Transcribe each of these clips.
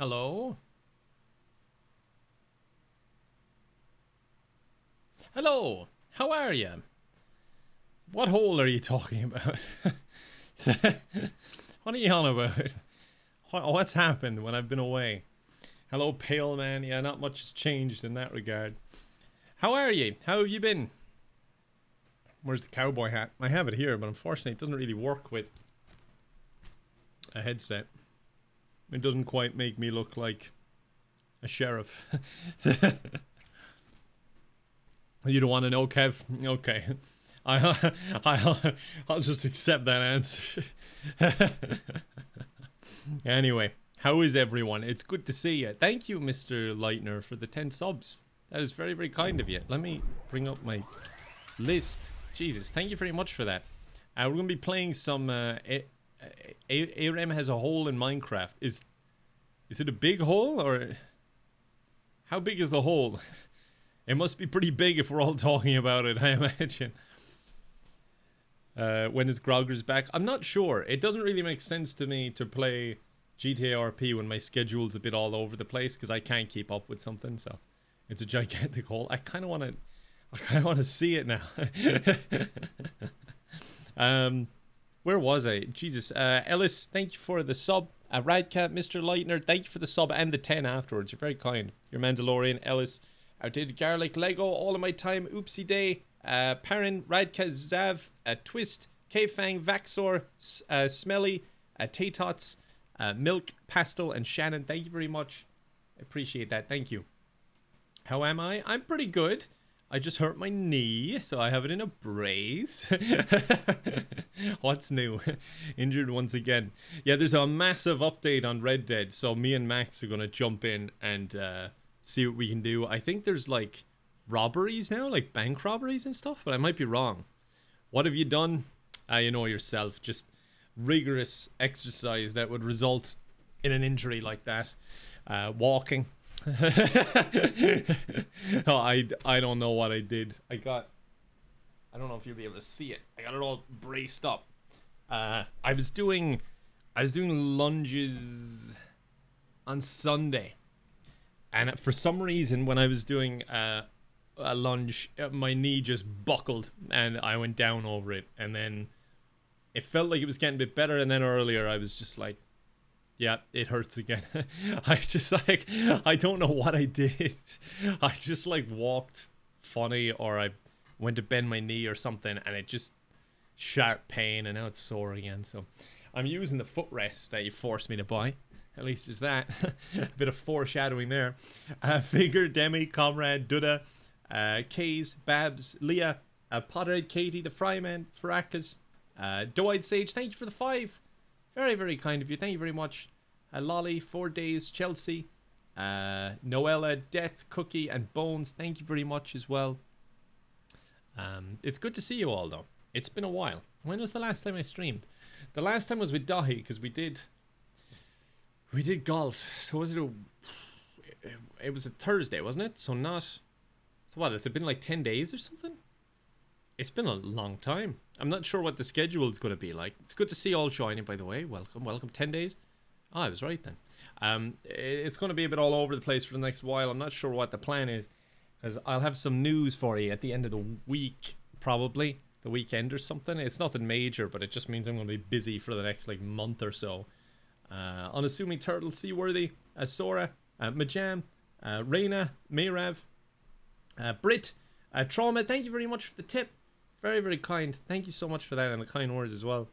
Hello? Hello, how are you? What hole are you talking about? what are you on about? What's happened when I've been away? Hello, Pale Man. Yeah, not much has changed in that regard. How are you? How have you been? Where's the cowboy hat? I have it here, but unfortunately it doesn't really work with a headset. It doesn't quite make me look like a sheriff. you don't want to know, Kev? Okay. I, I'll, I'll just accept that answer. anyway, how is everyone? It's good to see you. Thank you, Mr. Lightner, for the 10 subs. That is very, very kind of you. Let me bring up my list. Jesus, thank you very much for that. Uh, we're going to be playing some... Uh, ARM has a hole in Minecraft. Is is it a big hole or... How big is the hole? It must be pretty big if we're all talking about it, I imagine. Uh, when is Grogger's back? I'm not sure. It doesn't really make sense to me to play GTA RP when my schedule's a bit all over the place because I can't keep up with something. So it's a gigantic hole. I kind of want to, I kind of want to see it now. um, where was I? Jesus, uh, Ellis, thank you for the sub. Uh, Radcat, Mr. Lightner, thank you for the sub and the 10 afterwards. You're very kind. Your Mandalorian, Ellis, Outdated Garlic, Lego, all of my time, Oopsie Day, uh, Perrin, Radka, Zav, uh, Twist, K-Fang, Vaxor, uh, Smelly, uh, Tatots, uh, Milk, Pastel, and Shannon. Thank you very much. Appreciate that. Thank you. How am I? I'm pretty good. I just hurt my knee, so I have it in a brace. What's new? Injured once again. Yeah, there's a massive update on Red Dead, so me and Max are going to jump in and uh, see what we can do. I think there's like robberies now, like bank robberies and stuff, but I might be wrong. What have you done? Uh, you know yourself, just rigorous exercise that would result in an injury like that. Uh, walking. oh, I, I don't know what I did. I got, I don't know if you'll be able to see it. I got it all braced up. Uh, I was doing, I was doing lunges on Sunday. And for some reason, when I was doing uh, a lunge, uh, my knee just buckled and I went down over it. And then it felt like it was getting a bit better. And then earlier, I was just like, yeah, it hurts again. I just like, I don't know what I did. I just like walked funny or I went to bend my knee or something and it just sharp pain and now it's sore again. So I'm using the footrest that you forced me to buy. At least there's that. a bit of foreshadowing there. Uh, Figure, Demi, Comrade, Duda, uh, Kays, Babs, Leah, uh, Potterhead, Katie, the Fryman, Farakas, uh, Doide Sage, thank you for the five. Very, very kind of you. Thank you very much. Uh, Lolly, Four Days, Chelsea, uh, Noella, Death, Cookie, and Bones, thank you very much as well. Um, it's good to see you all, though. It's been a while. When was the last time I streamed? The last time was with Dahi, because we did... We did golf. So was it a... It was a Thursday, wasn't it? So not... So what, has it been like 10 days or something? It's been a long time. I'm not sure what the schedule is going to be like. It's good to see all joining, by the way. Welcome, welcome. 10 days? Oh, I was right then. Um, it's going to be a bit all over the place for the next while. I'm not sure what the plan is. Because I'll have some news for you at the end of the week, probably. The weekend or something. It's nothing major, but it just means I'm going to be busy for the next like month or so. Uh, unassuming Turtle, Seaworthy, Asora, uh, Majam, uh, Reina, Mayrav, uh, Brit, uh, Trauma, thank you very much for the tip. Very, very kind. Thank you so much for that and the kind words as well.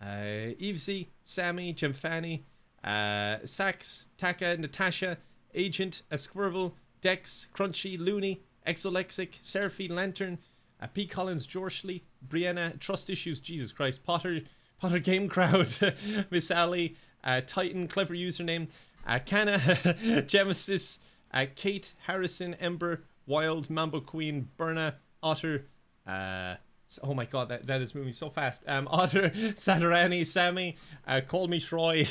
Uh, Evesy, Sammy, Gemfani, uh, Sax, Taka, Natasha, Agent, Esquirvel, Dex, Crunchy, Looney, Exolexic, Seraphy, Lantern, uh, P. Collins, Jorshley, Brianna, Trust Issues, Jesus Christ, Potter, Potter Game Crowd, Miss Ali, uh, Titan, Clever Username, uh, Kana, Genesis, uh, Kate, Harrison, Ember, Wild, Mambo Queen, Berna, Otter, uh, oh my god, that, that is moving so fast. Um, Otter, Saturani, Sammy, uh, Call Me Troy.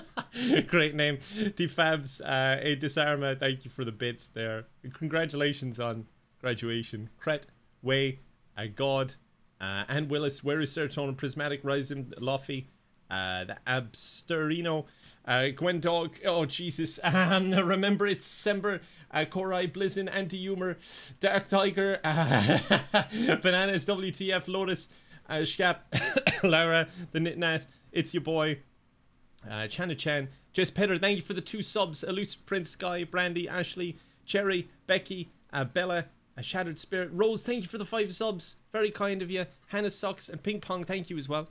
Great name. Defabs, uh, a Disarma, thank you for the bits there. Congratulations on graduation. Cret, Way, uh, God, uh, and Willis, Where is Serotonin, Prismatic, Rising, Luffy, uh, the Absterino, uh, Gwen Dog, oh Jesus, um, remember it's December, uh, Korai, Blizzin, Anti-Humor, Dark Tiger, uh, Bananas, WTF, Lotus, uh, Shap, Lara, The Knitnat, It's Your Boy, uh, Chana Chan, Jess Petter, thank you for the two subs, Elusive Prince, Sky, Brandy, Ashley, Cherry, Becky, uh, Bella, a Shattered Spirit, Rose, thank you for the five subs, very kind of you, Hannah Socks, and Ping Pong, thank you as well.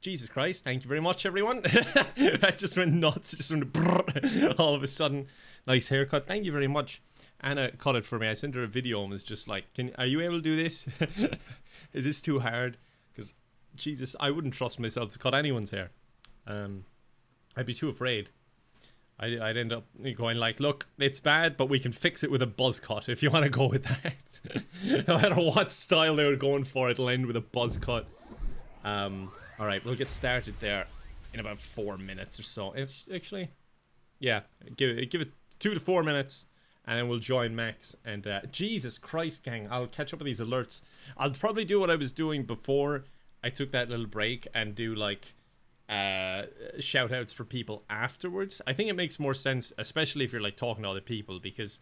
Jesus Christ, thank you very much, everyone. that just went nuts, just went brrr, all of a sudden. Nice haircut, thank you very much. Anna cut it for me. I sent her a video and was just like, "Can are you able to do this? Is this too hard?" Because Jesus, I wouldn't trust myself to cut anyone's hair. Um, I'd be too afraid. I, I'd end up going like, "Look, it's bad, but we can fix it with a buzz cut if you want to go with that." no matter what style they were going for, it'll end with a buzz cut. Um, all right, we'll get started there in about four minutes or so. Actually, yeah, give it give it two to four minutes, and then we'll join Max. And uh, Jesus Christ, gang, I'll catch up with these alerts. I'll probably do what I was doing before I took that little break and do like uh, shout outs for people afterwards. I think it makes more sense, especially if you're like talking to other people, because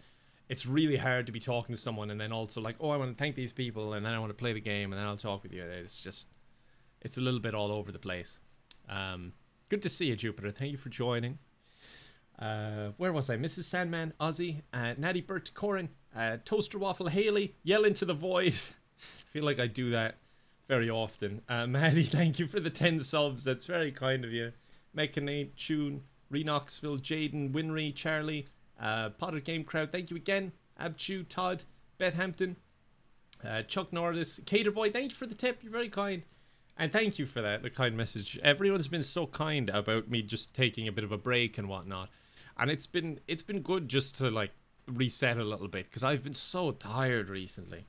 it's really hard to be talking to someone and then also like, oh, I want to thank these people, and then I want to play the game, and then I'll talk with you. It's just it's a little bit all over the place. Um, good to see you, Jupiter. Thank you for joining. Uh, where was I? Mrs. Sandman, Ozzy, uh, Natty Bert, Corin, uh, Toaster Waffle, Haley, Yell into the Void. I feel like I do that very often. Uh, Maddie, thank you for the 10 subs. That's very kind of you. Mechanate, Tune, Renoxville, Jaden, Winry, Charlie, uh, Potter Game Crowd, thank you again. Abchu, Todd, Beth Hampton, uh, Chuck Nordis, Cater Boy, thank you for the tip. You're very kind. And thank you for that, the kind message. Everyone's been so kind about me just taking a bit of a break and whatnot. And it's been it's been good just to like reset a little bit because I've been so tired recently.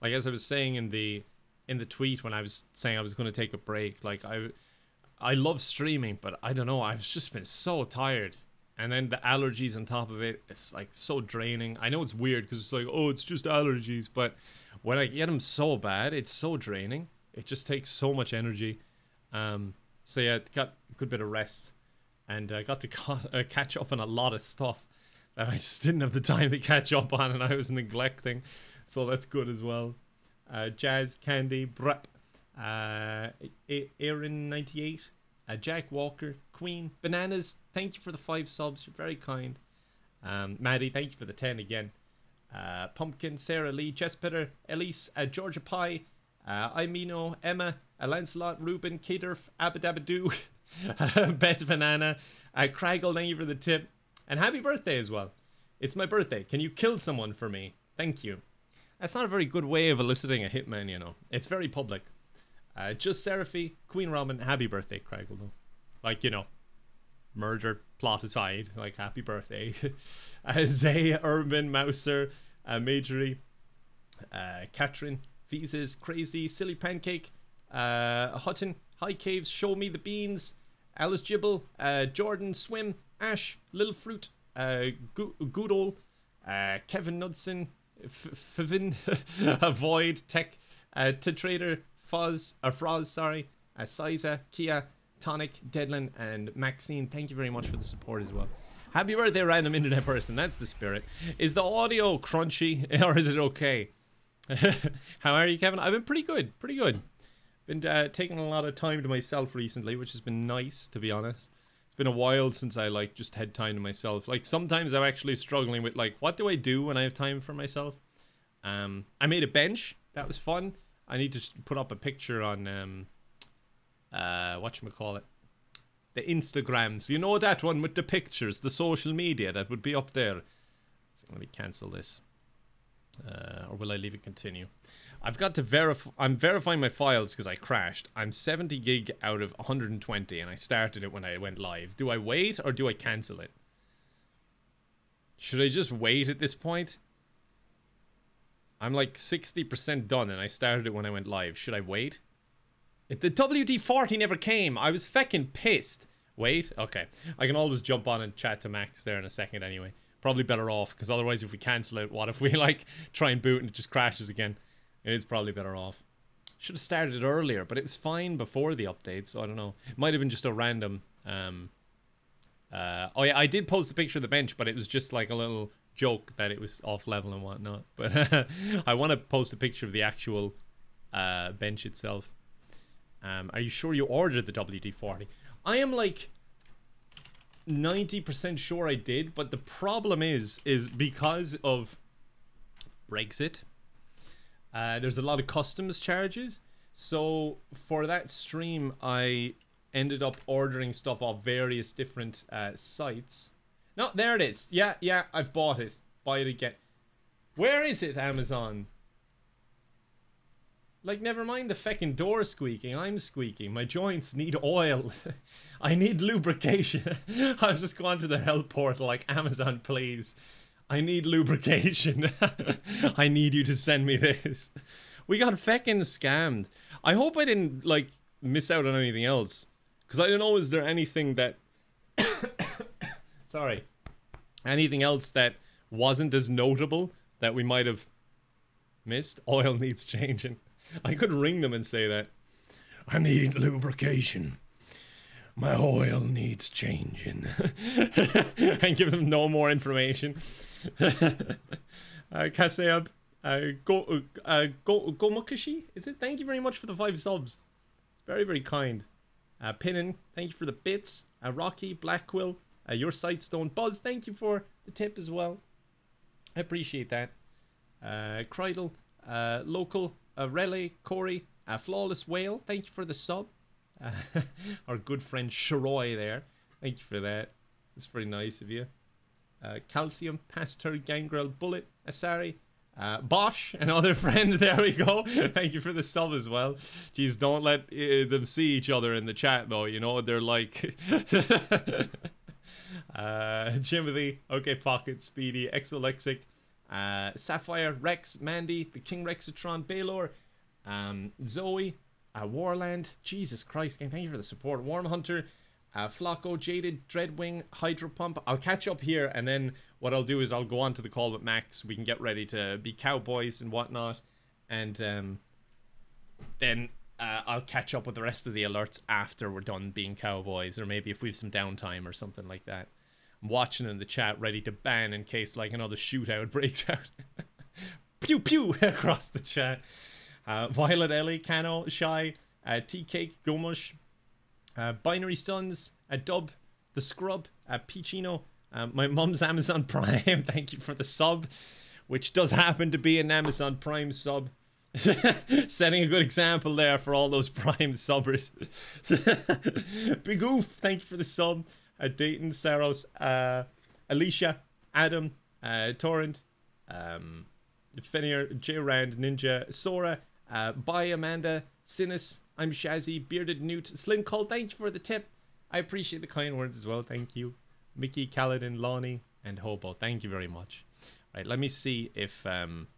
Like as I was saying in the in the tweet when I was saying I was going to take a break, like I I love streaming, but I don't know, I've just been so tired. And then the allergies on top of it, it's like so draining. I know it's weird because it's like, oh, it's just allergies, but when I get them so bad, it's so draining. It just takes so much energy. Um, so yeah, got a good bit of rest, and I uh, got to ca uh, catch up on a lot of stuff that I just didn't have the time to catch up on, and I was neglecting. So that's good as well. Uh, Jazz Candy Brep, uh, Aaron ninety eight, uh, Jack Walker, Queen Bananas. Thank you for the five subs. You're very kind. Um, Maddie, thank you for the ten again. Uh, Pumpkin, Sarah Lee, Jess Petter, Elise, uh, Georgia Pie, uh, Imino, Emma, uh, Lancelot, Ruben, Kaderf, Abadabadoo, Bet Banana, uh, Craigle, thank you for the tip. And happy birthday as well. It's my birthday. Can you kill someone for me? Thank you. That's not a very good way of eliciting a hitman, you know. It's very public. Uh, just Seraphy, Queen Robin, happy birthday, Craigle. Like, you know, murder plot aside, like, happy birthday. uh, Zay, Urban, Mouser, uh, Majory, uh, Katrin, Visas, Crazy, Silly Pancake, uh, Hutton, High Caves, Show Me the Beans, Alice Gibble, uh, Jordan, Swim, Ash, Little Fruit, uh, Goodall, uh, Kevin Nudson, Fivin, Avoid, Tech, uh, Trader, Fuzz, uh, Froz, sorry, uh, Siza, Kia, Tonic, Deadland, and Maxine. Thank you very much for the support as well. Happy birthday, random internet person. That's the spirit. Is the audio crunchy or is it okay? How are you, Kevin? I've been pretty good, pretty good. Been uh, taking a lot of time to myself recently, which has been nice, to be honest. It's been a while since I like just had time to myself. Like sometimes I'm actually struggling with like, what do I do when I have time for myself? Um, I made a bench. That was fun. I need to put up a picture on um, uh, what you call it, the Instagrams. You know that one with the pictures, the social media that would be up there. So let me cancel this. Uh, or will I leave it continue? I've got to verify. I'm verifying my files because I crashed. I'm 70 gig out of 120 and I started it when I went live. Do I wait or do I cancel it? Should I just wait at this point? I'm like 60% done and I started it when I went live. Should I wait? It, the WD-40 never came. I was feckin' pissed. Wait? Okay. I can always jump on and chat to Max there in a second anyway probably better off because otherwise if we cancel it what if we like try and boot and it just crashes again it's probably better off should have started it earlier, but it was fine before the update, so I don't know. It might have been just a random. Um, uh, oh yeah, I did post a picture of the bench, but it was just like a little joke that it was off level and whatnot. But I want to post a picture of the actual uh, bench itself. Um, are you sure you ordered the WD-40? I am like 90% sure I did, but the problem is, is because of Brexit, uh, there's a lot of customs charges. So for that stream, I ended up ordering stuff off various different uh, sites. No, there it is. Yeah, yeah, I've bought it. Buy it again. Where is it, Amazon? Like, never mind the feckin' door squeaking. I'm squeaking. My joints need oil. I need lubrication. I've just gone to the help portal like, Amazon, please. I need lubrication. I need you to send me this. We got feckin' scammed. I hope I didn't, like, miss out on anything else. Because I don't know, is there anything that... Sorry. Anything else that wasn't as notable that we might have missed? Oil needs changing. I could ring them and say that. I need lubrication. My oil needs changing. and give them no more information. uh, Kaseyab, uh, go, uh, go, Gomukashi, is it? Thank you very much for the five subs. It's very, very kind. Uh, Pinnin, thank you for the bits. Uh, Rocky, Blackquill, uh, your Sightstone. Buzz, thank you for the tip as well. I appreciate that. Uh, Kreidel, uh, Local, uh, Corey, uh, Flawless Whale, thank you for the sub. Uh, our good friend Sharoy there, thank you for that. It's very nice of you. Uh, Calcium, Pastor, Gangrel, Bullet, Asari, uh, Bosch, another friend. There we go. Thank you for the sub as well. Jeez, don't let uh, them see each other in the chat though. You know they're like uh, Jimothy, OK Pocket, Speedy, Exolexic, uh, Sapphire, Rex, Mandy, the King Rexatron, Baylor, um, Zoe, uh, Warland, Jesus Christ, gang, thank you for the support. Warm Hunter, uh, Flocko, Jaded, Dreadwing, Hydro Pump. I'll catch up here, and then what I'll do is I'll go on to the call with Max. We can get ready to be cowboys and whatnot, and um, then uh, I'll catch up with the rest of the alerts after we're done being cowboys, or maybe if we have some downtime or something like that. Watching in the chat, ready to ban in case like another shootout breaks out. pew pew across the chat. Uh, Violet Ellie, Cano, Shy, uh, Tea Cake, Gomush, uh, Binary Sons, uh, Dub, The Scrub, uh, Pichino, uh, my mom's Amazon Prime. Thank you for the sub, which does happen to be an Amazon Prime sub. Setting a good example there for all those Prime subbers. Big Oof, thank you for the sub uh, Dayton, Saros, uh, Alicia, Adam, uh, Torrent, um, Fenir, J Rand, Ninja, Sora, uh, Bye Amanda, Sinus, I'm Shazzy, Bearded Newt, Slim Call, thank you for the tip. I appreciate the kind words as well, thank you. Mickey, Kaladin, Lonnie, and Hobo, thank you very much. Right, let me see if... Um,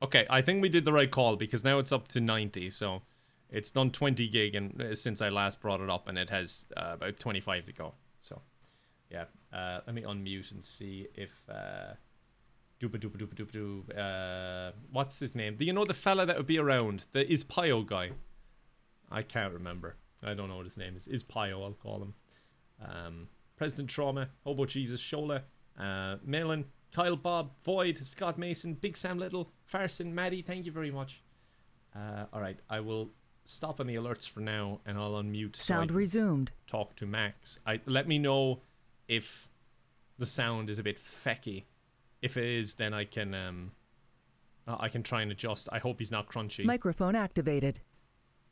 okay, I think we did the right call because now it's up to 90, so it's done 20 gig and, uh, since I last brought it up and it has uh, about 25 to go. Yeah. Uh, let me unmute and see if. Uh, dooba dooba dooba doob. Uh, what's his name? Do you know the fella that would be around? The is Pio guy. I can't remember. I don't know what his name is. Is Pio? I'll call him. Um, President Trauma, Hobo Jesus, Shola, uh, Melon, Kyle Bob, Void, Scott Mason, Big Sam Little, Farson, Maddie. Thank you very much. Uh, all right, I will stop on the alerts for now, and I'll unmute. Sound so resumed. Talk to Max. I let me know if the sound is a bit fecky. If it is, then I can um, I can try and adjust. I hope he's not crunchy. Microphone activated.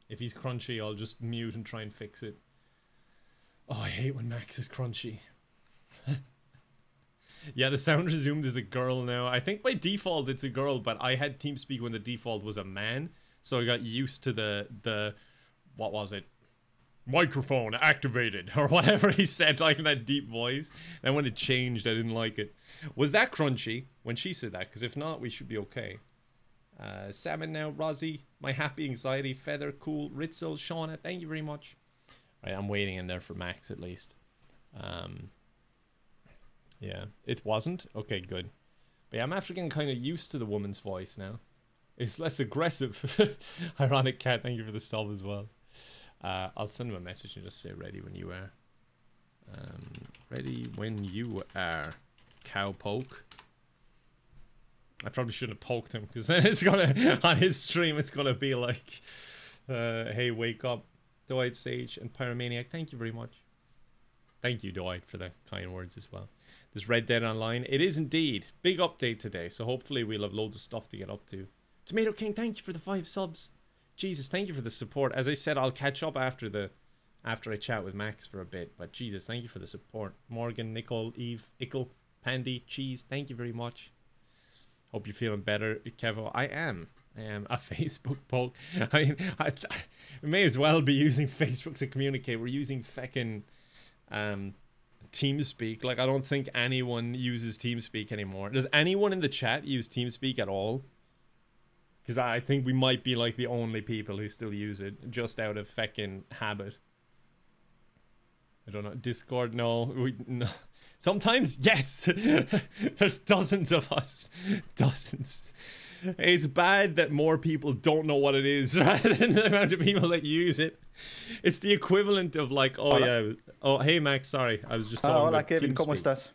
If he's crunchy, I'll just mute and try and fix it. Oh, I hate when Max is crunchy. yeah, the sound resumed is a girl now. I think by default it's a girl, but I had TeamSpeak when the default was a man, so I got used to the the what was it? Microphone activated or whatever he said like in that deep voice. And when it changed i didn't like it. Was that crunchy when she said that? Because if not we should be okay. Uh, salmon now Rozzy, my happy anxiety feather cool ritzel shauna thank you very much. I'm waiting in there for max at least. Um yeah it wasn't? Okay good. But yeah i'm after getting kind of used to the woman's voice now. It's less aggressive. Ironic cat, thank you for the sub as well. Uh, I'll send him a message and just say ready when you are. Um, ready when you are. Cowpoke. I probably shouldn't have poked him because then it's gonna on his stream it's gonna be like, uh, hey, wake up, Dwight Sage and Pyromaniac. Thank you very much. Thank you, Dwight, for the kind words as well. There's Red Dead Online. It is indeed big update today, so hopefully we'll have loads of stuff to get up to. Tomato King, thank you for the five subs. Jesus, thank you for the support. As I said, I'll catch up after the after I chat with Max for a bit. But Jesus, thank you for the support. Morgan, Nicole, Eve, Ickle, Pandy, Cheese, thank you very much. Hope you're feeling better, Kevo. I am. I am a Facebook poke. I mean, I, we may as well be using Facebook to communicate. We're using feckin' um, TeamSpeak. Like, I don't think anyone uses TeamSpeak anymore. Does anyone in the chat use TeamSpeak at all? Because I think we might be like the only people who still use it, just out of feckin' habit. I don't know. Discord, no. We, no. Sometimes, yes. There's dozens of us. Dozens. It's bad that more people don't know what it is rather than the amount of people that use it. It's the equivalent of like, oh Hola. yeah, oh hey Max, sorry, I was just talking Ah, hola about Kevin, ¿cómo estás?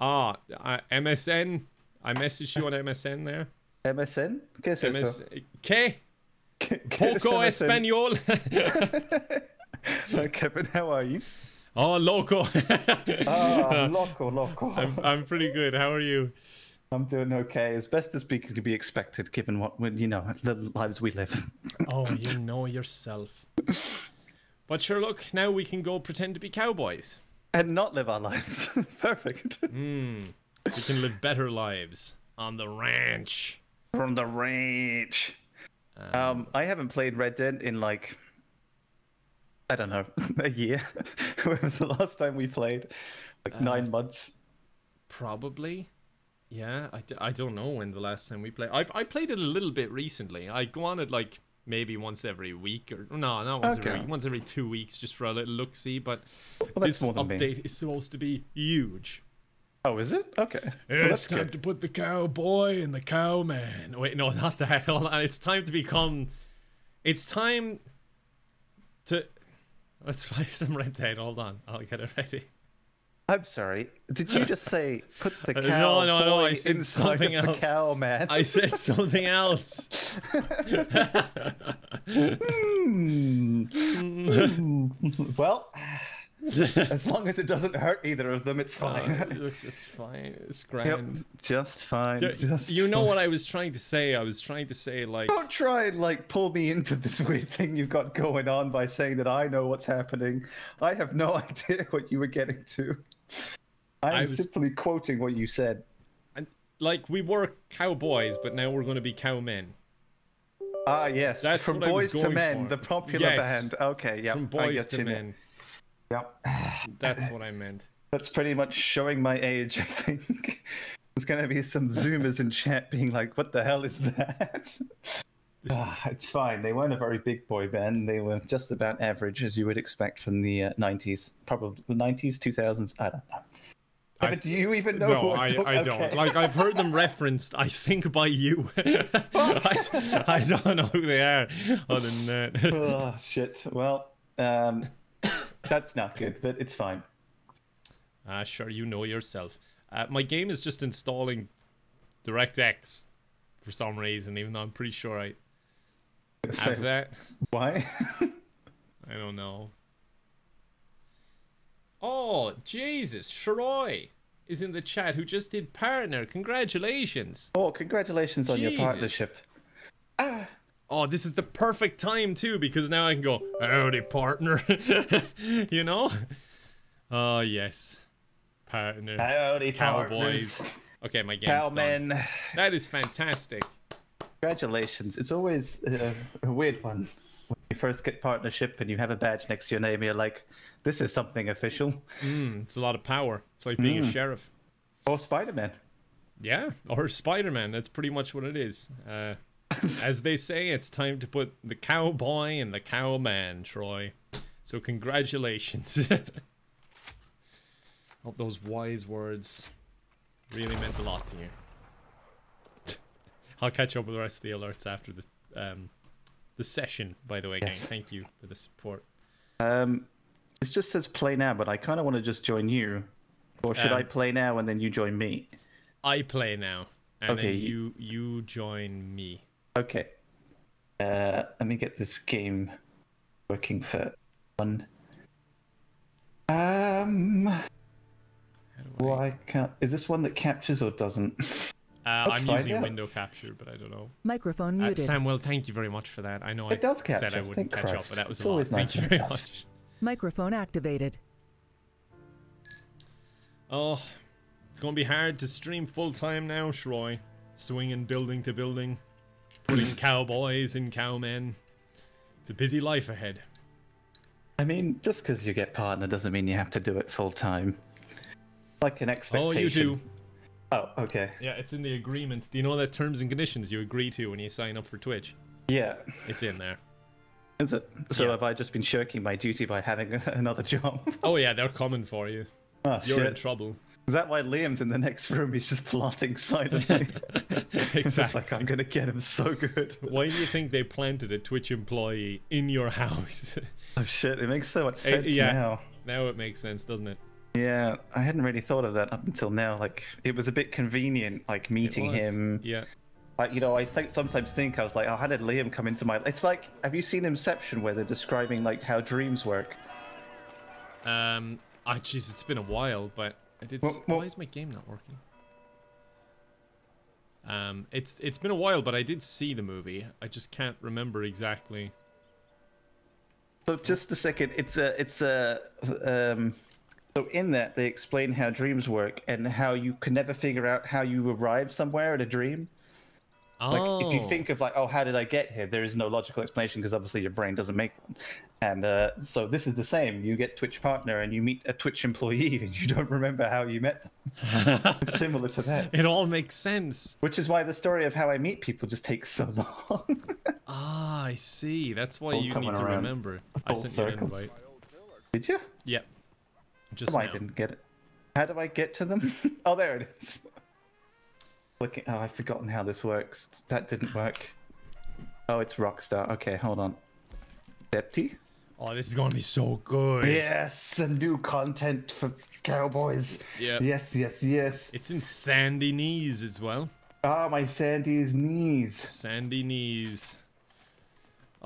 Ah, uh, MSN. I messaged you on MSN there. MSN? ¿Qué es MS eso? ¿Qué? ¿Qué, qué Poco MSN? español. Kevin, how are you? oh, loco. Ah, loco, loco. I'm, I'm pretty good. How are you? I'm doing okay, as best as be- could be expected, given what you know the lives we live. Oh, you know yourself. But sure, look, now we can go pretend to be cowboys. and not live our lives. Perfect. Hmm. We can live better lives on the ranch. From the range. Um, I haven't played Red Dead in like I don't know a year. when was the last time we played? Like nine months. Probably. Yeah, I, d- I don't know when the last time we played. I, I played it a little bit recently. I go on it like maybe once every week or no, not once every week, once every two weeks just for a little look see. But Well, this than me. update is supposed to be huge. Oh, is it? Okay. Well, it's time good. to put the cowboy and the cowman. Wait, no, not that. Hold on. It's time to become. It's time to. Let's try some Red Dead. Hold on. I'll get it ready. I'm sorry. Did you just say put the cow no, no, no, I said inside something else. the cow man? I said something else. Hmm. Hmm. well, as long as it doesn't hurt either of them, it's Uh, fine. it looks just fine. It's yep, grand. just fine. There- just you know fine. what I was trying to say? I was trying to say like Don't try and like pull me into this weird thing you've got going on by saying that I know what's happening. I have no idea what you were getting to. I am I was- simply quoting what you said. and, like we were cowboys, but now we're going to be cowmen. Ah, yes. That's from what I was boys to men, for. the popular Yes. band. Okay, yeah. From I boys get to you now. Yep. That's what I meant. That's pretty much showing my age, I think. There's going to be some Zoomers in chat being like, what the hell is that? Ah, it's fine. They weren't a very big boy band. They were just about average, as you would expect from the uh, 90s. Probably 90s, 2000s. I don't know. I- Evan, do you even know? No, who I, I don't. Like I've heard them referenced, I think by you. I, I don't know who they are other than that. oh, shit. Well, um, that's not good, but it's fine. Ah, sure, you know yourself. Uh, my game is just installing DirectX for some reason, even though I'm pretty sure I So, have that. why? I don't know. Oh, Jesus, Shroy is in the chat who just did partner. Congratulations. oh, congratulations on your partnership. Ah, Oh, this is the perfect time too because now I can go, howdy, partner. you know? Oh, yes. Partner. howdy, Cowboys. partners. Okay, my game's done. Cowmen. That is fantastic. Congratulations. It's always uh, a weird one. When you first get partnership and you have a badge next to your name, you're like, this is something official. Mm, it's a lot of power. It's like being a sheriff. Or Spider Man. Yeah, or Spider Man. That's pretty much what it is. Uh, as they say, it's time to put the cowboy and the cowman, Troy. So, congratulations. Hope those wise words really meant a lot to you. I'll catch up with the rest of the alerts after the um the session. By the way, gang, thank you for the support. Um, it just says play now, but I kind of want to just join you. Or should Um, I play now and then you join me? I play now, and Okay, then you you join me. Okay. Uh, let me get this game working for one. Um, How I? why can't? Is this one that captures or doesn't? Uh, I'm find using out. window capture, but I don't know. Microphone Uh, muted. Samuel, thank you very much for that. I know It I does said I wouldn't thank catch up, but that was It's a lot. always Thank you very does. much. Microphone activated. Oh, it's gonna be hard to stream full time now, Shroy. Swinging building to building, putting cowboys and cowmen. It's a busy life ahead. I mean, just because you get partner doesn't mean you have to do it full time. Like an expectation. Oh, you do. Oh, okay. Yeah, it's in the agreement. Do you know that terms and conditions you agree to when you sign up for Twitch? Yeah. It's in there. Is it? So Yeah. have I just been shirking my duty by having another job? Oh yeah, they're coming for you. oh, You're in trouble. Is that why Liam's in the next room? He's just plotting silently. It's exactly. like, I'm gonna get him so good. Why do you think they planted a Twitch employee in your house? Oh shit, it makes so much sense yeah. now. now it makes sense, doesn't it? Yeah, I hadn't really thought of that up until now. Like, it was a bit convenient, like meeting him. Yeah. Like, you know, I think sometimes think I was like, oh, how did Liam come into my? It's like, have you seen Inception, where they're describing like how dreams work? Um. Ah, jeez, it's been a while, but I did. Well- well- Why is my game not working? Um, it's it's been a while, but I did see the movie. I just can't remember exactly. So just a second, it's a, it's a, um, so in that they explain how dreams work and how you can never figure out how you arrive somewhere at a dream. Like if you Oh. think of like, oh, how did I get here? There is no logical explanation because obviously your brain doesn't make one. And uh, so this is the same. You get Twitch partner and you meet a Twitch employee and you don't remember how you met them. It's similar to that. it all makes sense. Which is why the story of how I meet people just takes so long. Ah, I see. That's why All you need to around. remember. I sent you an invite. Did you? Yep. Just Oh, I didn't get it. How do I get to them? oh, there it is. Looking. Oh, I've forgotten how this works. That didn't work. Oh, it's Rockstar. Okay, hold on. Depty? Oh, this is gonna be so good. Yes, a new content for cowboys. Yeah. Yes, yes, yes. It's in Sandy Knees as well. Ah, my Sandy's knees. Sandy Knees.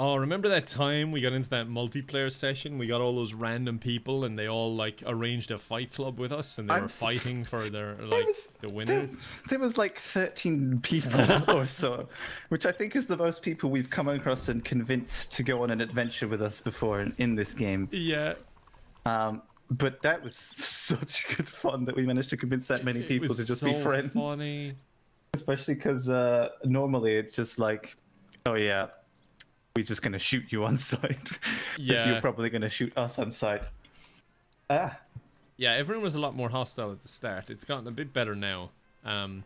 Oh, remember that time we got into that multiplayer session? We got all those random people, and they all like arranged a fight club with us, and they I'm were fighting for their like was- the winner. There, there was like 13 people or so, which I think is the most people we've come across and convinced to go on an adventure with us before in, in this game. Yeah, Um, but that was such good fun that we managed to convince that many people to just so be friends. Funny. Especially because uh, normally it's just like, oh yeah, we're just gonna shoot you on sight. Yeah. you're probably gonna shoot us on sight. Ah, Yeah, everyone was a lot more hostile at the start. It's gotten a bit better now. Um,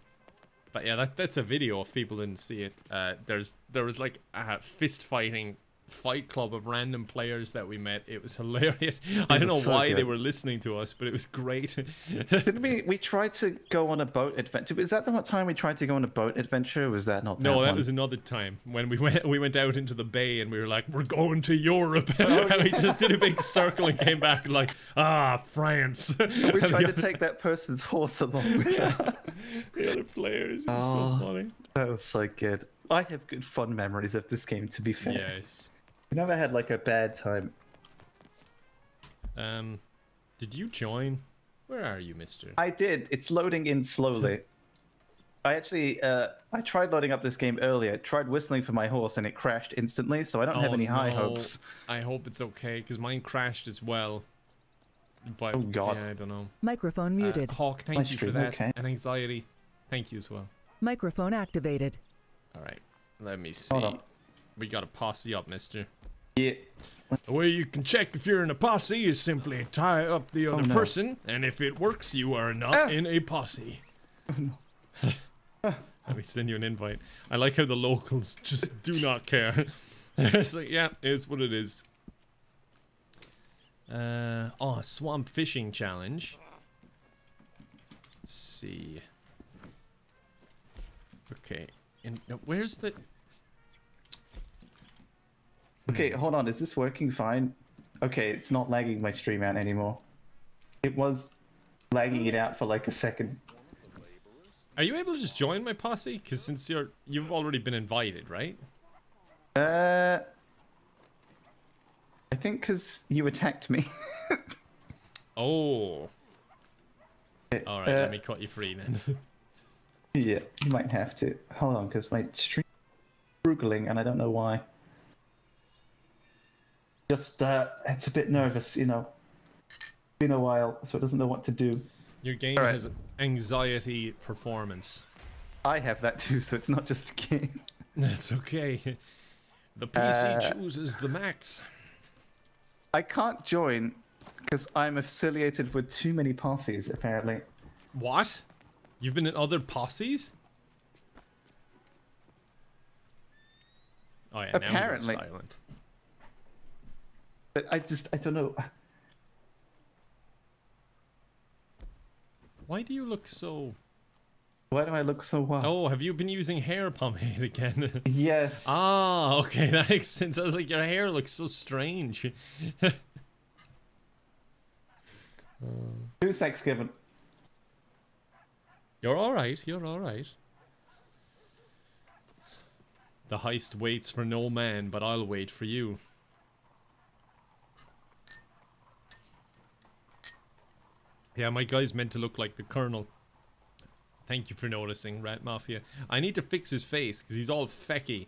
but yeah, that that's a video if people didn't see it. Uh, there's there was like a fist fighting fight club of random players that we met. It was hilarious. I don't know so why they were listening to us, but it was great. didn't we? We tried to go on a boat adventure. Is that the time we tried to go on a boat adventure? Was that not? no, that one? was another time when we went we went out into the bay and we were like, we're going to Europe, Oh, and we just did a big circle and came back like, ah, France. We tried to take that person's horse along with us. the other players. It was Oh. so funny. That was so good. I have good fun memories of this game. To be fair, Yes. I never had like a bad time. Um, did you join? Where are you, Mister? I did. It's loading in slowly. I actually, uh, I tried loading up this game earlier. Tried whistling for my horse and it crashed instantly. So I don't have Oh, any high no. hopes. I hope it's okay because mine crashed as well. But Oh, God. yeah, I don't know. Microphone Uh, muted. Hawk, thank My you for that. okay. And anxiety, thank you as well. Microphone activated. All right, let me see. Hold on. We got a posse up, Mister. Yeah. The way you can check if you're in a posse is simply tie up the other Oh, no. person, and if it works, you are not Ah! in a posse. Let me send you an invite. I like how the locals just do not care. it's like, yeah, it's what it is. Uh, oh, swamp fishing challenge. Let's see. Okay, And where's the? Okay, hold on. Is this working fine? Okay, it's not lagging my stream out anymore. It was lagging it out for like a second. Are you able to just join my posse? Because since you're you've already been invited, right? Uh, I think because you attacked me. Oh. All right, Uh, let me cut you free then. yeah, you might have to. Hold on, because my stream is struggling and I don't know why. Just, uh, it's a bit nervous, you know. Been a while, so it doesn't know what to do. Your game All right. has anxiety performance. I have that too, so it's not just the game. That's okay. The PC Uh, chooses the max. I can't join because I'm affiliated with too many parties, apparently. What? You've been in other posses? Oh yeah, now Apparently. I'm silent. But I just, I don't know. Why do you look so? Why do I look so well? Oh, have you been using hair pomade again? Yes. ah, okay, that makes sense. I was like, your hair looks so strange. Who's Thanksgiving? You're all right. You're all right. The heist waits for no man, but I'll wait for you. Yeah, my guy's meant to look like the Colonel. Thank you for noticing, Rat Mafia. I need to fix his face, because he's all fecky.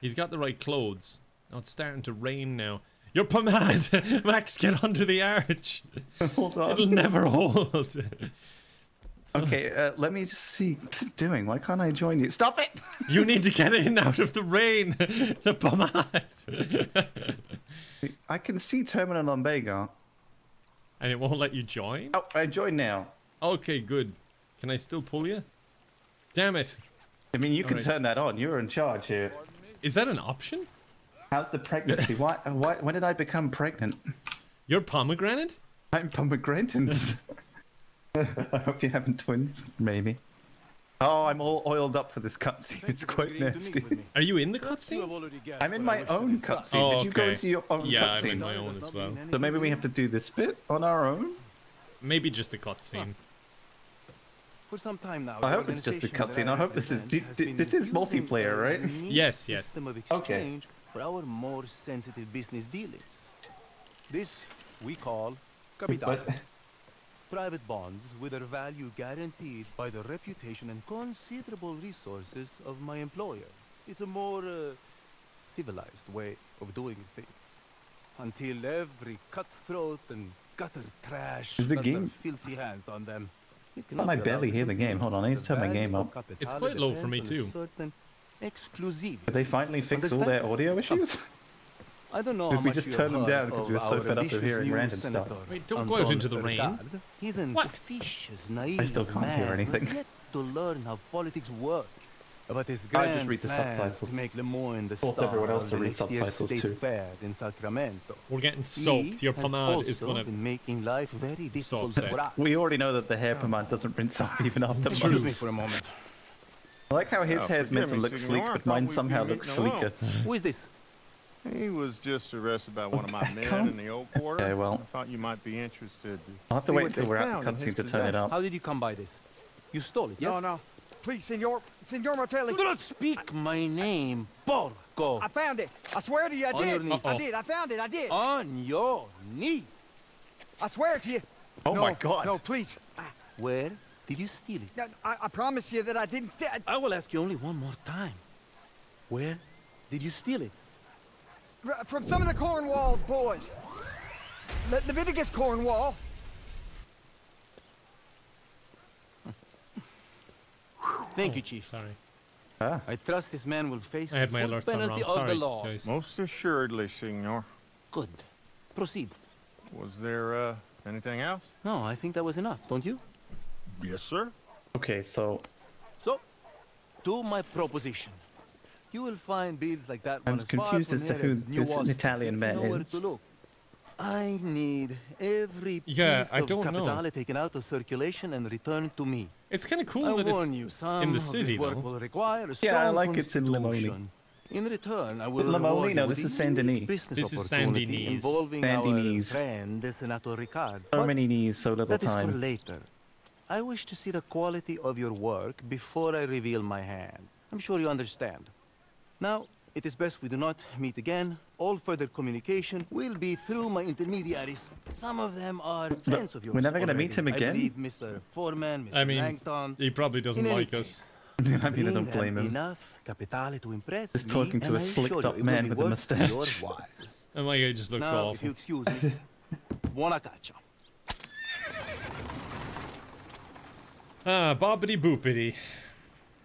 He's got the right clothes. Oh, it's starting to rain now. Your pomade! Max, get under the arch! Hold on. It'll never hold. Okay, uh, let me just see doing. Why can't I join you? Stop it! You need to get in out of the rain. The pomade. I can see Terminal Lumbago. And it won't let you join? Oh, I joined now. Okay, good. Can I still pull you? Damn it. I mean, you can Alright. turn that on. You're in charge here. Is that an option? How's the pregnancy? why, why? When did I become pregnant? Your pomegranate? I'm pomegranate. I hope you're having twins, maybe. Oh, I'm all oiled up for this cutscene. It's quite nasty. Are you in the cutscene? I'm in my own cutscene. Oh, Did you go into your own Yeah, I'm in cutscene? my own as well. So maybe we have to do this bit on our own. Maybe just the cutscene. For some time now, I hope it's just the cutscene. I hope this is- represent d- has d- been this is multiplayer, right? Yes, yes. Okay. for our more sensitive business dealings. This we call capital. But Private bonds with their value guaranteed by the reputation and considerable resources of my employer. It's a more uh, civilized way of doing things. Until every cutthroat and gutter trash Is the got game- filthy hands on them. I cannot be barely hear the game? continue. Hold on, I need to turn my game up. It's quite low for me depends on a too. certain exclusivity. did they finally fix all their audio issues? I don't know Did how we much just you turn them down because we were so fed up of hearing new random stuff? senator, Wait, don't go out into the rain. He's an What? officious, naive I still can't man hear anything. yet to learn how politics work. But his I just read the plans subtitles. to make Le Moyne the Force star everyone else to the read next subtitles state too. fair in Sacramento. We're getting He soaked. Your has pomade is gonna. been making life very difficult for us. We already know that the hair pomade doesn't rinse off even after Excuse me months. for a moment. I like how his Oh, hair's meant to look sleek, but mine somehow looks sleeker. Who is this? He was just arrested by one of my men can't- in the old quarter. Okay, well. I thought you might be interested. I'll have to wait what until we're at found the in his to turn it possession. up. How did you come by this? You stole it, yes? No, no. Please, Senor. Senor Martelli. Do not speak my name, Porco. I found it. I swear to you, I On did. your knees. I did. I found it. I did. On your knees. I swear to you. Oh no, my God. No, please. Ah, where did you steal it? I, I promise you that I didn't steal. it. I will ask you only one more time. Where did you steal it? From some of the Cornwall's boys. Le- Leviticus Cornwall. Thank you, Chief. Sorry. Ah, I trust this man will face I the my full penalty wrong. of the law. guys. Most assuredly, Signor. Good. Proceed. Was there uh, anything else? No, I think that was enough, don't you? Yes, sir. okay, so So, to my proposition. You will find bills like that I'm one as confused as to who this Italian man you know where is. to look. I need every Yeah, piece I of don't know. capitale taken out of circulation and returned to me. It's kind of cool I that it's you, some in the city, work though. will require a Yeah, I like it's in Lemoyne. constitution. In return, I will Lemoyne? reward No, this is a Saint Denis. This is opportunity Saint Denis. involving Saint our Denis. friend Senator Ricard. So many knees, so little time. that is for later. I wish to see the quality of your work before I reveal my hand. I'm sure you understand. Now, it is best we do not meet again. All further communication will be through my intermediaries. Some of them are friends of yours. we're never gonna meet him again? I believe Mr. Foreman, Mr. I mean, Langton. he probably doesn't In any like us. I mean, I Bring don't blame him. Enough capitale to impress Just me, talking to a slicked assure up you it will man with a mustache. your. And my guy just looks now, if you awful. excuse me, buona caccia. Ah, boppity boopity.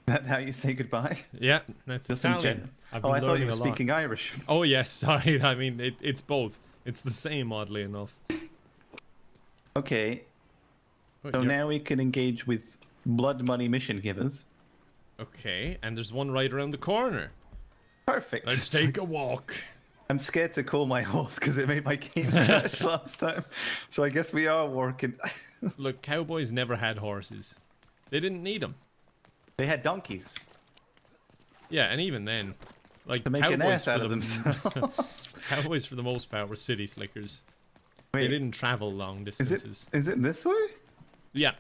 that how you say goodbye? Yeah, that's Just Italian. Oh, I thought you were speaking Irish. Oh yes, sorry. I mean, it, it's both. It's the same, oddly enough. Okay, Oh, so you're- now we can engage with blood money mission givers. Okay, and there's one right around the corner. Perfect. Let's take a walk. I'm scared to call my horse because it made my game crash last time. So I guess we are working. Look, cowboys never had horses. They didn't need them. They had donkeys Yeah, and even then, like to make cowboys an ass out of the- themselves. Cowboys, for the most part, were city slickers. They didn't travel long distances. is it, is it this way? Yeah,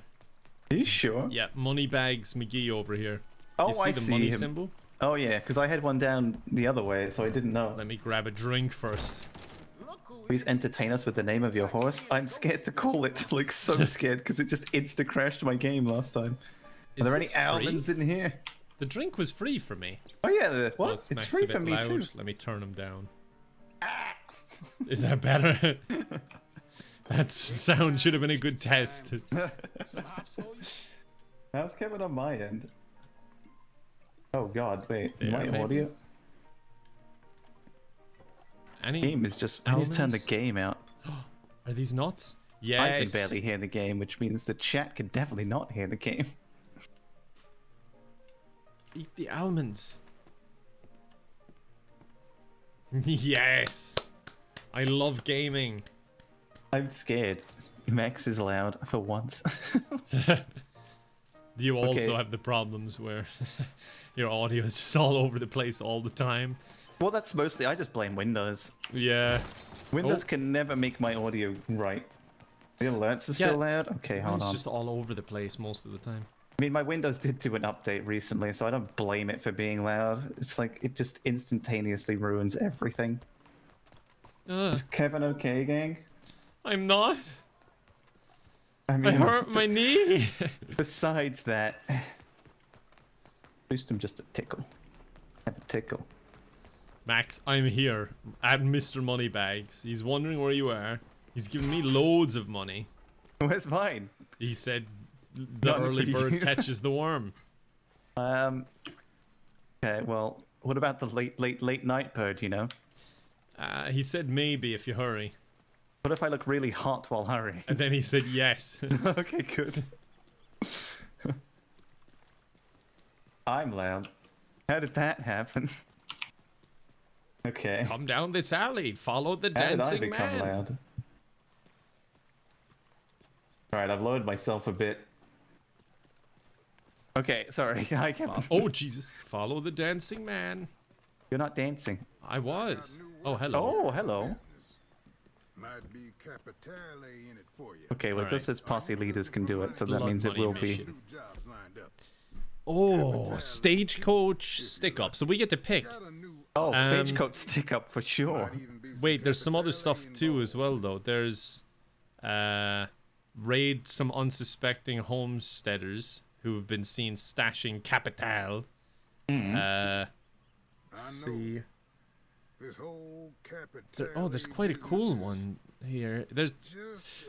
Are you sure? yeah. Moneybags McGee over here. Oh, you see I the see money him. symbol? Oh yeah, because I had one down the other way, so I didn't know. Let me grab a drink first. Please entertain us with the name of your horse. I'm scared to call it, like so scared, because it just insta crashed my game last time. Are there any free? almonds in here? The drink was free for me. Oh yeah, the, what? it's it's free for me loud. too. Let me turn them down. Ah. Is that better? that sound should have been a good test. How's Kevin on my end? Oh god, wait, There, my maybe? audio Any game is just. I need to turn the game out. are these nuts? Yes. I can barely hear the game, which means the chat can definitely not hear the game. Eat the almonds. yes. I love gaming. I'm scared. Max is loud for once. Do you also Okay. have the problems where your audio is just all over the place all the time? well, that's mostly. I just blame Windows. Yeah. Windows Oh. can never make my audio right. The alerts are still Yeah. loud. Okay, hold Mine's on. It's just all over the place most of the time. I mean, my Windows did do an update recently, so I don't blame it for being loud. It's like it just instantaneously ruins everything. Ugh, Is Kevin okay, gang? I'm not. I I mean, hurt my knee. besides that, boost him just a tickle. Have a tickle. Max, I'm here at Mr. Moneybags. He's wondering where you are. He's giving me loads of money. Where's mine? He said the early bird catches the worm. Um. Okay. Well, what about the late, late, late night bird? You know. Uh, he said maybe if you hurry. What if I look really hot while hurrying? And then he said yes. okay, good. I'm loud. How did that happen? Okay. Come down this alley. Follow the How did I dancing become man. loud? Alright, I've lowered myself a bit. Okay, sorry. I can't. Oh Jesus! Follow the dancing man. You're not dancing. I was. Oh hello. Oh, hello. Might be Capitale in it for you. Okay, well, it just Alright. says posse leaders can do it, so that Blood means it will mission. be. Two jobs lined up. Oh, stagecoach stick up. So we get to pick. Got a Oh, Um, stagecoach stick up for sure. might even be some Wait, there's some other stuff too as well though. There's uh raid some unsuspecting homesteaders who have been seen stashing capital. Hmm. Uh I know see. this whole There, oh, there's quite a cool one here. There's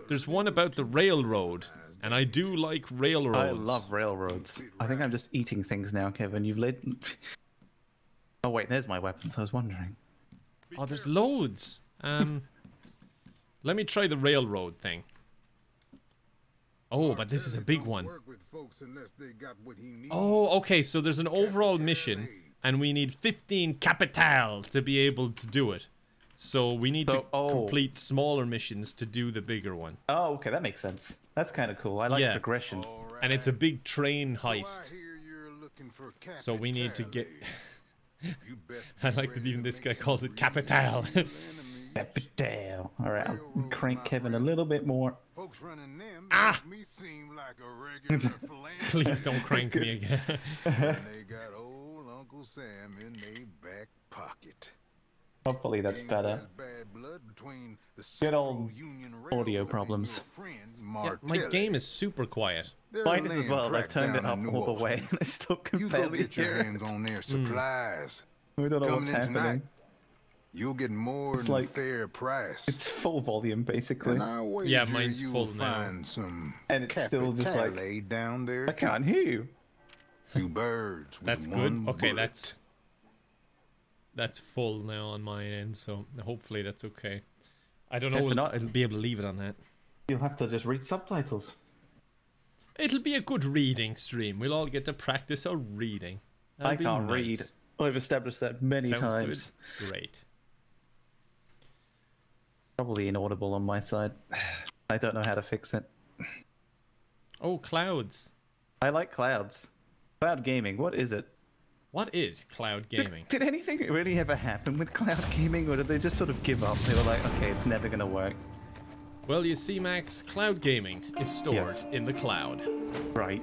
there's one about the railroad, and I do like railroads. I love railroads. I think I'm just eating things now, Kevin. You've led. Oh wait, there's my weapons. I was wondering. Oh, there's loads. Um, let me try the railroad thing. Oh, but this is a big don't one. work with folks unless they got what he needs. Oh, okay. So there's an overall mission, and we need 15 capital to be able to do it. So we need to oh. complete smaller missions to do the bigger one. Oh, okay, that makes sense. That's kind of cool. I like Yeah. progression. All right. And it's a big train heist. hear you're looking for So we need to get. Capitale. You best I like that even this guy calls it Capital. Enemies. All right, I'll crank Kevin a little bit more. Folks running them Ah! me seem like a regular. Please don't crank me again. and they got old Uncle Sam in their back pocket. Hopefully that's better. there's bad blood between the Good old Union audio problems. friend yeah, my game is super quiet. Mine is as well. I track turned it up all the way, and I still can You go barely get your hear it. hands on Hmm. their supplies. We don't know what's Coming in tonight, happening. You'll get more It's than like- fair price. It's full volume basically, and I wager Yeah, mine's you'll full now. some and it's still just like capitale down there. I can't hear you. Two birds with That's one good. Okay, bullet. that's that's full now on my end, so hopefully that's okay. I don't know. If We'll, not- I'll be able to leave it on that. You'll have to just read subtitles. It'll be a good reading stream. We'll all get to practice our reading. That'll I can't nice. read. I've established that many Sounds times. good. Great. Probably inaudible on my side. I don't know how to fix it. Oh, clouds. I like clouds. Cloud gaming, what is it? What is cloud Did- gaming? Did, anything really ever happen with cloud gaming, or did they just sort of give up? They were like, okay, it's never gonna work. Well, you see, Max, cloud gaming is stored Yes. in the cloud. Right.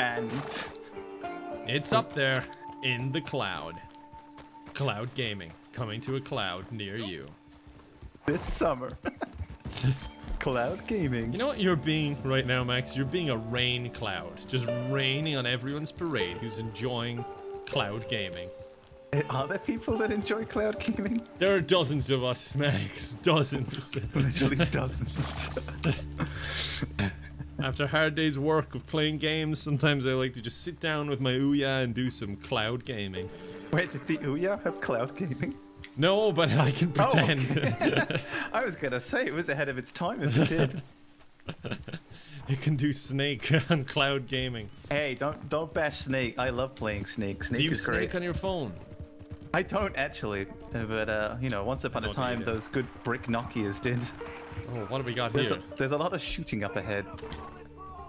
And It's up there in the cloud. Cloud gaming coming to a cloud near you. this summer, cloud gaming. You know what you're being right now, Max? You're being a rain cloud, just raining on everyone's parade who's enjoying cloud gaming. Eh, are there people that enjoy cloud gaming? There are dozens of us, Max. Dozens. Literally dozens. After a hard day's work of playing games, sometimes I like to just sit down with my Ouya and do some cloud gaming. Wait, did the Ouya have cloud gaming? No, but I can Oh, pretend. I was gonna say it was ahead of its time if it did. it can do Snake on cloud gaming. hey, don't don't bash Snake. I love playing Snake. Snake Do you is great. Snake on your phone? I don't actually, uh, but uh, you know, once upon a time, those good brick Nokias did. Oh, what do we got There's here? a, there's a lot of shooting up ahead.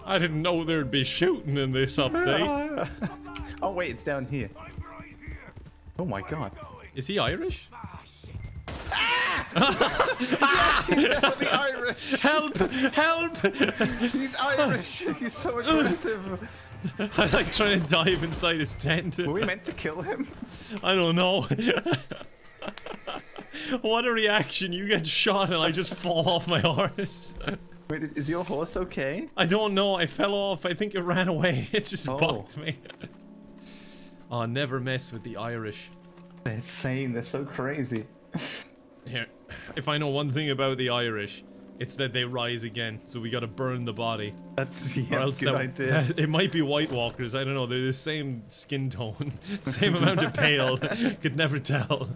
I didn't know there'd be shooting in this update. oh wait, it's down here. Oh my god. Is he Irish? Ah, ah! yes He's definitely Irish. Help! Help! He's Irish. He's so aggressive. I like trying to dive inside his tent. Were we meant to kill him? I don't know. what a reaction! You get shot and I just fall off my horse. Wait, is your horse okay? I don't know. I fell off. I think it ran away. It just Oh. bucked me. oh, never mess with the Irish. They're insane. They're so crazy. Here, if I know one thing about the Irish, it's that they rise again. So we gotta burn the body. That's Or yeah, else good that, idea. it might be White Walkers. I don't know. They're the same skin tone, same amount of pale. Could never tell.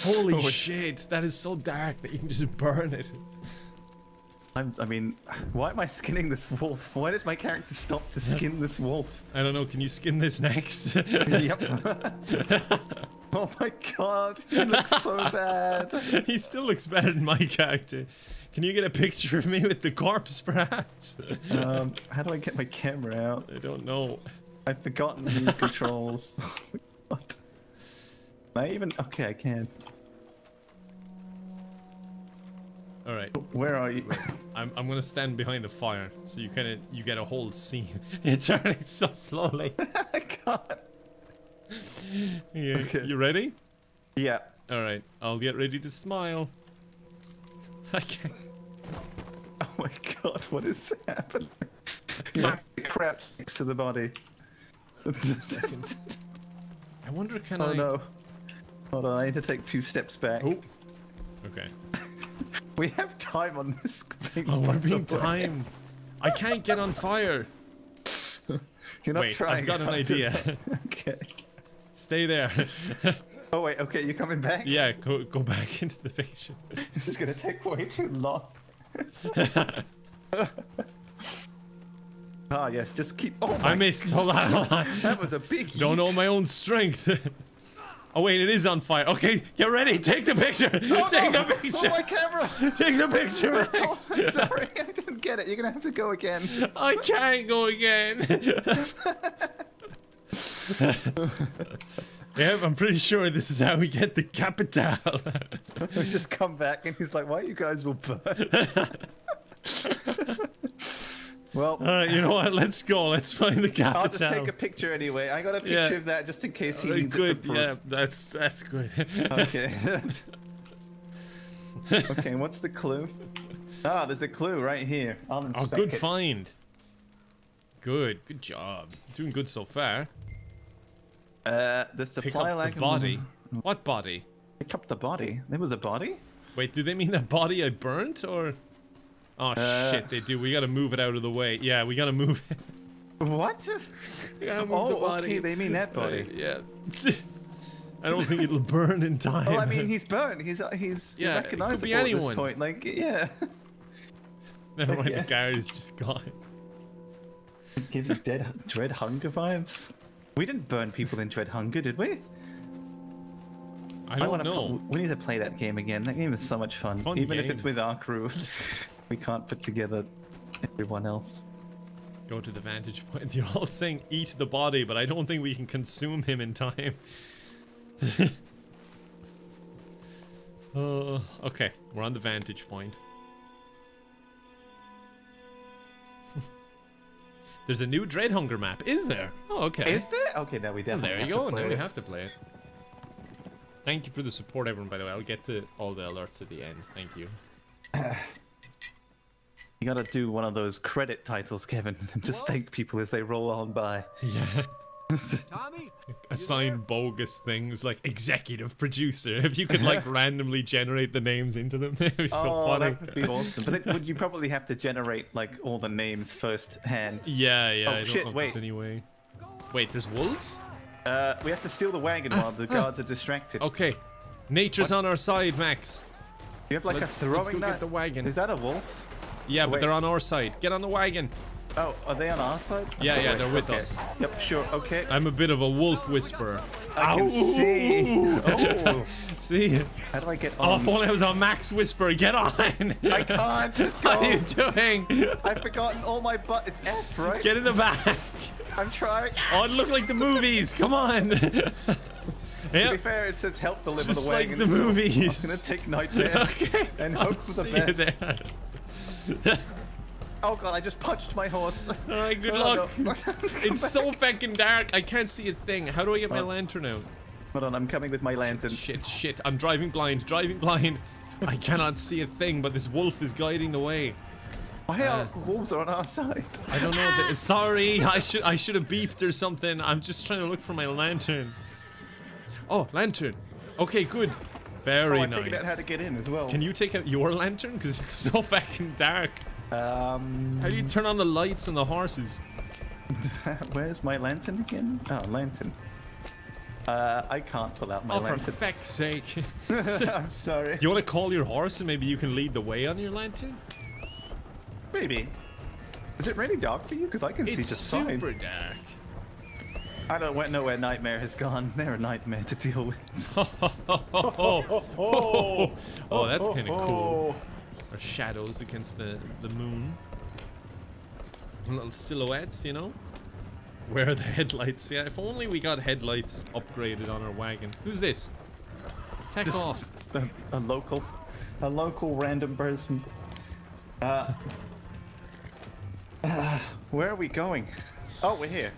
Holy Oh, shit! That is so dark that you can just burn it. I'm, I mean, why am I skinning this wolf? Why did my character stop to skin this wolf? I don't know. Can you skin this next? yep. oh my god, he looks so bad. he still looks better than my character. Can you get a picture of me with the corpse, perhaps? Um, how do I get my camera out? I don't know. I've forgotten the controls. what? Can I even? Okay, I can. All right. Where are you? I'm, I'm gonna stand behind the fire so you kind of you get a whole scene. You're turning so slowly. Can't. Yeah, Okay. You ready? Yeah. All right. I'll get ready to smile. I can't. Oh my god, what is happening? You have to next to the body. I wonder can oh I? no. Hold on, I need to take two steps back. Oh. Okay. We have time on this thing. Oh, we're the being way. timed. I can't get on fire. You're not Wait, trying. I've got an idea. okay. Stay there. Oh wait, okay, you're coming back? yeah, go go back into the picture. This is gonna take way too long. ah yes, just keep. Oh I missed. Hold on. Hold on. That was a big. Don't know my own strength. Oh wait, it is on fire. Okay, get ready. Take the picture. Oh, Take no! the Oh, picture. my camera! Take the picture. Oh, I'm sorry, I didn't get it. You're gonna have to go again. I can't go again. yeah, I'm pretty sure this is how we get the capital. He's just come back and he's like, "Why are you guys all burnt?" well, All right, you know what? Let's go. Let's find the capital. I'll just take a picture anyway. I got a picture Yeah. of that just in case he Very needs good. it for Yeah, proof. that's that's good. Okay. okay, what's the clue? Ah, there's a clue right here. I'll oh, good it. find. Good, good job. Doing good so far. Uh, the supply up lag. the body. What body? Pick up the body. There was a body. Wait, do they mean that body I burnt or? Oh Uh, shit, they do. We gotta move it out of the way. Yeah, we gotta move it. What? Gotta move Oh, the okay, they mean that body. Right, yeah. I don't think it'll burn in time. Well, I mean, he's burnt. He's uh, he's Yeah, recognizable at this point. Like, yeah. Never mind, yeah. the guard is just gone. Give you dead Dread Hunger vibes. We didn't burn people in Dread Hunger, did we? I don't wanna know. we need to play that game again. That game is so much fun. Fun Even if it's with our crew, we can't put together everyone else. Go to the vantage point. You're all saying eat the body, but I don't think we can consume him in time. uh, okay, we're on the vantage point. There's a new Dread Hunger map, is there? Oh, okay. Is there? Okay, now we Well, definitely. there you have to go. play Now we it. have to play it. Thank you for the support, everyone. By the way, I'll get to all the alerts at the end. Thank you. You gotta do one of those credit titles, Kevin. and Just thank people as they roll on by. Yeah. Tommy? Assign bogus things like executive producer. If you could like randomly generate the names into them, it'd be so oh, funny. that would be awesome. But then, would you probably have to generate like all the names first hand? Yeah, yeah. Oh, I don't shit, wait. there's anyway. Wait, there's wolves? Uh, we have to steal the wagon while the guards are distracted. Okay. Nature's on our side, Max. You have like let's- a throwing let's go get the wagon. Is that a wolf? Yeah, but wait. they're on our side. Get on the wagon. Oh, are they on our side? Yeah, yeah, wait, they're with okay. us. Yep, sure. Okay. I'm a bit of a wolf whisperer. I can see. Oh, See? how do I get Oh, on? if only I was a Max Whisperer. Get on! I can't. Just go. What are you doing? I've forgotten all my butt. It's F, right? Get in the back. I'm trying. Oh, it looked like the movies. Come on. To be fair, it says help deliver Just the like wagon. the so movies. I'm gonna take Nightmare Okay. and I'll hope for the best. Oh god, I just punched my horse. Alright, good Oh, luck. It's so fucking dark. I can't see a thing. How do I get my lantern out? Hold on, I'm coming with my lantern. Shit, shit. I'm driving blind. Driving blind. I cannot see a thing, but this wolf is guiding the way. Why are Uh, wolves on our side? I don't know. Sorry, I should I should have beeped or something. I'm just trying to look for my lantern. Oh, lantern. Okay, good. Very oh, I nice. figured out how to get in as well. Can you take out your lantern? Because it's so fucking dark. Um, How do you turn on the lights and the horses? where's my lantern again? Oh, lantern. Uh, I can't pull out my oh, for lantern. feck's sake. I'm sorry. Do you want to call your horse and maybe you can lead the way on your lantern? Maybe. Is it really dark for you? Because I can see just fine. It's super dark. I don't know where Nightmare has gone. They're a nightmare to deal with. oh, oh, that's kind of cool. Or shadows against the, the moon. Little silhouettes, you know? Where are the headlights? Yeah, if only we got headlights upgraded on our wagon. Who's this? Heck Just off. a, a local, a local random person. Uh, uh, where are we going? Oh, we're here.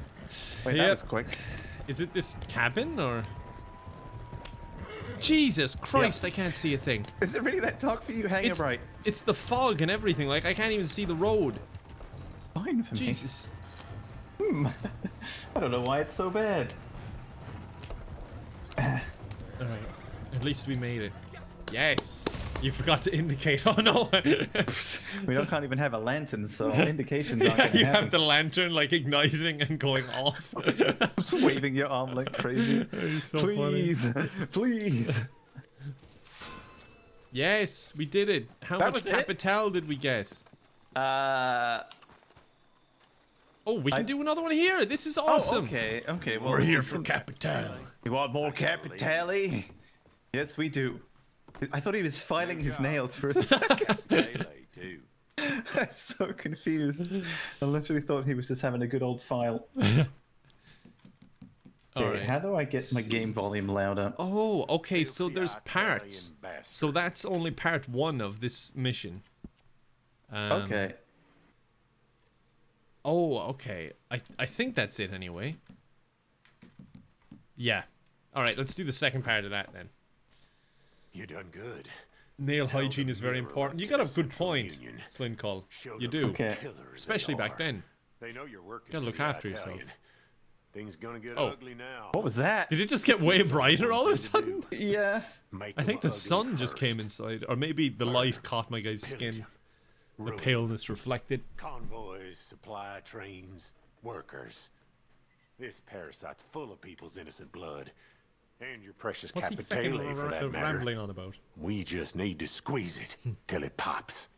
Wait, that was quick. Is it this cabin or? Jesus Christ, I can't see a thing. Is it really that dark for you? Hang It's, it right. it's the fog and everything. Like, I can't even see the road. Fine for Jesus. me. Hmm. I don't know why it's so bad. Alright. At least we made it. Yes. You forgot to indicate. Oh no. We don't can't even have a lantern, so indications aren't yeah, you happen. have the lantern like igniting and going off. Just waving your arm like crazy. It's so funny. please, please. Yes, we did it. How That much was it? capital did we get? Uh, Oh, we can I- do another one here. This is awesome. Oh, okay, okay. Well, We're here for from- Capital. You want more Capitelli? Yes, we do. I thought he was filing his nails for a second. Melee, too. I'm so confused. I literally thought he was just having a good old file. All Okay, right. How do I get my game volume louder? Oh, okay. So there's parts. So that's only part one of this mission. Um, okay. Oh, okay. I I think that's it anyway. Yeah. All right. Let's do the second part of that then. You done good. Nail Tell hygiene is very important. You got a good point, Union. Slim Call. Show You do. Okay. Especially back then. They know you're working. Gotta look the after yourself. Things gonna get Oh. ugly now. What was that? Did it just get way brighter all of a sudden? Yeah. Make I think the ugly sun just came inside, or maybe the light caught my guy's skin. skin. 'em. The paleness reflected. Convoys, supply trains, workers. This parasite's full of people's innocent blood. And your precious What's Capitale, for that matter. rambling on about? We just need to squeeze it hmm. till it pops.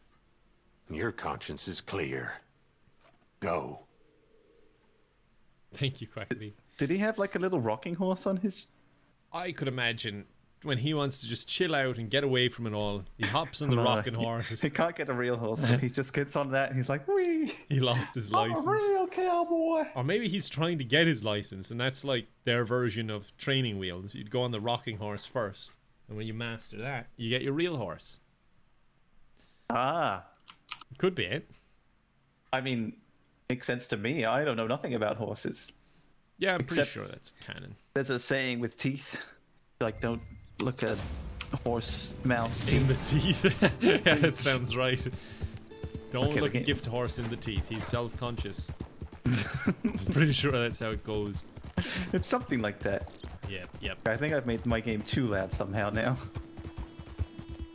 Your conscience is clear. Go. Thank you, Quackity. Did he have like a little rocking horse on his? I could imagine when he wants to just chill out and get away from it all, he hops on the No, rocking horse. He can't get a real horse, so he just gets on that and he's like, "Wee, He lost his I'm license. a real cowboy." Or maybe he's trying to get his license, and that's like their version of training wheels. You'd go on the rocking horse first, and when you master that, you get your real horse. Ah, Could be it. I mean, makes sense to me. I don't know nothing about horses. Yeah, I'm pretty sure that's canon. There's a saying with teeth, like don't look at horse mouth In the teeth. yeah, that sounds right. Don't Okay, look a gift horse in the teeth. He's self-conscious. Pretty sure that's how it goes. It's something like that. Yep, yep. I think I've made my game too loud somehow now.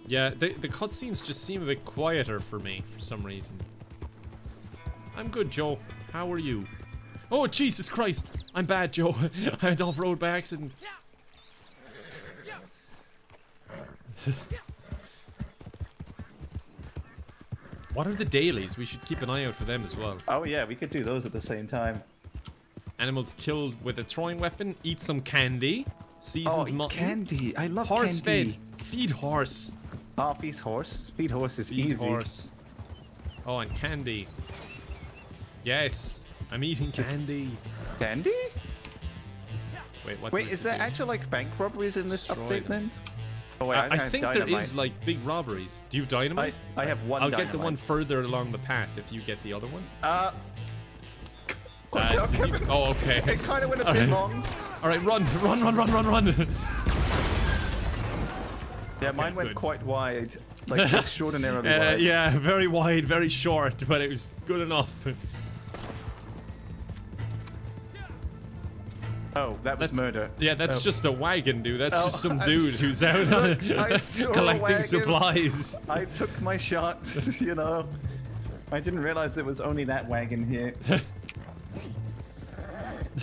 Yeah, the, the cutscenes just seem a bit quieter for me for some reason. I'm good, Joe. How are you? Oh, Jesus Christ! I'm bad, Joe. I went off road by accident. what are the dailies? We should keep an eye out for them as well. Oh yeah, we could do those at the same time. Animals killed with a throwing weapon. Eat some candy. Seasoned Oh, mutton. candy! I love Horse candy. fed. Feed horse. Oh, feed horse. Feed horse is Feed easy. horse. Oh, and candy. Yes, I'm eating candy. Candy? Wait, what? Wait, is there actual like bank robberies in this update them. then? Oh wait, I, I have think there dynamite. is like big robberies. Do you have dynamite? I have one. I'll get the one further along the path if you get the other one. Uh. Uh, you- oh, okay. It kind of went a All bit right. long. All right, run, run, run, run, run, run. Yeah, mine went good. quite wide, like extraordinarily Uh, wide. yeah, very wide, very short, but it was good enough. Oh, that was That's- murder. Yeah, that's Oh. just a wagon, dude. That's Oh, just some dude s- who's out Look, I collecting supplies. I took my shot, you know. I didn't realize there was only that wagon here.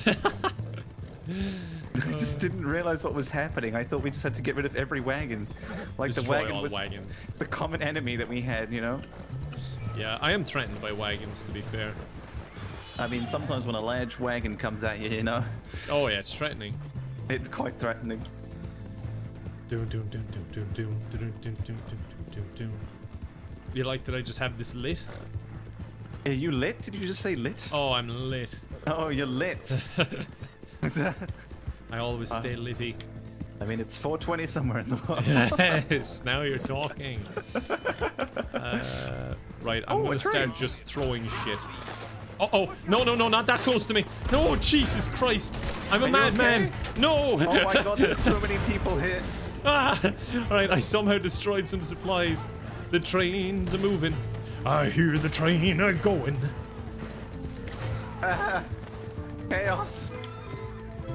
I just didn't realize what was happening. I thought we just had to get rid of every wagon. Like the wagon was wagons. the common enemy that we had, you know? Yeah, I am threatened by wagons, to be fair. I mean, sometimes when a large wagon comes at you, you know, Oh yeah, it's threatening. it's quite threatening. Doom, doom, doom, doom, doom, doom, doom, doom, doom, doom, doom, doom, doom. You like that I just have this lit? Are you lit? Did you just say lit? Oh, I'm lit. Oh, you're lit. I always Uh. stay litty. I mean, it's 420 somewhere in the world. Yes, now you're talking. Uh, right, I'm Oh, gonna start just throwing shit. Uh oh, no, no, no, not that close to me. No, Jesus Christ. I'm a madman. okay? No. Oh my god, there's so many people here. Ah! Alright, I somehow destroyed some supplies. The trains are moving. I hear the train a going. Chaos.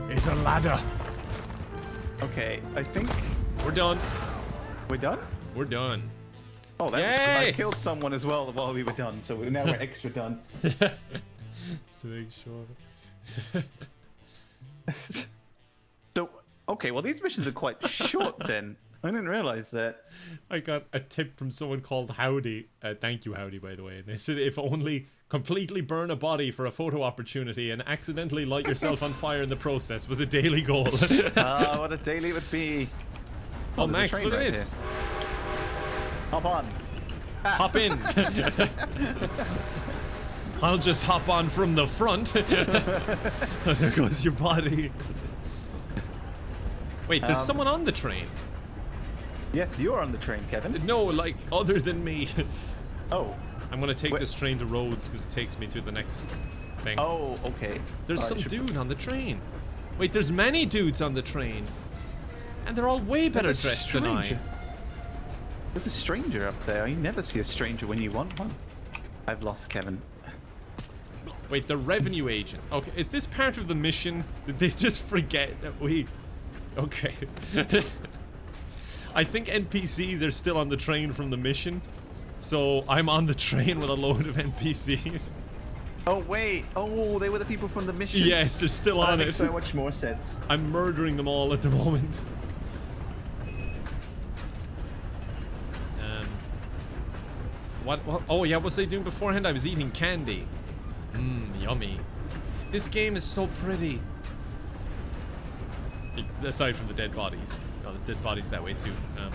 It's a ladder. Okay, I think We're done. we're done. We're done. Oh, that was good. I killed someone as well while we were done, so now we're extra done. to make sure. So, okay, well these missions are quite short then. I didn't realize that. I got a tip from someone called Howdy. Uh, thank you, Howdy, by the way. And they said if only completely burn a body for a photo opportunity and accidentally light yourself on fire in the process was a daily goal. Ah, what a daily it would be. oh, a Max, look at this. here. Hop on. Hop in. I'll just hop on from the front. there goes your body. Wait, there's Um, someone on the train. Yes, you're on the train, Kevin. No, like other than me. Oh. I'm gonna take Wait. this train to Rhodes because it takes me to the next thing. Oh, okay. There's Alright, some should- dude on the train. Wait, there's many dudes on the train. And they're all way better dressed than I. There's a stranger up there. You never see a stranger when you want one. I've lost Kevin. Wait, the revenue agent. Okay, is this part of the mission? Did they just forget that we... Okay. I think NPCs are still on the train from the mission. So I'm on the train with a load of NPCs. Oh wait. Oh, they were the people from the mission. Yes, they're still That on makes it. so much more sense. I'm murdering them all at the moment. Um, what, what? Oh yeah, what was I doing beforehand? I was eating candy. Mmm, yummy. This game is so pretty. E- Aside from the dead bodies. No, the dead bodies that way too. Um,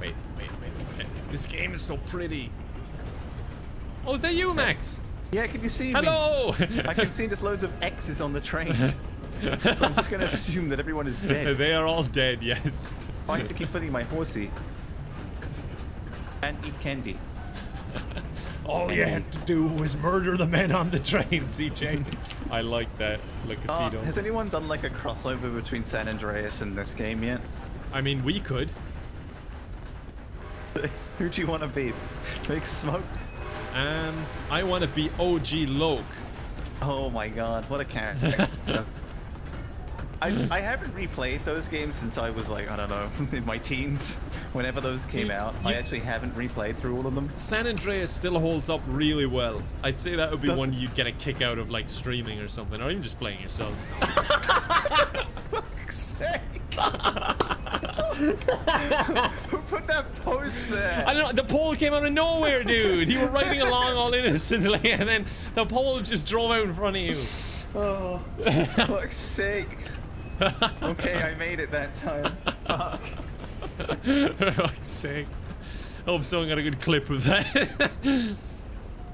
wait, wait, wait. Okay, this game is so pretty. Oh, is that you, Max? Yeah, can you see me? Hello. I can see just loads of X's on the train. I'm just gonna assume that everyone is dead. they are all dead. Yes. I have to keep feeding my horsey. And eat candy. All you had to do was murder the men on the train, CJ. I like that. Like Uh, casino. has anyone done like a crossover between San Andreas and this game yet? I mean, we could. Who do you want to be? Big Smoke? Um, I want to be OG Loc. Oh my god, what a character. I, hmm. I haven't replayed those games since I was like, I don't know, in my teens. Whenever those came You- out, I actually haven't replayed through all of them. San Andreas still holds up really well. I'd say that would be Does- one you'd get a kick out of, like streaming or something, or even just playing yourself. Fuck's sake. Who put that post there? I don't know. The pole came out of nowhere, dude. You were riding along all innocently, and then the pole just drove out in front of you. Oh, fuck's sake. Okay, I made it that time. Fuck. For fuck's sake. Hope someone got a good clip of that.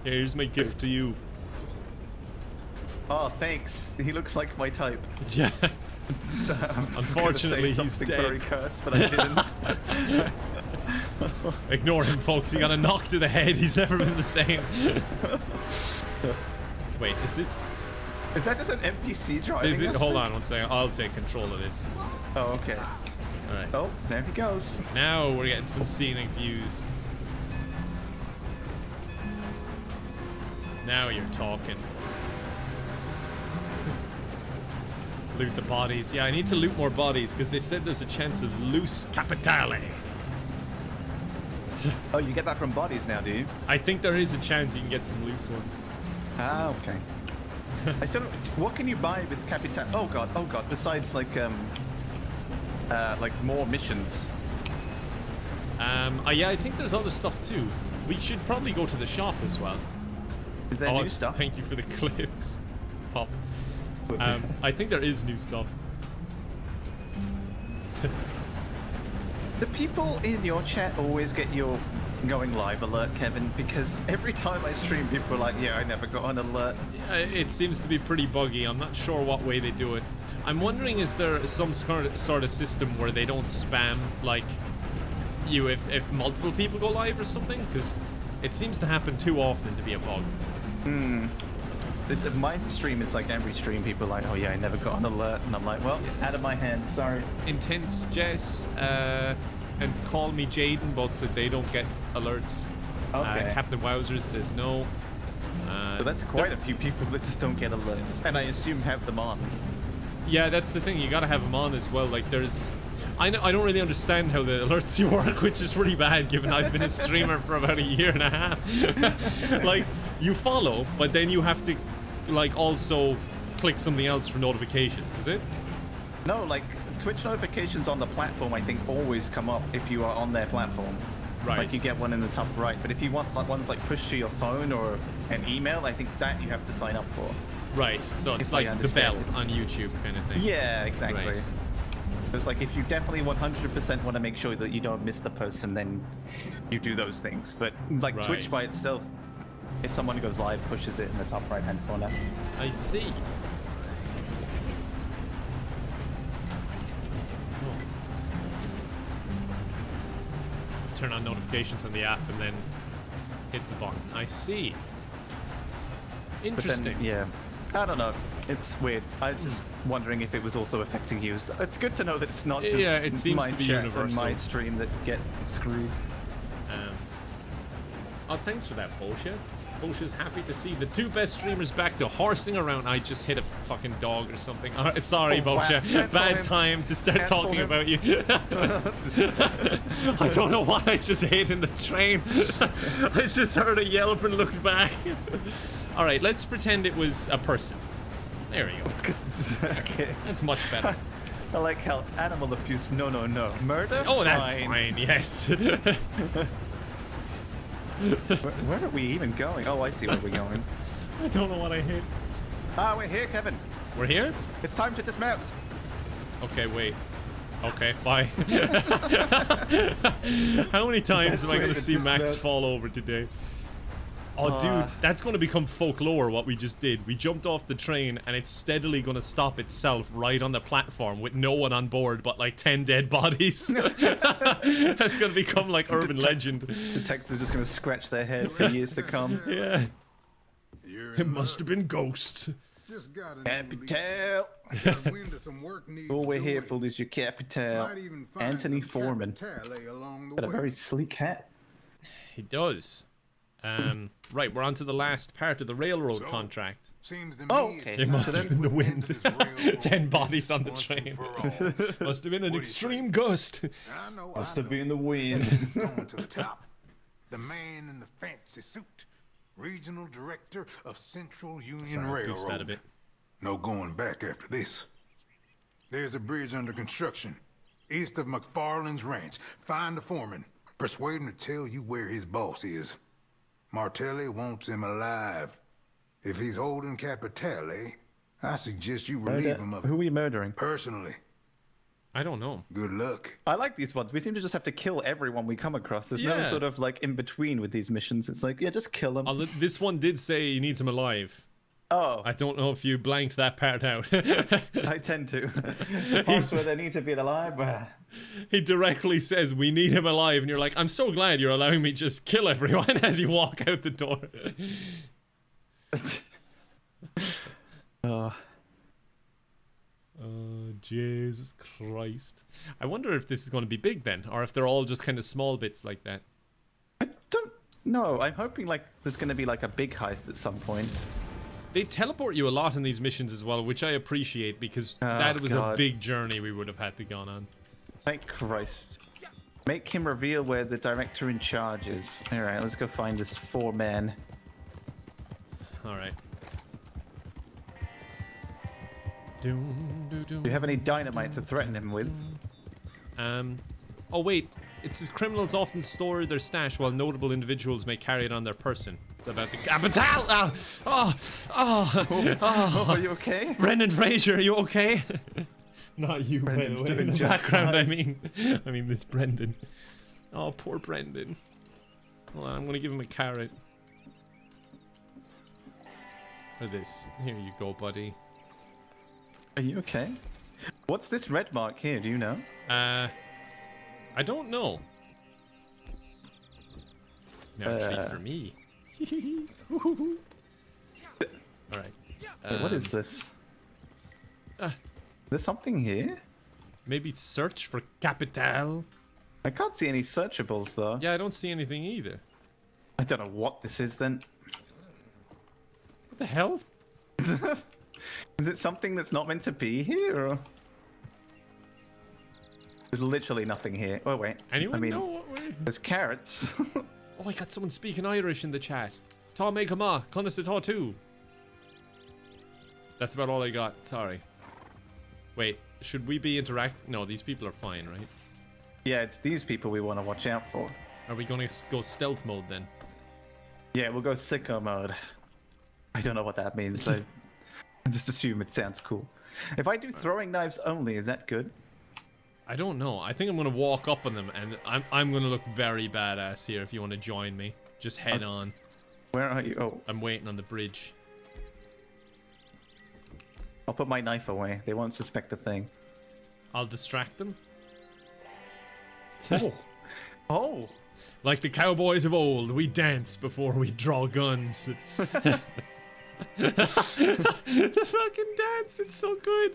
Here's my gift to you. Oh, thanks. He looks like my type. Yeah. I'm Unfortunately, he's dead. very cursed, but I didn't. Ignore him, folks. He got a knock to the head. He's never been the same. Wait, is this? Is that just an NPC driving? Is it? Hold on one second. I'll take control of this. Oh, okay. All right. Oh, there he goes. Now we're getting some scenic views. Now you're talking. Loot the bodies. Yeah, I need to loot more bodies because they said there's a chance of loose capitale. Oh, you get that from bodies now, do you? I think there is a chance you can get some loose ones. Ah, okay. I still. What can you buy with Capitale? Oh god, oh god. Besides like um, uh, like more missions. Um, uh, yeah, I think there's other stuff too. We should probably go to the shop as well. Is there oh, new stuff? Thank you for the clips. Pop. Um, I think there is new stuff. The people in your chat always get your going live alert, Kevin, because every time I stream, people are like, "Yeah, I never got an alert." Uh, It seems to be pretty buggy. I'm not sure what way they do it. I'm wondering is there some sort of, system where they don't spam like you if, if multiple people go live or something? Because it seems to happen too often to be a bug. It's, uh, my stream is like every stream. People are like, "Oh yeah, I never got an alert," and I'm like, "Well, out of my hands. Sorry." Intense Jess uh, and Call Me Jaden both said they don't get alerts. Okay. Uh, Captain Wowzers says no. Uh, So that's quite a few people that just don't get alerts, and I assume have them on. Yeah, that's the thing. You gotta have them on as well. Like, there's, I know, I don't really understand how the alerts work, which is really bad given I've been a streamer for about a year and a half. like, you follow, but then you have to, like, also click something else for notifications. Is it? No, like Twitch notifications on the platform, I think, always come up if you are on their platform. Right. Like you get one in the top right. But if you want like ones like pushed to your phone or an email, I think that you have to sign up for. Right. So it's like the bell it. on YouTube kind of thing. Yeah, exactly. Right. It's like if you definitely 100% want to make sure that you don't miss the person, then you do those things. But like Right. Twitch by itself, if someone goes live, pushes it in the top right hand corner. I see. Oh. Turn on notifications on the app and then hit the button. I see. Interesting. then, yeah, I don't know. It's weird. I was just wondering if it was also affecting you. So It's good to know that it's not just Yeah, it seems my to be chat and my stream that get screwed. Um, oh, thanks for that, Bullshit. Bullshit's happy to see the two best streamers back to horsing around. I just hit a fucking dog or something. Sorry, Oh. Bad him. time to start Cancel talking him. about you. I don't know what I just hit in the train. I just heard a yelp and looked back. All right, let's pretend it was a person. There we go. okay. That's much better. I like how animal abuse. No, no, no. Murder. Oh, that's fine. Yes. Where, where are we even going? Oh, I see where we're going. I don't know what I hit. Ah, we're here, Kevin. We're here? It's time to dismount. Okay, wait. Okay, bye. How many times am I going to to see Max fall over today? Oh, Uh. dude, that's going to become folklore, what we just did. We jumped off the train, and it's steadily going to stop itself right on the platform with no one on board but like 10 dead bodies. that's going to become like urban legend. Detectives are just going to scratch their head for years to come. Yeah. You're It must have been ghosts. Just got a Capital. wind some work needs All we're here for is your capital. Might even find Anthony some Foreman. capitale along the Got a very sleek hat. He does. Um, right, we're on to the last part of the railroad So? contract. Seems to me Oh, okay. It must have been the put an end wind. to this railroad 10 bodies on the train. Must have been an What do extreme gust. I know, Must I have know. been the wind. Going to the top. The man in the fancy suit, regional director of Central Union Sorry, I that a Railroad. bit. No going back after this. There's a bridge under construction, east of MacFarlane's ranch. Find the foreman. Persuade him to tell you where his boss is. Martelli wants him alive. If he's holding Capitale, I suggest you relieve him of Who are we murdering? Personally, I don't know. good luck. I like these ones. We seem to just have to kill everyone we come across. There's no sort of like in between with these missions. It's like, yeah, just kill them. Oh, li- this one did say he needs him alive. Oh, I don't know if you blanked that part out. I tend to. Parts where they need to be alive. he directly says, We need him alive. And you're like, I'm so glad you're allowing me to just kill everyone as you walk out the door. Oh, Oh, Jesus Christ. I wonder if this is going to be big then, or if they're all just kind of small bits like that. I don't know. I'm hoping like there's going to be like a big heist at some point. They teleport you a lot in these missions as well, which I appreciate because that was a Oh, big journey we would have had to gone on. Thank Christ. Make him reveal where the director in charge is. All right, let's go find this four man. All right. Doom, doo, doom. Do you have any dynamite to threaten him with? Um, oh wait, it says criminals often store their stash while notable individuals may carry it on their person. About the capital. Oh, oh, oh, Oh, are you okay? Brendan Fraser, are you okay? Not you, Brendan's by the way. In the just background, I mean, I mean this Brendan. Oh, poor Brendan. Hold on, I'm gonna give him a carrot. Or this. Here you go, buddy. Are you okay? What's this red mark here? Do you know? Uh, I don't know. Now treat Uh. for me. All right. Wait, what is Um, this? uh. There's something here? Maybe search for capital. I can't see any searchables though. Yeah, I don't see anything either. I don't know what this is then. What the hell? Is it something that's not meant to be here or? There's literally nothing here. Oh wait. Anyone I mean, know what we're... there's carrots. Oh, I got someone speaking Irish in the chat. Tá me kama, conas tá too. That's about all I got. Sorry. Wait, should we be interact? No, these people are fine, right? Yeah, it's these people we want to watch out for. Are we going to go stealth mode then? Yeah, we'll go sicko mode. I don't know what that means. I just assume it sounds cool. If I do throwing knives only, is that good? I don't know. I think I'm gonna walk up on them, and I'm I'm gonna look very badass here. If you want to join me, just head uh, on. Where are you? Oh, I'm waiting on the bridge. I'll put my knife away. They won't suspect a thing. I'll distract them, Oh. oh. like the cowboys of old. We dance before we draw guns. the fucking dance, it's so good.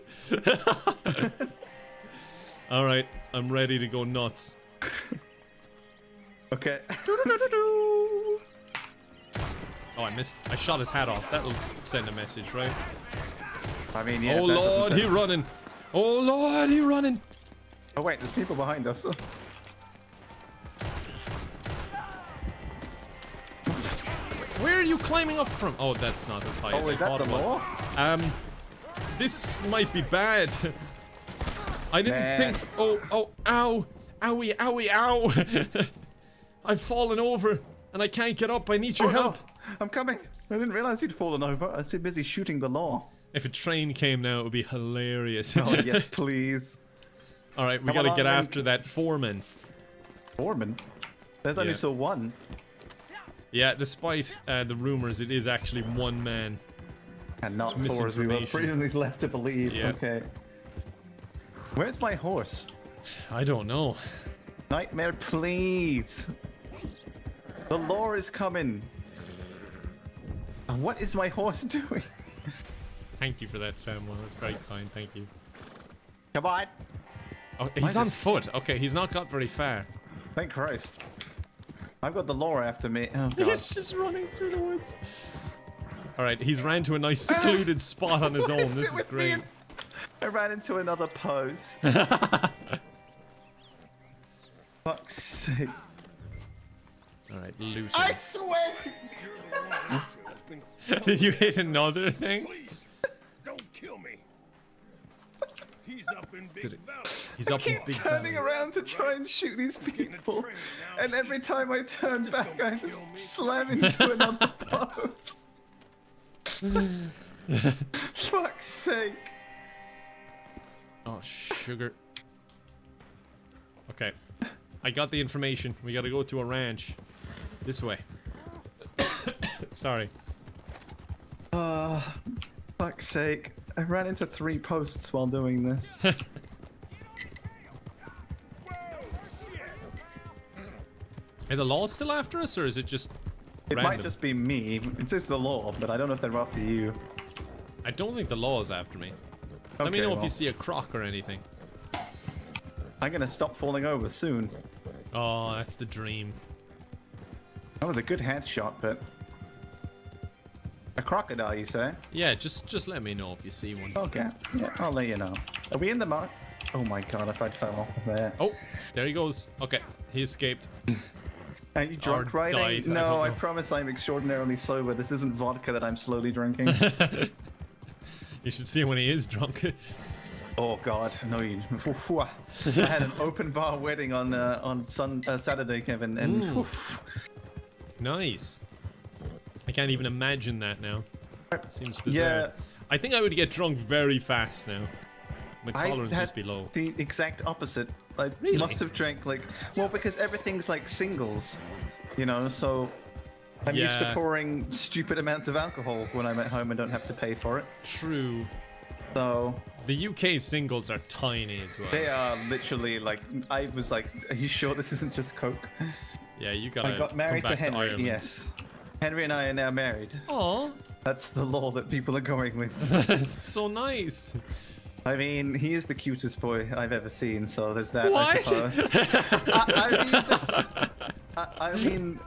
All right, I'm ready to go nuts. Okay. Oh, I missed. I shot his hat off. That'll send a message, right? I mean, yeah. oh that lord, sound- he running. Oh lord, he running. Oh wait, there's people behind us. Where are you climbing up from? Oh, that's not as high as Oh, I is that thought the it was. law? Um, this might be bad. I didn't Nah. think. Oh, oh, ow, owie, owie, ow! I've fallen over and I can't get up. I need your Oh, no. help. I'm coming. I didn't realize you'd fallen over. I was too busy shooting the law. If a train came now, it would be hilarious. Oh yes, please. All right, we gotta get after that foreman. Foreman. There's only Yeah. saw one. Yeah, despite uh, the rumors, it is actually one man. And not four as we were previously left to believe. Yeah. Okay. Where's my horse? I don't know. Nightmare, please. The law is coming. What is my horse doing? Thank you for that, Samuel. That's very kind. Thank you. Come on. Oh, he's on foot. Okay, he's not got very far. Thank Christ. I've got the law after me. Oh god. He's just running through the woods. All right, he's ran to a nice secluded spot on his own. is This is great. And- I ran into another post. Fuck's sake. All right, loot. I him. sweat! Did you hit another thing? Please, don't kill me. He's up in Big Did it- Valley. He's up in keep big turning Valley. around to try and shoot these people. And every time I turn Just back, I just me. slam into another post. Fuck's sake. Oh, sugar. Okay. I got the information. We gotta go to a ranch. This way. Sorry. Uh, fuck's sake. I ran into three posts while doing this. Are the law still after us, or is it just It random? might just be me. It says the law, but I don't know if they're after you. I don't think the law is after me. Let me Okay, know if you see a croc or anything. I'm gonna stop falling over soon. Oh, that's the dream. That was a good headshot, but... A crocodile, you say? Yeah, just just let me know if you see one. Okay. Yeah, I'll let you know. Are we in the mark? Oh my god, if I'd fell off of there. Oh, there he goes. Okay, he escaped. Are you drunk Or riding? died, no, don't I, promise I'm extraordinarily sober. This isn't vodka that I'm slowly drinking. You should see when he is drunk. oh god, no you. I had an open bar wedding on uh, on sun uh, Saturday, Kevin, and oof, nice. I can't even imagine that now. It seems bizarre. yeah, I think I would get drunk very fast now. My I tolerance had must be low. the exact opposite. I Really? must have drank like well because everything's like singles, you know. So I'm used to pouring stupid amounts of alcohol when I'm at home and don't have to pay for it. True. So The UK singles are tiny as well. they are literally like I was like, are you sure this isn't just coke? Yeah, you gotta I got married to Henry. Ireland. yes, Henry and I are now married. Aw, That's the law that people are going with. so nice. I mean, he is the cutest boy I've ever seen, so there's that, I suppose. I, I mean, this, I, I mean,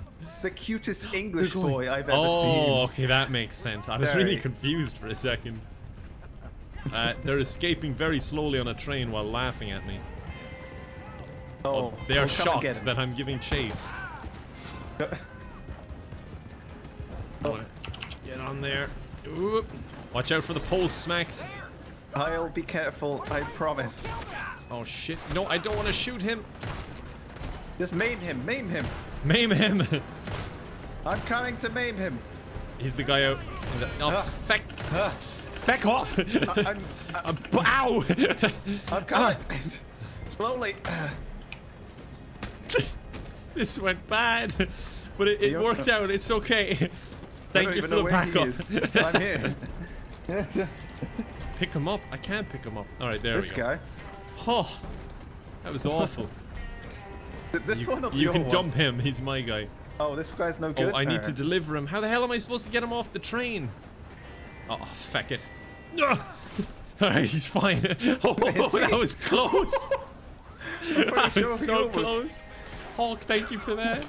the cutest English boy I've ever oh, seen. okay, that makes sense. I was really confused for a second. Uh, they're escaping very slowly on a train while laughing at me. Oh, they are well, come and get shocked that I'm giving chase. Oh. Get on there. Oop. Watch out for the posts, Max. I'll be careful, I promise. Oh shit. No, I don't want to shoot him. Just maim him, maim him. Maim him. I'm coming to maim him. He's the guy out. Oh, Ah. feck. Feck off. I, I'm, Um, Ow. I'm coming. Slowly. this went bad, but it, it worked out. It's okay. Thank you for the he backup. I'm here. pick him up. I can't pick him up. All right, there this we go. This guy. Oh, that was awful. Th- This one or you can one? dump him. He's my guy. Oh, this guy's no good. Oh, I need to deliver him. How the hell am I supposed to get him off the train? Oh, feck it. Alright, he's fine. Oh, he? that was close. that sure was so close. Hawk, thank you for that.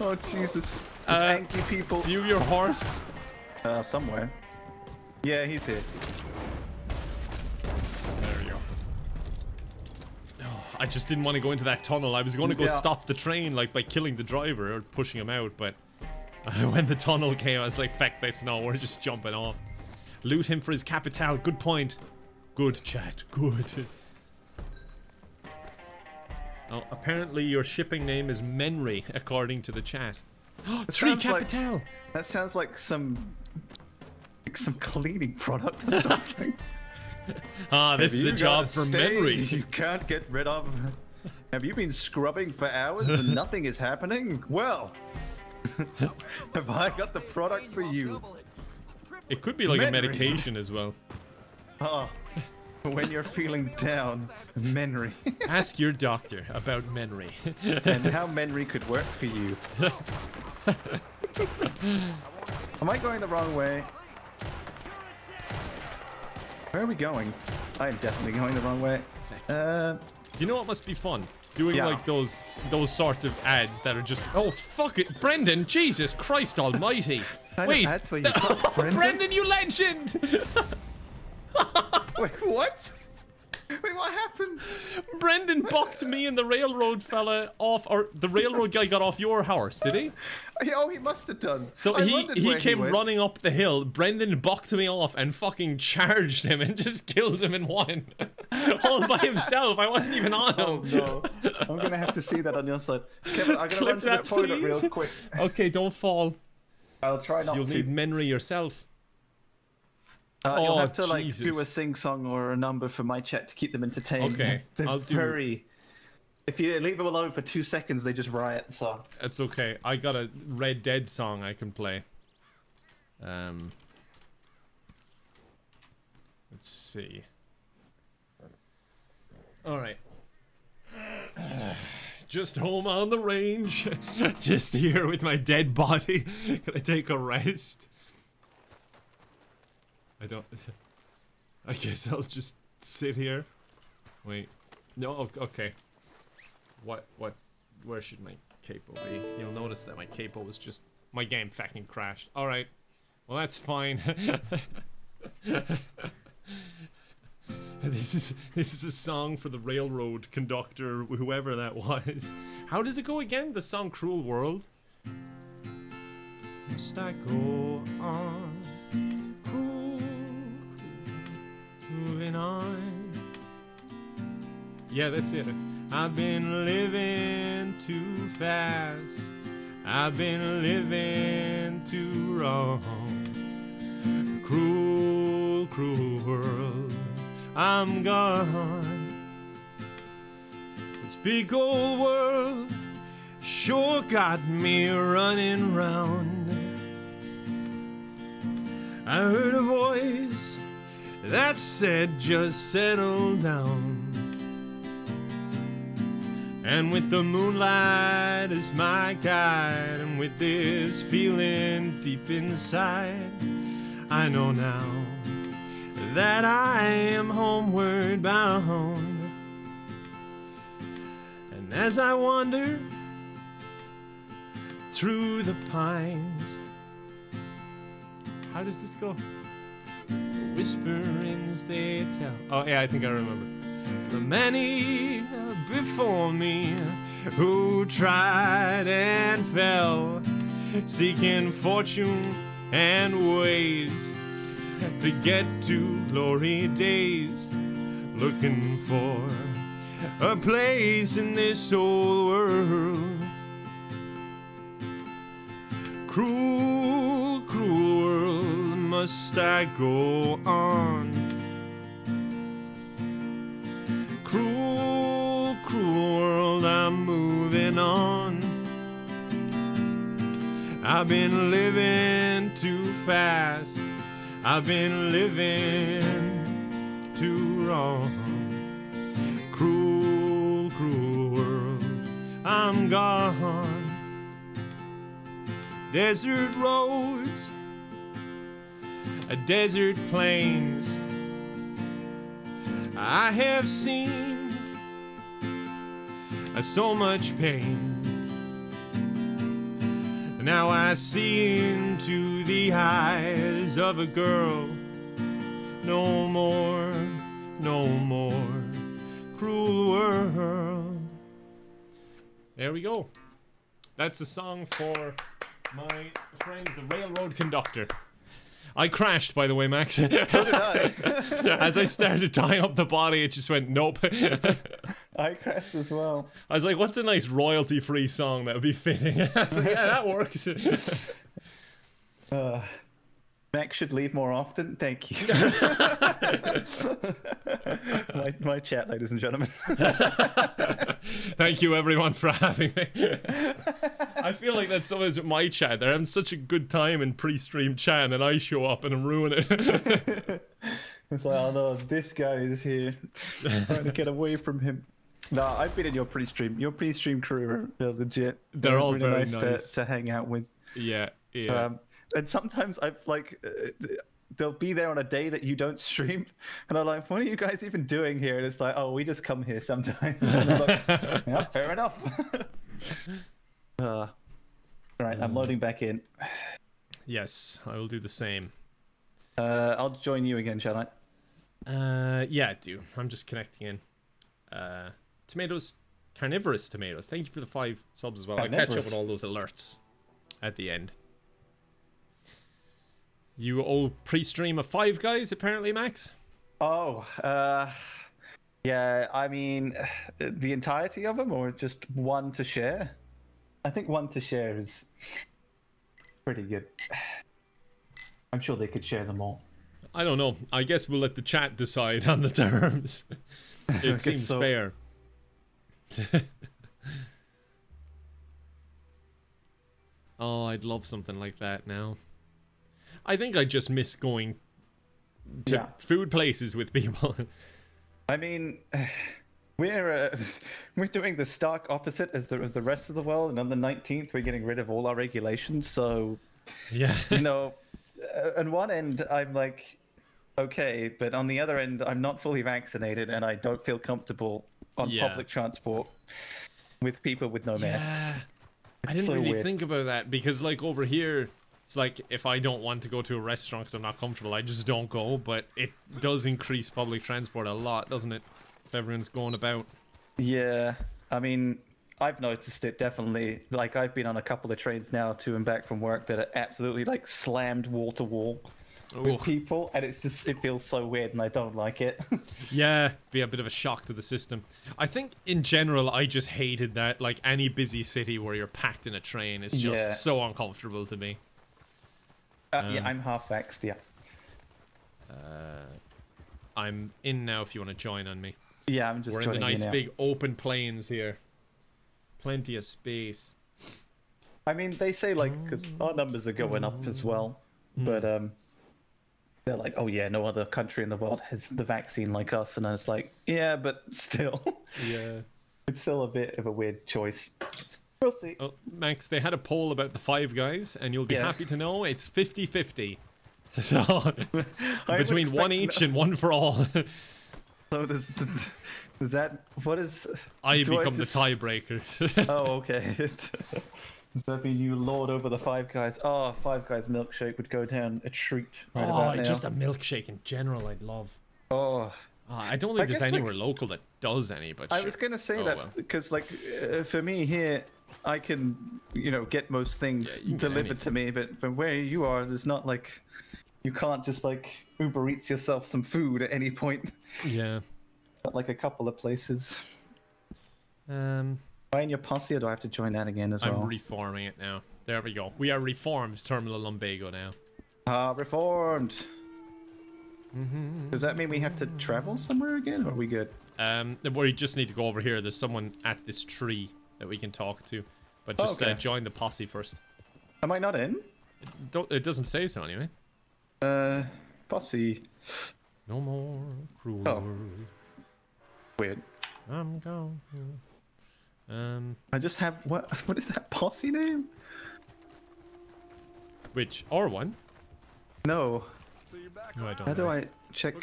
Oh Jesus! Just Uh, angry people. View your horse. Uh, somewhere. Yeah, he's here. There we go. Oh, I just didn't want to go into that tunnel. I was going to go Yeah. stop the train, like, by killing the driver or pushing him out, but when the tunnel came, I was like, feck this, no, we're just jumping off. Loot him for his Capitale. Good point. Good, chat. Good. Oh, apparently your shipping name is Menry, according to the chat. Three sounds like- Capitale! That sounds like some, like some cleaning product or something. Ah, this Have is a job for Menry. You can't get rid of. Have you been scrubbing for hours and nothing is happening? Well, have I got the product for you? It could be like a medication as well. Oh, when you're feeling down, Menry. Ask your doctor about Menry. and how Menry could work for you. Am I going the wrong way? Where are we going? I am definitely going the wrong way. Uh, You know what must be fun? Doing Yeah. like those those sort of ads that are just oh fuck it, Brendan, Jesus Christ Almighty! Wait, ads where you fuck Brendan? Brendan, you legend! Wait, what? Wait, what happened? Brendan bucked me and the railroad fella off, or the railroad guy got off your horse, did he? Oh, he must have done. So I he he came went. running up the hill. Brendan bucked me off and fucking charged him and just killed him in one, all by himself. I wasn't even on oh, him. Oh no! I'm gonna have to see that on your side, Kevin. I'm gonna Clip run to the that, toilet please. real quick. Okay, don't fall. I'll try not You'll to. need Menry yourself. Uh, you'll Oh, have to like do a sing song or a number for my chat to keep them entertained. Okay, I'll do- very. If you leave them alone for two seconds, they just riot. So It's okay. I got a Red Dead song I can play. Um, let's see. All right. Just home on the range. Just here with my dead body. Can I take a rest? I don't. I guess I'll just sit here. Wait. No. Okay. What? What? Where should my capo be? You'll notice that my capo was just my game fucking crashed. All right. Well, that's fine. this is this is a song for the railroad conductor, whoever that was. How does it go again? The song "Cruel World." Must I go on, on? Yeah, that's it. I've been living too fast. I've been living too wrong. Cruel, cruel world, I'm gone. This big old world sure got me running round. I heard a voice that said, just settle down. And with the moonlight as my guide, and with this feeling deep inside, I know now that I am homeward bound. And as I wander through the pines, how does this go? Whisperings they tell. Oh, yeah, I think I remember the many before me who tried and fell, seeking fortune and ways to get to glory days, looking for a place in this old world. Cruel, cruel must I go on? Cruel, cruel world, I'm moving on. I've been living too fast. I've been living too wrong. Cruel, cruel world, I'm gone. Desert roads, a desert plains. I have seen uh, so much pain. Now I see into the eyes of a girl. No more, no more, cruel world. There we go. That's a song for my friend, the railroad conductor. I crashed, by the way, Max. So did I. As I started tying up the body, it just went nope. I crashed as well. I was like, what's a nice royalty free song that would be fitting? I was like, yeah, that works. Uh, Max should leave more often. Thank you. my, my chat, ladies and gentlemen. Thank you, everyone, for having me. I feel like that's always my chat. They're having such a good time in pre stream chat, and I show up and ruin it. It's like, oh no, this guy is here. Trying to get away from him. No, I've been in your pre-stream. Your pre-stream crew are legit. They're all really very nice, nice. To, to hang out with. yeah, yeah. Um, and sometimes I've like, uh, they'll be there on a day that you don't stream, and I'm like, what are you guys even doing here? And it's like, oh, we just come here sometimes. And I'm like, yeah, fair enough. uh, all right, I'm loading back in. yes, I will do the same. Uh, I'll join you again, shall I? Uh, yeah, I do. I'm just connecting in. Uh, tomatoes, carnivorous tomatoes. Thank you for the five subs as well. I catch up with all those alerts at the end. You all pre-stream of Five Guys, apparently, Max. Oh, uh, yeah. I mean, the entirety of them, or just one to share? I think one to share is pretty good. I'm sure they could share them all. I don't know. I guess we'll let the chat decide on the terms. it seems so. fair. oh, I'd love something like that now. I think I just miss going to Yeah. food places with people. I mean, we're uh, we're doing the stark opposite as the as the rest of the world, and on the 19th we're getting rid of all our regulations. So yeah. you know, uh, on one end I'm like, okay, but on the other end I'm not fully vaccinated, and I don't feel comfortable on Yeah. public transport with people with no masks. Yeah. I didn't so really weird. think about that because, like, over here, it's like if I don't want to go to a restaurant because I'm not comfortable, I just don't go. But it does increase public transport a lot, doesn't it? If everyone's going about. Yeah, I mean, I've noticed it definitely. Like, I've been on a couple of trains now to and back from work that are absolutely like slammed wall to wall with people, and it's just it feels so weird, and I don't like it. Yeah, be a bit of a shock to the system. I think in general, I just hated that. Like any busy city where you're packed in a train is just Yeah. so uncomfortable to me. Uh, Um, yeah, I'm half vaxxed. Yeah, I'm in now if you want to join on me. yeah, I'm just We're in the nice big open plains here. Plenty of space. I mean, they say like because our numbers are going up as well, Hmm. but um, they're like, oh yeah, no other country in the world has the vaccine like us, and I was like, yeah, but still, Yeah. it's still a bit of a weird choice. We'll see. Oh, Max, they had a poll about the five guys, and you'll be Yeah. happy to know it's 50 50. So, between one each and one for all, So does, does, that what is? I become just- the tiebreaker. Oh, okay. does that mean you lord over the Five Guys? Oh, Five Guys milkshake would go down a treat right oh, just a milkshake in general, I'd love. Oh, Uh, I don't think I there's guess, like- anywhere local that does any, but I sure. was gonna say Oh, that well. because, like, uh, for me here, I can, you know, get most things Yeah, you can get delivered to me, but from where you are, there's not like You can't just like Uber Eats yourself some food at any point. Yeah. At like a couple of places. Um, Am I in your posse or do I have to join that again as well? I'm reforming it now. There we go. We are reformed Terminal Lumbago now. Ah, reformed. Mm-hmm. Does that mean we have to travel somewhere again, or are we good? Um, we just need to go over here. There's someone at this tree that we can talk to, but Oh, just uh, okay. join the posse first. Am I not in? It, don't, it doesn't say so anyway. Uh, posse. No more cruel Oh. world. Weird. I'm going. Um, I just have what? What is that posse name? which or one? No. So you're back No, I don't. How do I check?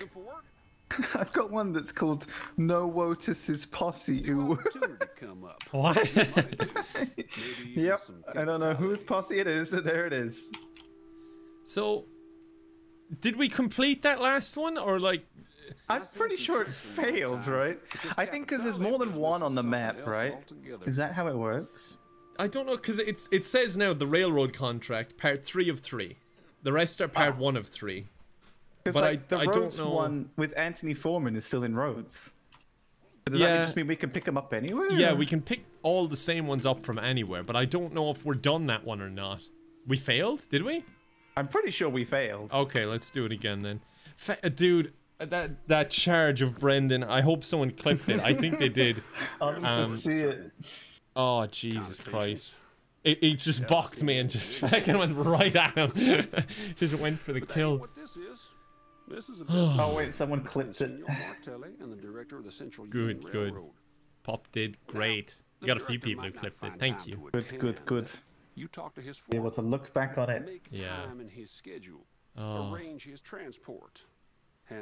Looking for work? I've got one that's called No Wotus's Posse. Ooh. Opportunity come up. What? Yep. I don't know good whose posse it is. There it is. so, did we complete that last one, or like? I'm pretty sure it failed, right? I think because there's more than one on the map, right? Is that how it works? I don't know because it's it says now the railroad contract part three of three. The rest are part one of three. Because But I- like the I Rhodes know- one with Anthony Foreman is still in Rhodes. But does that Yeah. just mean we can pick them up anywhere? Yeah, we can pick all the same ones up from anywhere, but I don't know if we're done that one or not. We failed, did we? I'm pretty sure we failed. Okay, let's do it again then. Fa- uh, dude, uh, that that charge of Brendan, I hope someone clipped it. I think they did. I'll need um, to see it. Oh, Jesus Christ. It, it just balked me and just fucking went right at him. just went for the That ain't kill. What this is. A business Oh wait, someone clipped it. Martelli and the director of the Central Good, Union good. Railroad. Pop did great. We got a few people who clipped it. Thank you. Good, good, good. You talk to his Be able to look back on it. Make Yeah. time in his schedule. Oh. Arrange his transport.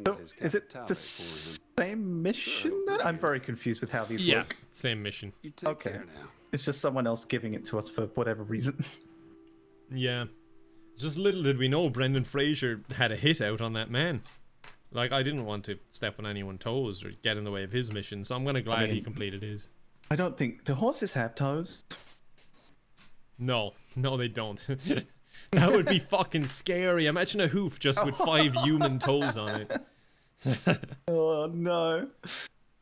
So, is it the same mission? Then I'm very confused with how these Yeah, work. same mission. Okay. now. It's just someone else giving it to us for whatever reason. Yeah. Just little did we know Brendan Fraser had a hit out on that man. Like, I didn't want to step on anyone's toes or get in the way of his mission, so I'm gonna glad he mean- completed his. I don't think do horses have toes. No, no, they don't. that would be fucking scary. Imagine a hoof just with five human toes on it. Oh no.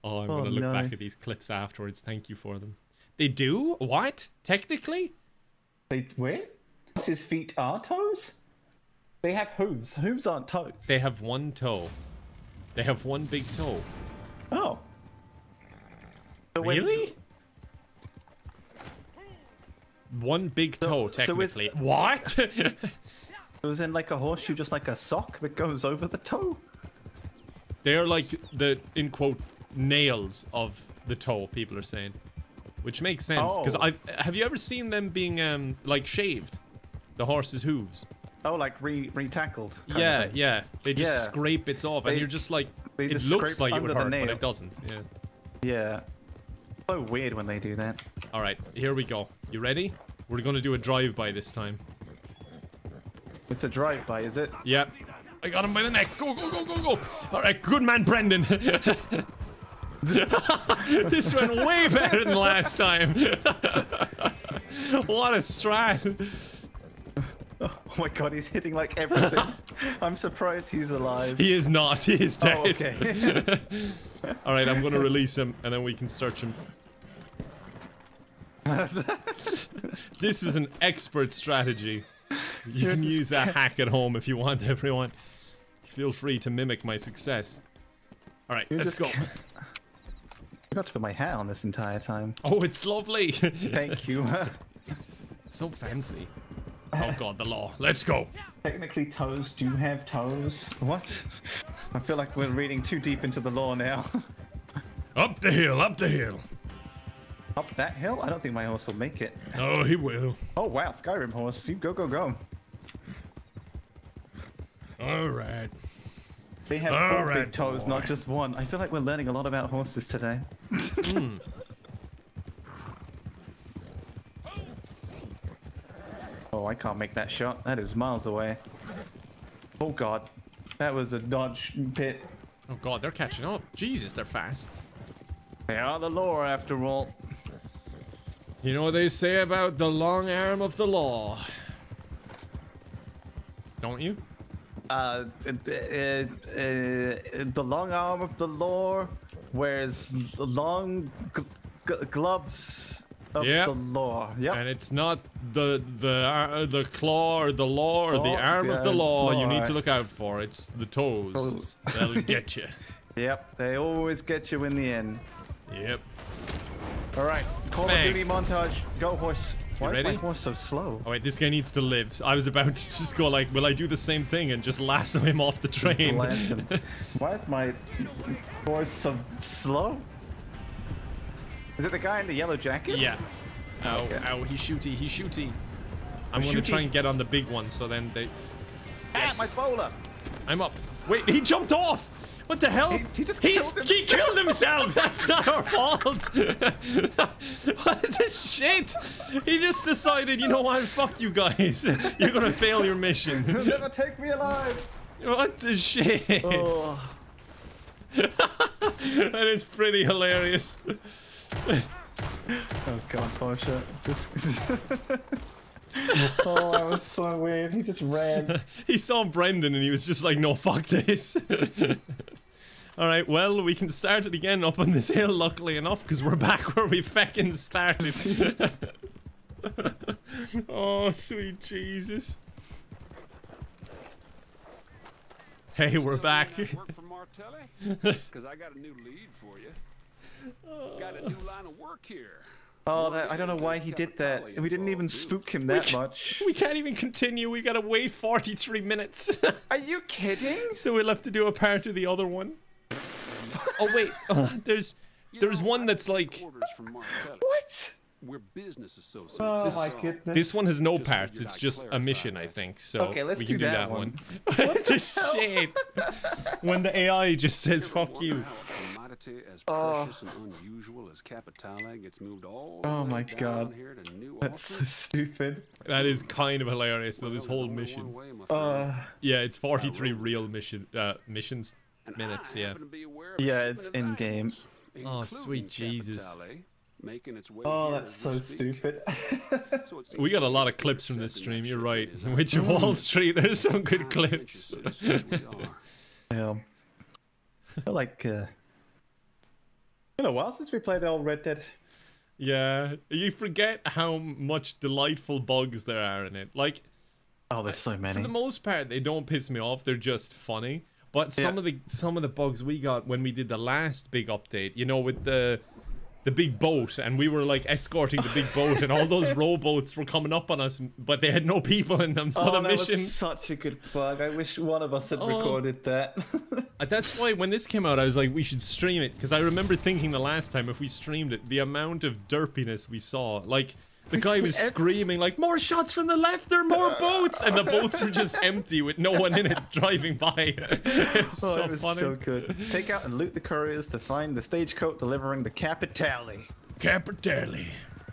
Oh, I'm Oh, gonna look no. back at these clips afterwards. Thank you for them. They do? What? Technically? They wait. Horses' feet are toes. They have hooves. Hooves aren't toes. They have one toe. They have one big toe. Oh. So Really? One big toe, so with- technically. What? it was in like a horseshoe just like a sock that goes over the toe? They're like the, in quote, nails of the toe, people are saying. Which makes sense, because Oh. I've... Have you ever seen them being, um, like, shaved? The horse's hooves? Oh, like re re-tackled. Yeah, yeah. They just Yeah. scrape bits off, and you're just like... they It just looks like it would hurt, but it doesn't. Yeah. Yeah. So weird when they do that. All right, here we go. You ready? We're going to do a drive-by this time. It's a drive-by, is it? Yep. I got him by the neck. Go, go, go, go, go. All right, good man, Brendan. this went way better than last time. what a strat. Oh my god, he's hitting like everything. I'm surprised he's alive. He is not. He is oh, dead. Oh, okay. All right, I'm going to release him, and then we can search him. this was an expert strategy. You can use that hack at home if you want, everyone. Feel free to mimic my success. All right, You're let's go. I got to put my hat on this entire time. Oh, it's lovely. Thank you. so fancy. Oh god, the law. Let's go. Technically, toes do have toes. What? I feel like we're reading too deep into the law now. Up the hill, up the hill. Up that hill? I don't think my horse will make it. Oh, he will. Oh wow, Skyrim horse, you go go go. All right. They have All four right, big toes, boy. not just one. I feel like we're learning a lot about horses today. Hmm. oh, I can't make that shot. That is miles away. Oh god, that was a dodge pit. Oh god, they're catching up. Jesus, they're fast. They are the law after all. You know what they say about the long arm of the law? Don't you? uh, uh, uh, the long arm of the law wears long gloves of Yep. the law. Yep. And it's not the the uh, the claw or the law or the arm of the law you need to look out for. It's the toes. Toes. That'll get you. Yep. They always get you in the end. Yep. All right. Call Bang. of Duty montage. Go horse. Why is my horse so slow? Oh wait, this guy needs to live. I was about to just go like, will I do the same thing and just lasso him off the train? Why is my horse so slow? Is it the guy in the yellow jacket? yeah. Ow, Okay. ow, he shooty, he shooty. I'm Oh, gonna try and get on the big one, so then they. Ah, my bowler. I'm up. Wait, he jumped off. What the hell? He- he just He's- killed He himself. killed himself. That's not our fault. what the shit? He just decided, you know what? Fuck you guys. You're gonna fail your mission. You'll never take me alive. What the shit? Oh. that is pretty hilarious. Oh god, Porsche. This. oh, that was so weird. He just ran. He saw Brendan and he was just like, no, fuck this. Alright, well, we can start it again up on this hill, luckily enough, because we're back where we feckin' started. oh, sweet Jesus. Hey, we're back. Work for Martelli? Because I got a new lead for you. Got a new line of work here. Oh, that, I don't know why he did that. We didn't even spook him that ca- much. We can't even continue. We gotta wait 43 minutes. Are you kidding? so we'll have to do a part of the other one. oh, wait. Oh, there's there's one that's like. orders from Martelli. What? We're business associates. Oh That's my goodness. This one has no Just parts. It's just a mission, I think. So Okay, let's we do can do that that one. one. it's a shit. when the AI just says Ever "fuck you." how a commodity as Oh. and unusual as Capitale gets moved all Oh my God. here to New That's so stupid. That is kind of hilarious, though. Well, This whole mission. one way. Uh, Yeah, it's 43 real mission uh, missions And minutes. Yeah. happen to be aware of a Yeah, it's in-game. Oh, sweet including Jesus. Capitale, making its way oh, that's so speak. stupid. So We got a lot of clips from this stream. You're right. shipment is Witch of Wall Street. There's some good clips. citizens as we are. yeah. I feel like, uh, been a while since we played the old Red Dead. Yeah, you forget how much delightful bugs there are in it. Like Oh, there's so many. for the most part, they don't piss me off. They're just funny. But some Yeah. of the some of the bugs we got when we did the last big update, you know, with the the big boat, and we were like escorting the big boat, and all those rowboats were coming up on us, but they had no people in them. So oh, the that mission. was such a good bug. I wish one of us had Oh. recorded that. Uh, That's why when this came out, I was like, we should stream it because I remember thinking the last time if we streamed it, the amount of derpiness we saw, like. The guy was screaming like, "More shots from the left! There are more boats!" And the boats were just empty with no one in it driving by. it's oh, so it was funny. so good. Take out and loot the couriers to find the stagecoach delivering the Capitale. Capitale.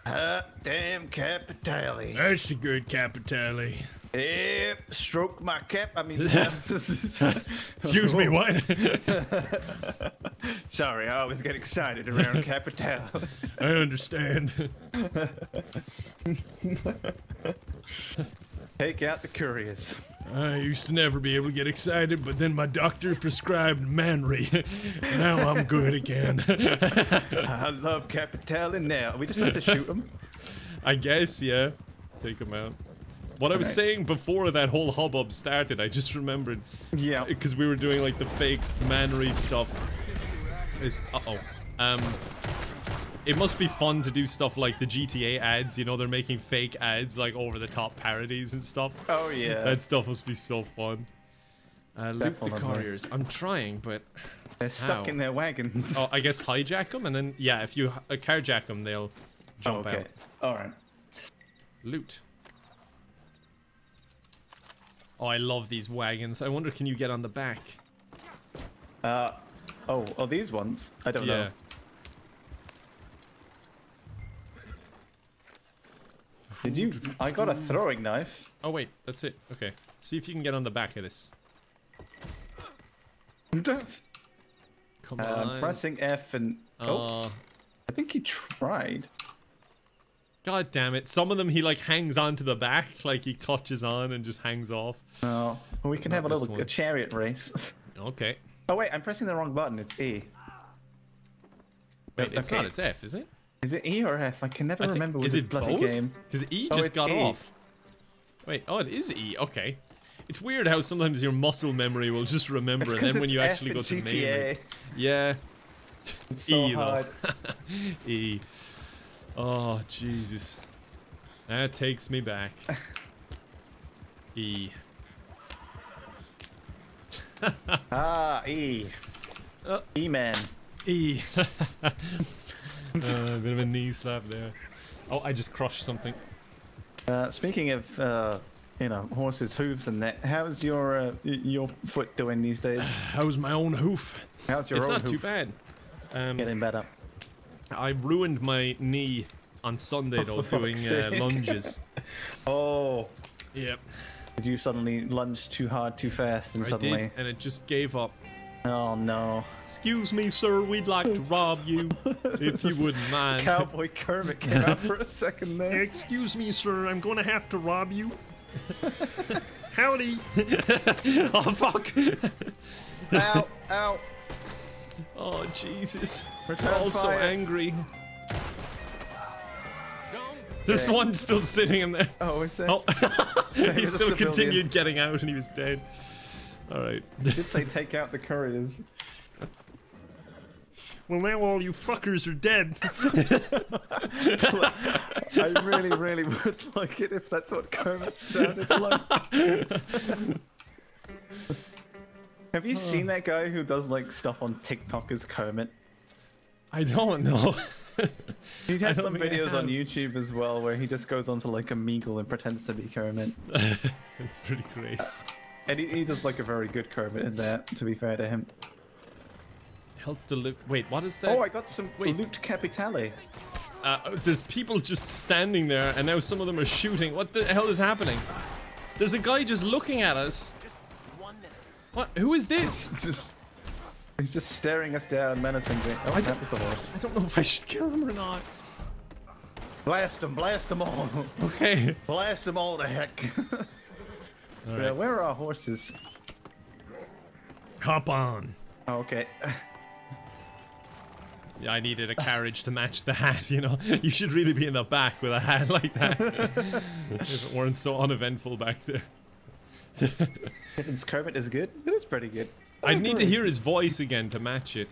Ah, damn Capitale. That's a good Capitale. Yep, stroke my cap. I mean, Excuse me, what? Sorry, I always get excited around Capitale. I understand. Take out the couriers. I used to never be able to get excited, but then my doctor prescribed Manry. now I'm good again. I love Capitale and now. We just have to shoot them. I guess, yeah. Take him out. What I was Alright. saying before that whole hubbub started, I just remembered Yeah. because we were doing like the fake Manry stuff. Is uh oh. Um. It must be fun to do stuff like the GTA ads. You know, they're making fake ads like over the top parodies and stuff. Oh yeah. That stuff must be so fun. Uh, loot the couriers. I'm trying, but They're stuck in their wagons. oh, I guess hijack them and then yeah, if you uh, carjack them, they'll Oh, jump okay. out. All right. Loot. Oh, I love these wagons. I wonder, can you get on the back? Uh, oh, are these ones. I don't yeah. know. Did you? I got a throwing knife. Oh wait, that's it. Okay. See if you can get on the back of this. Come Uh, on. I'm pressing F and. Oh, Uh, I think he tried. God damn it. Some of them he like hangs on to the back, like he clutches on and just hangs off. No. Well, we can Not have a little a chariot race. Okay. oh wait, I'm pressing the wrong button. It's E. Wait, it's Okay. not, it's F, is it? Is it E or F? I can never I think- remember with is this it bloody both? game. Because E Oh, just it's got E. off. Wait, oh, it is E. Okay. It's weird how sometimes your muscle memory will just remember, and then when you F actually go to the main Yeah. It's so E hard. e. Oh Jesus. That takes me back. E. Ah, E. Uh. E man. E. uh, a bit of a knee slap there. Oh, I just crushed something. Uh, speaking of, uh, you know, horses' hooves and that, how's your uh, your foot doing these days? How's my own hoof? How's your it's own not too bad. Um, Getting better. I ruined my knee on Sunday though for doing uh, lunges. Oh, Yep, did you suddenly lunge too hard, too fast, and I suddenly? did, and it just gave up. Oh no! Excuse me, sir, we'd like to rob you, if you wouldn't mind. Cowboy Kermit came out for a second there. Excuse me, sir, I'm gonna have to rob you. Howdy. oh fuck. ow! Ow! Oh Jesus. Return We're all so angry. There's Okay. one still sitting in there. Oh, is that? Oh, He he was a still continued getting out and he was dead. Alright. did say take out the couriers. Well, now all you fuckers are dead. I really, really would like it if that's what Kermit sounded like. Have you seen that guy who does like stuff on TikTok as Kermit? I don't know. He has some videos on. YouTube as well where he just goes onto like Omegle and pretends to be Kermit. it's pretty great. And he, he does like a very good Kermit in that, to be fair to him. Help deliver. Wait, what is that? Oh, I got some Wait. loot capitale. Uh, there's people just standing there, and now some of them are shooting. What the hell is happening? There's a guy just looking at us. What? Who is this? Just he's just staring us down menacingly. Oh, I that don't- was the horse. I don't know if I should kill him or not. Blast them, blast them all. Okay. blast them all to heck. All Yeah, where are our horses? Hop on. Oh, okay. Yeah, I needed a carriage to match the hat, you know? You should really be in the back with a hat like that. if it weren't so uneventful back there. Kevin's Kermit is good. It is pretty good. I'd need to hear his voice again to match it.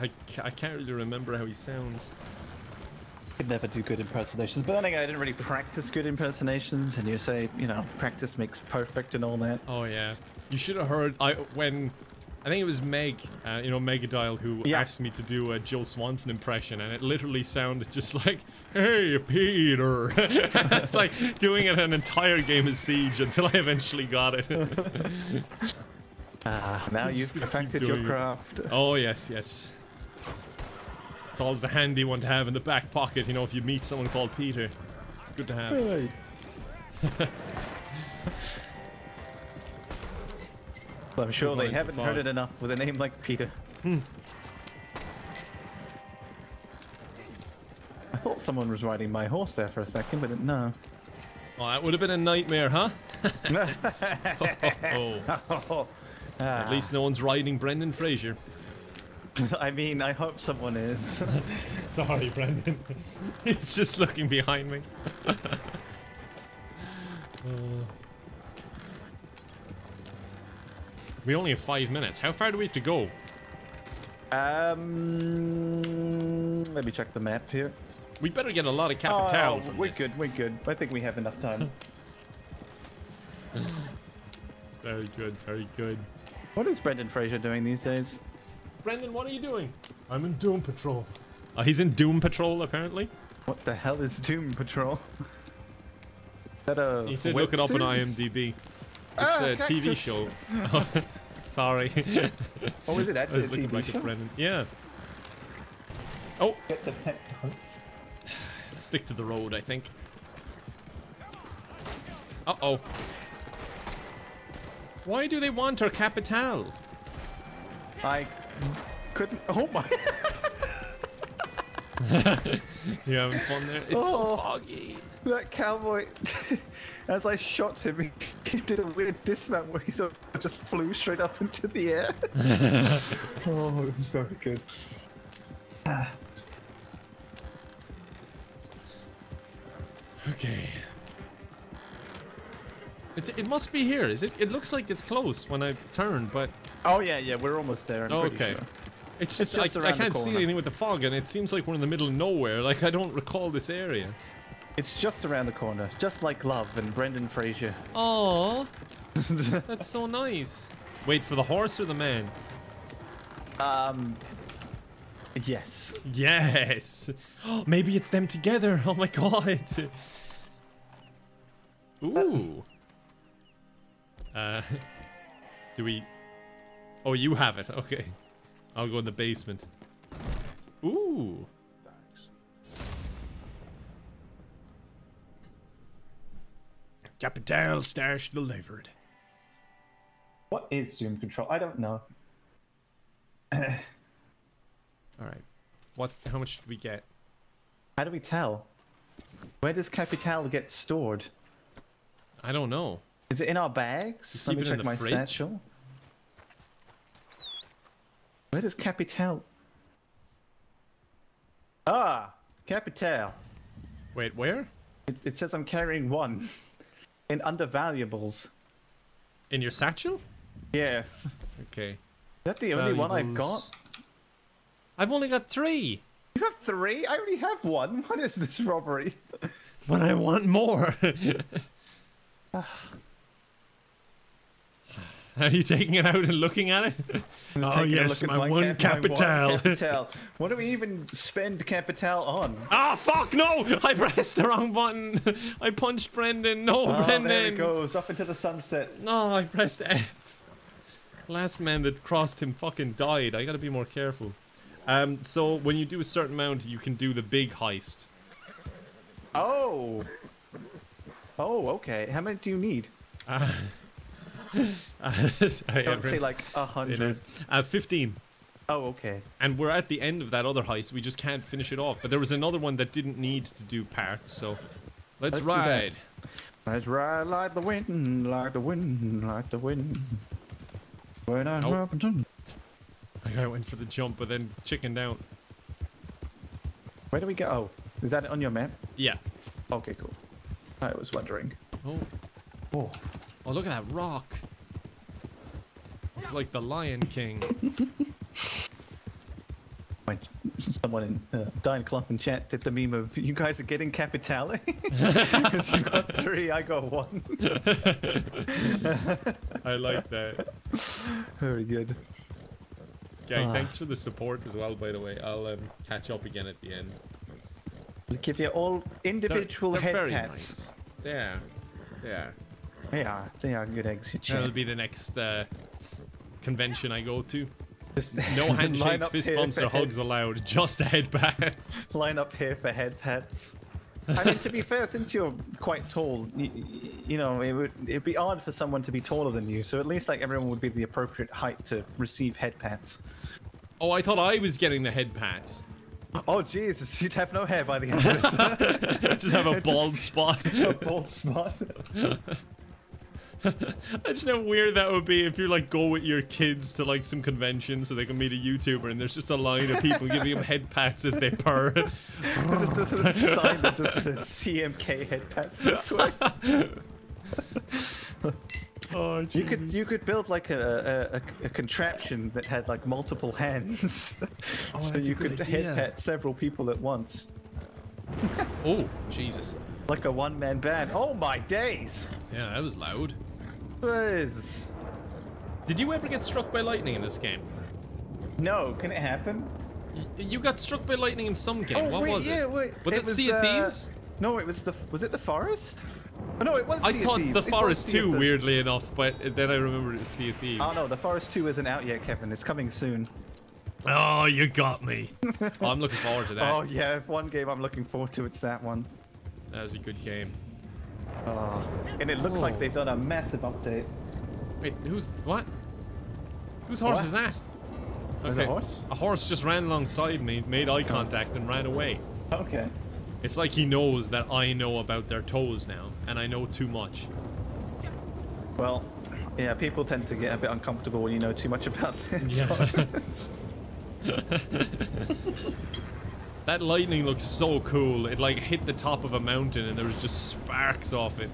I, I can't really remember how he sounds. I could never do good impersonations. But then I didn't really practice good impersonations, and you say, you know, practice makes perfect and all that. Oh yeah, you should have heard. I when I think it was Meg, uh, you know Megadile, who Yeah. asked me to do a Joe Swanson impression, and it literally sounded just like, "Hey Peter." it's like doing it an entire game of Siege until I eventually got it. Ah, now you've Just gonna keep perfected your doing it. craft. oh yes, yes. It's always a handy one to have in the back pocket, you know, if you meet someone called Peter. It's good to have. Hey. Well, I'm sure they haven't heard it enough with a name like Peter. Hmm. I thought someone was riding my horse there for a second, but no. Oh, that would have been a nightmare, huh? oh, Oh, at least no one's riding Brendan Fraser. I mean, I hope someone is. Sorry, Brendan. He's just looking behind me. Uh, we only have five minutes. How far do we have to go? um, let me check the map here. We better get a lot of Capitale oh, from we're this. good. We're good. I think we have enough time. Very good, very good. what is Brendan Fraser doing these days? Brendan, what are you doing? I'm in Doom Patrol. Oh, he's in Doom Patrol, apparently. What the hell is Doom Patrol? Is that a He said look it up on? IMDb. It's Ah, a TV cactus. show. Sorry. Oh, is it I actually was a looking TV back show? at Brendan. Yeah. Oh, Get the pet dogs. stick to the road, I think. Uh-oh. Why do they want our Capitale? I couldn't. Oh my! You having fun there? It's so Oh. foggy. That cowboy, as I shot him, he, did a weird dismount where he sort of just flew straight up into the air. oh, it was very good. Okay. It, it must be here. Is it? It looks like it's close when I turn, but Oh yeah, yeah, we're almost there. Oh, okay. sure. It's just, just I, I can't see anything with the fog, and it seems like we're in the middle of nowhere. Like I don't recall this area. It's just around the corner, just like Love and Brendan Fraser. Oh, that's so nice. Wait for the horse or the man? Um, yes. Yes. Maybe it's them together. Oh my god. Ooh. Uh, do we? Oh, you have it. Okay. I'll go in the basement. Ooh. Capital stash delivered. What is zoom control? I don't know. All right. What? How much did we get? How do we tell? Where does Capital get stored? I don't know. Is it in our bags? Just Let me check my fridge? satchel. Where does Capital? Ah, Capital. Wait, where? It, it says I'm carrying one. In under valuables. In your satchel? Yes. Okay. Is that the only one I've got? I've only got three. You have three? I only have one. What is this robbery? But I want more. Are you taking it out and looking at it? oh yes, look my, one cap- my capital. capital. What do we even spend capital on? Ah fuck no! I pressed the wrong button. I punched Brendan. No, Oh, Brendan. there it goes, up into the sunset. No, I pressed F. Last man that crossed him fucking died. I gotta be more careful. Um, so when you do a certain amount, you can do the big heist. Oh. Oh, okay. How many do you need? Uh, sorry, Don't say like a hundred. Uh, 15. Oh, okay. And we're at the end of that other heist. We just can't finish it off. But there was another one that didn't need to do parts, so let's, Let's ride. Let's ride like the wind, like the wind, like the wind. When I down- I went for the jump, but then chickened out. Where do we go? Oh, is that on your map? Yeah. Okay, cool. I was wondering. Oh. Oh. Oh, look at that rock. It's like the Lion King. Someone in uh, Diane Clump in chat did the meme of you guys are getting capitale because you got three, I got one. I like that. Very good. Okay, Ah. thanks for the support as well, by the way. I'll um, catch up again at the end. Give you all They're- individual they're head very pats. nice. Yeah. Yeah. They are. They are good eggs. That'll be the next uh, convention I go to. Just No handshakes, fist bumps, or hugs allowed. Just a head pats. Line up here for head pats. I mean, to be fair, since you're quite tall, you, you know, it would it'd be odd for someone to be taller than you. So at least like everyone would be the appropriate height to receive head pats. Oh, I thought I was getting the head pats. Oh Jesus, you'd have no hair by the end of it. Just have a Just bald spot. a bald spot. I just know weird that would be if you like go with your kids to like some convention so they can meet a YouTuber and there's just a line of people giving them head pats as they purr. just a, sign that just says CMK head pats this way. oh, You could you could build like a, a, a, a contraption that had like multiple hands, Oh, so you could idea. head pat several people at once, Oh, Jesus. like a one man band. Oh my days! Yeah, that was loud. Whiz. Did you ever get struck by lightning in this game? No, can it happen? Y- You got struck by lightning in some game. oh what wait, was yeah, it? wait. Was it, Sea of uh, Thieves? No, it was the was it the forest? Oh, no, it was. I Sea of thought the It was Forest Sea of 2, Thieves. weirdly enough, but then I remembered it was Sea of Thieves. Oh no, the Forest 2 isn't out yet, Kevin. It's coming soon. Oh, you got me. oh, I'm looking forward to that. Oh yeah, if one game I'm looking forward to, it's that one. That was a good game. Oh. And it looks like Oh. they've done a massive update. Wait, who's what? Whose horse What? is that? There's a horse? A horse just ran alongside me, made eye oh. contact, and ran away. Okay. It's like he knows that I know about their toes now, and I know too much. Well, yeah, people tend to get a bit uncomfortable when you know too much about their Yeah. toes. That lightning looks so cool. It like hit the top of a mountain, and there was just sparks off it.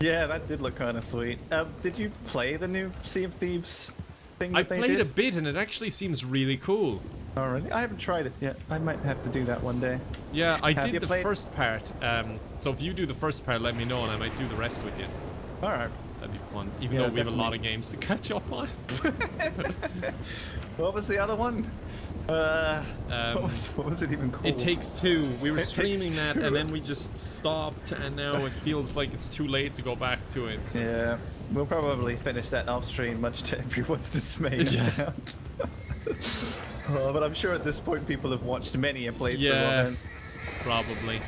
yeah, that did look kind of sweet. Um, did you play the new Sea of Thieves thing that I played did? a bit, and it actually seems really cool. Oh, really? I haven't tried it yet. I might have to do that one day. Yeah, I Have did the first part. Um, so if you do the first part, let me know, and I might do the rest with you. All right. That'd be fun. Even Yeah, though we have a lot of games to catch up on. What was the other one? Uh, Um, what, was, what was it even called? It takes two. We were It streaming that, Two. and then we just stopped, and now it feels like it's too late to go back to it. Yeah, we'll probably finish that off stream, much to everyone's dismay. Yeah. oh, but I'm sure at this point people have watched many a playthrough Yeah. Probably.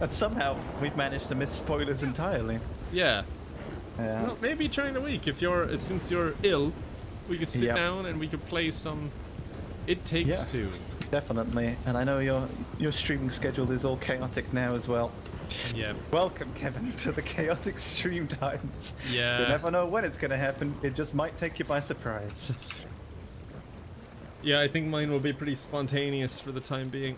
And somehow we've managed to miss spoilers entirely. Yeah. Yeah. Well, maybe during the week, if you're since you're ill, we could sit Yep. down and we could play some. It takes Yeah. two. Definitely. And I know your your streaming schedule is all chaotic now as well. Yeah. Welcome, Kevin, to the chaotic stream times. Yeah. You never know when it's going to happen. It just might take you by surprise. Yeah, I think mine will be pretty spontaneous for the time being.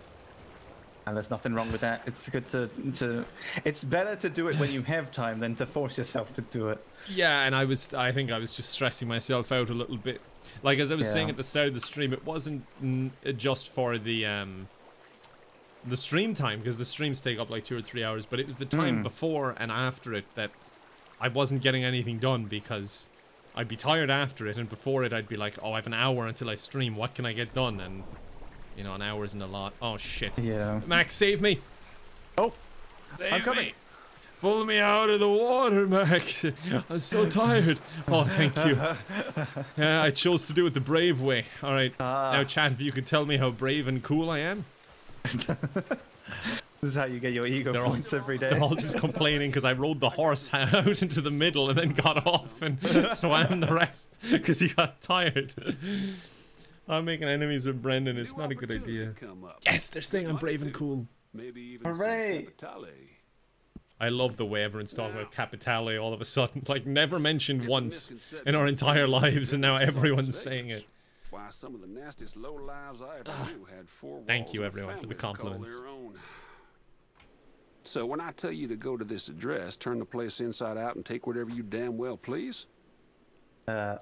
And there's nothing wrong with that. It's good to to. It's better to do it when you have time than to force yourself to do it. Yeah, and I was, I think I was just stressing myself out a little bit. Like as I was saying at the start of the stream, it wasn't mm, just for the um, the stream time because the streams take up like two or three hours, but it was the time Hmm. before and after it that I wasn't getting anything done because I'd be tired after it, and before it I'd be like, oh, I have an hour until I stream. What can I get done? And you know, an hour isn't a lot. Oh shit! Yeah. Max, save me! Oh, Save I'm coming. me. Pull me out of the water, Max. I'm so tired. Oh, thank you. Yeah, I chose to do it the brave way. All right. Ah. Now, chat, if you could tell me how brave and cool I am. This is how you get your ego They're all- every day. They're all just complaining because I rode the horse out into the middle and then got off and swam the rest because he got tired. I'm making enemies with Brendan. It's New not a good idea. come up. Yes, they're saying I'm brave and cool. Maybe even Hooray. Some capitale. I love the way everyone's talking about Capitale all of a sudden. Like, never mentioned once in our entire lives, and now everyone's saying it. Why, some of the nastiest low lives I ever knew had four walls Thank you, everyone, for the family to call compliments. So when I tell you to go to this address, turn the place inside out and take whatever you damn well please, Uh,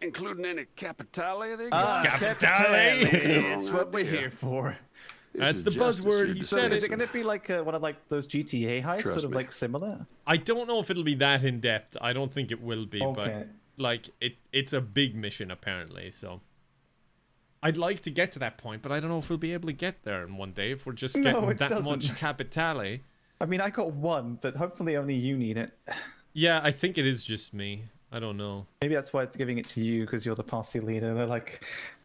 including any capitale they ah, got. Capitale! It's what we're here for. This That's the buzzword, he said is it. it going to be like uh, one of like those GTA heists, Trust sort of me. like similar? I don't know if it'll be that in depth. I don't think it will be, Okay. but like it, it's a big mission apparently. So I'd like to get to that point, but I don't know if we'll be able to get there in one day if we're just No, getting it that doesn't. much Capitale. I mean, I got one, but hopefully only you need it. Yeah, I think it is just me. I don't know. Maybe that's why it's giving it to you because you're the party leader. They're like,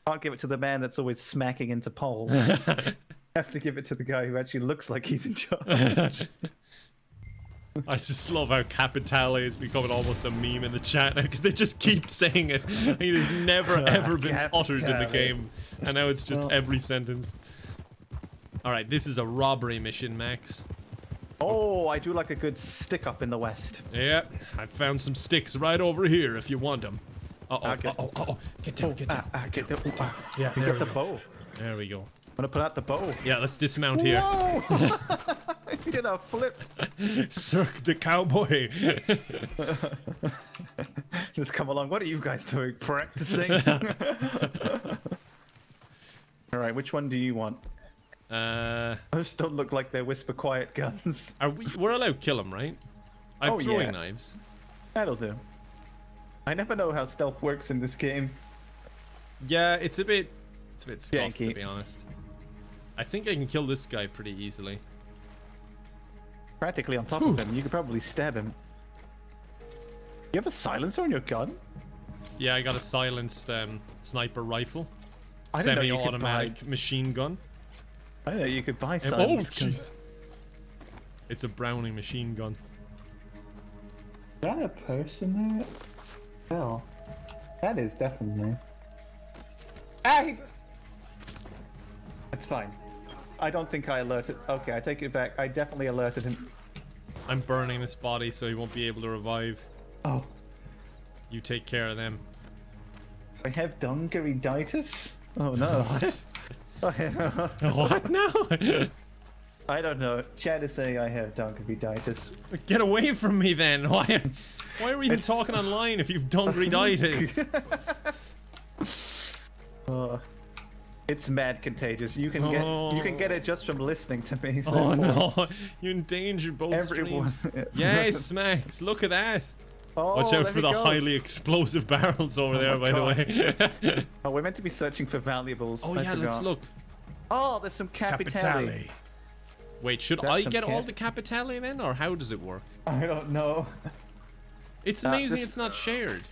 can't give it to the man that's always smacking into poles. Have to give it to the guy who actually looks like he's in charge. I just love how Capitale is becoming almost a meme in the chat because they just keep saying it. It has never ever been uttered in the game, and now it's just Well- every sentence. All right, this is a robbery mission, Max. oh, I do like a good stick up in the west. Yeah, I found some sticks right over here if you want them. Uh oh, Okay. uh oh, uh oh. Get down, get down. Ah, ah, get, oh, ah. Yeah, you got the we bow. There we go. I'm gonna put out the bow. Yeah, let's dismount here. Whoa! you did a flip. Cirque the cowboy. Just come along. What are you guys doing? Practicing? All right, which one do you want? uh, Those don't look like they're whisper quiet guns. are we? We're allowed to kill him, right? I have Oh, throwing yeah. knives. That'll do. I never know how stealth works in this game. Yeah, it's a bit, it's a bit scuffed to be honest. I think I can kill this guy pretty easily. Practically on top of him. You could probably stab him. You have a silencer on your gun? Yeah, I got a silenced um, sniper rifle, I didn't know you could semi-automatic machine gun. I know you could buy And- oh, silenced jeez. It's a Browning machine gun. Is that a person there? Hell. That is definitely. Ah! he- It's fine. I don't think I alerted. Okay, I take it back. I definitely alerted him. I'm burning this body so he won't be able to revive. Oh, You take care of them. I have Dungeriditis? Oh no. What? what now? I don't know. Chad is saying I have Dungeriditis. Get away from me then. Why? Why are we even It's- talking online if you've dungriditis? Uh, it's mad contagious. You can get you can get it just from listening to me. so oh no! You endangered both Everyone- streams. Yes, Max. Look at that. Oh, Watch out for the goes. highly explosive barrels over there, my by the way. Oh, we're meant to be searching for valuables. oh I yeah, let's look. Oh, there's some capitale. Wait, should That's I get all the capitale then, or how does it work? I don't know. It's Uh, amazing this- it's not shared.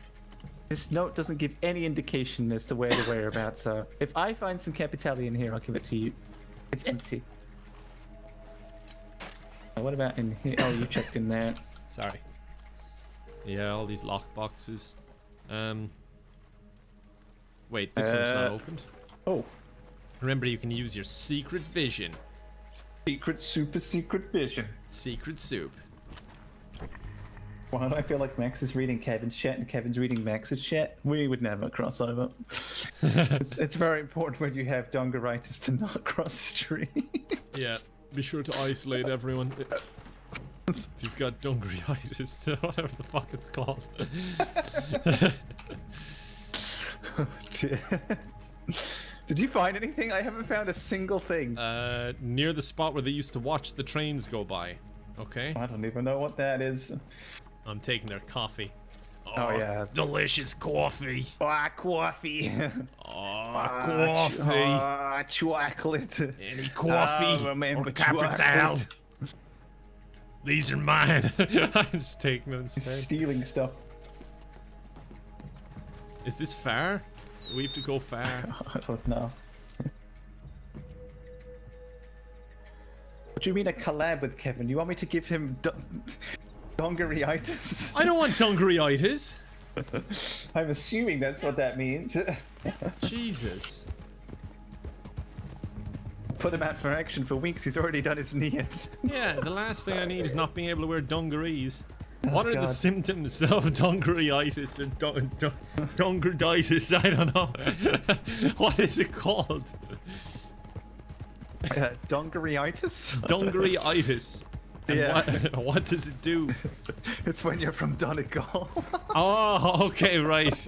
This note doesn't give any indication as to where the whereabouts are. If I find some capitale in here, I'll give it to you. It's empty. Now, What about in here? Oh, you checked in there. Sorry. Yeah, all these lock boxes. Um. Wait, this one's not Uh, opened. Oh, Remember, you can use your secret vision. secret, super secret vision. Secret soup. Why do I feel like Max is reading Kevin's chat and Kevin's reading Max's chat? We would never cross over. it's, it's very important when you have dongeritis to not cross streams. Yeah, be sure to isolate everyone. If you've got dungriitis, whatever the fuck it's called. Did you find anything? I haven't found a single thing. uh, near the spot where they used to watch the trains go by. Okay, I don't even know what that is. I'm taking their coffee. Oh, yeah. delicious coffee. Ah, coffee. Oh, Ah, coffee. ch- ah, chocolate. Any coffee Ah, remember or capital? These are mine. I'm just taking them instead. Stealing stuff. Is this far? Do we have to go far? I don't know. What do you mean a collab with Kevin? You want me to give him don- dongeriitis? I don't want dungriitis. I'm assuming that's what that means. Jesus. Put him out for action for weeks. He's already done his knee-ins. Yeah, the last thing I need is not being able to wear dungarees. What are the symptoms of dungeriitis and dungeriitis? I don't know. what is it called? Uh, dongeriitis? Dungeriitis. Yeah. What, what does it do? It's when you're from Donegal. Oh, okay, right.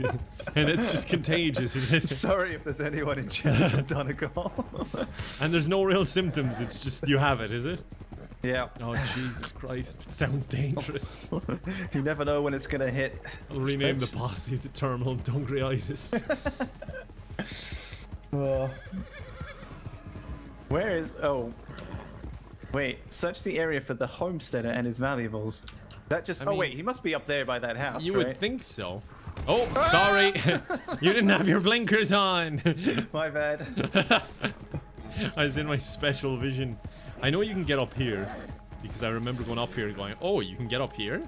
And it's just contagious, isn't it? Sorry if there's anyone in chat from Donegal. And there's no real symptoms. It's just you have it, is it? yeah. Oh, Jesus Christ. It sounds dangerous. You never know when it's gonna hit. I'll rename the posse the terminal dungeriitis. Uh, where is? Oh, wait. Search the area for the homesteader and his valuables. That just. I oh mean- wait, he must be up there by that house. You right? would think so. Oh, ah! sorry. you didn't have your blinkers on. My bad. I was in my special vision. I know you can get up here because I remember going up here and going, oh, you can get up here?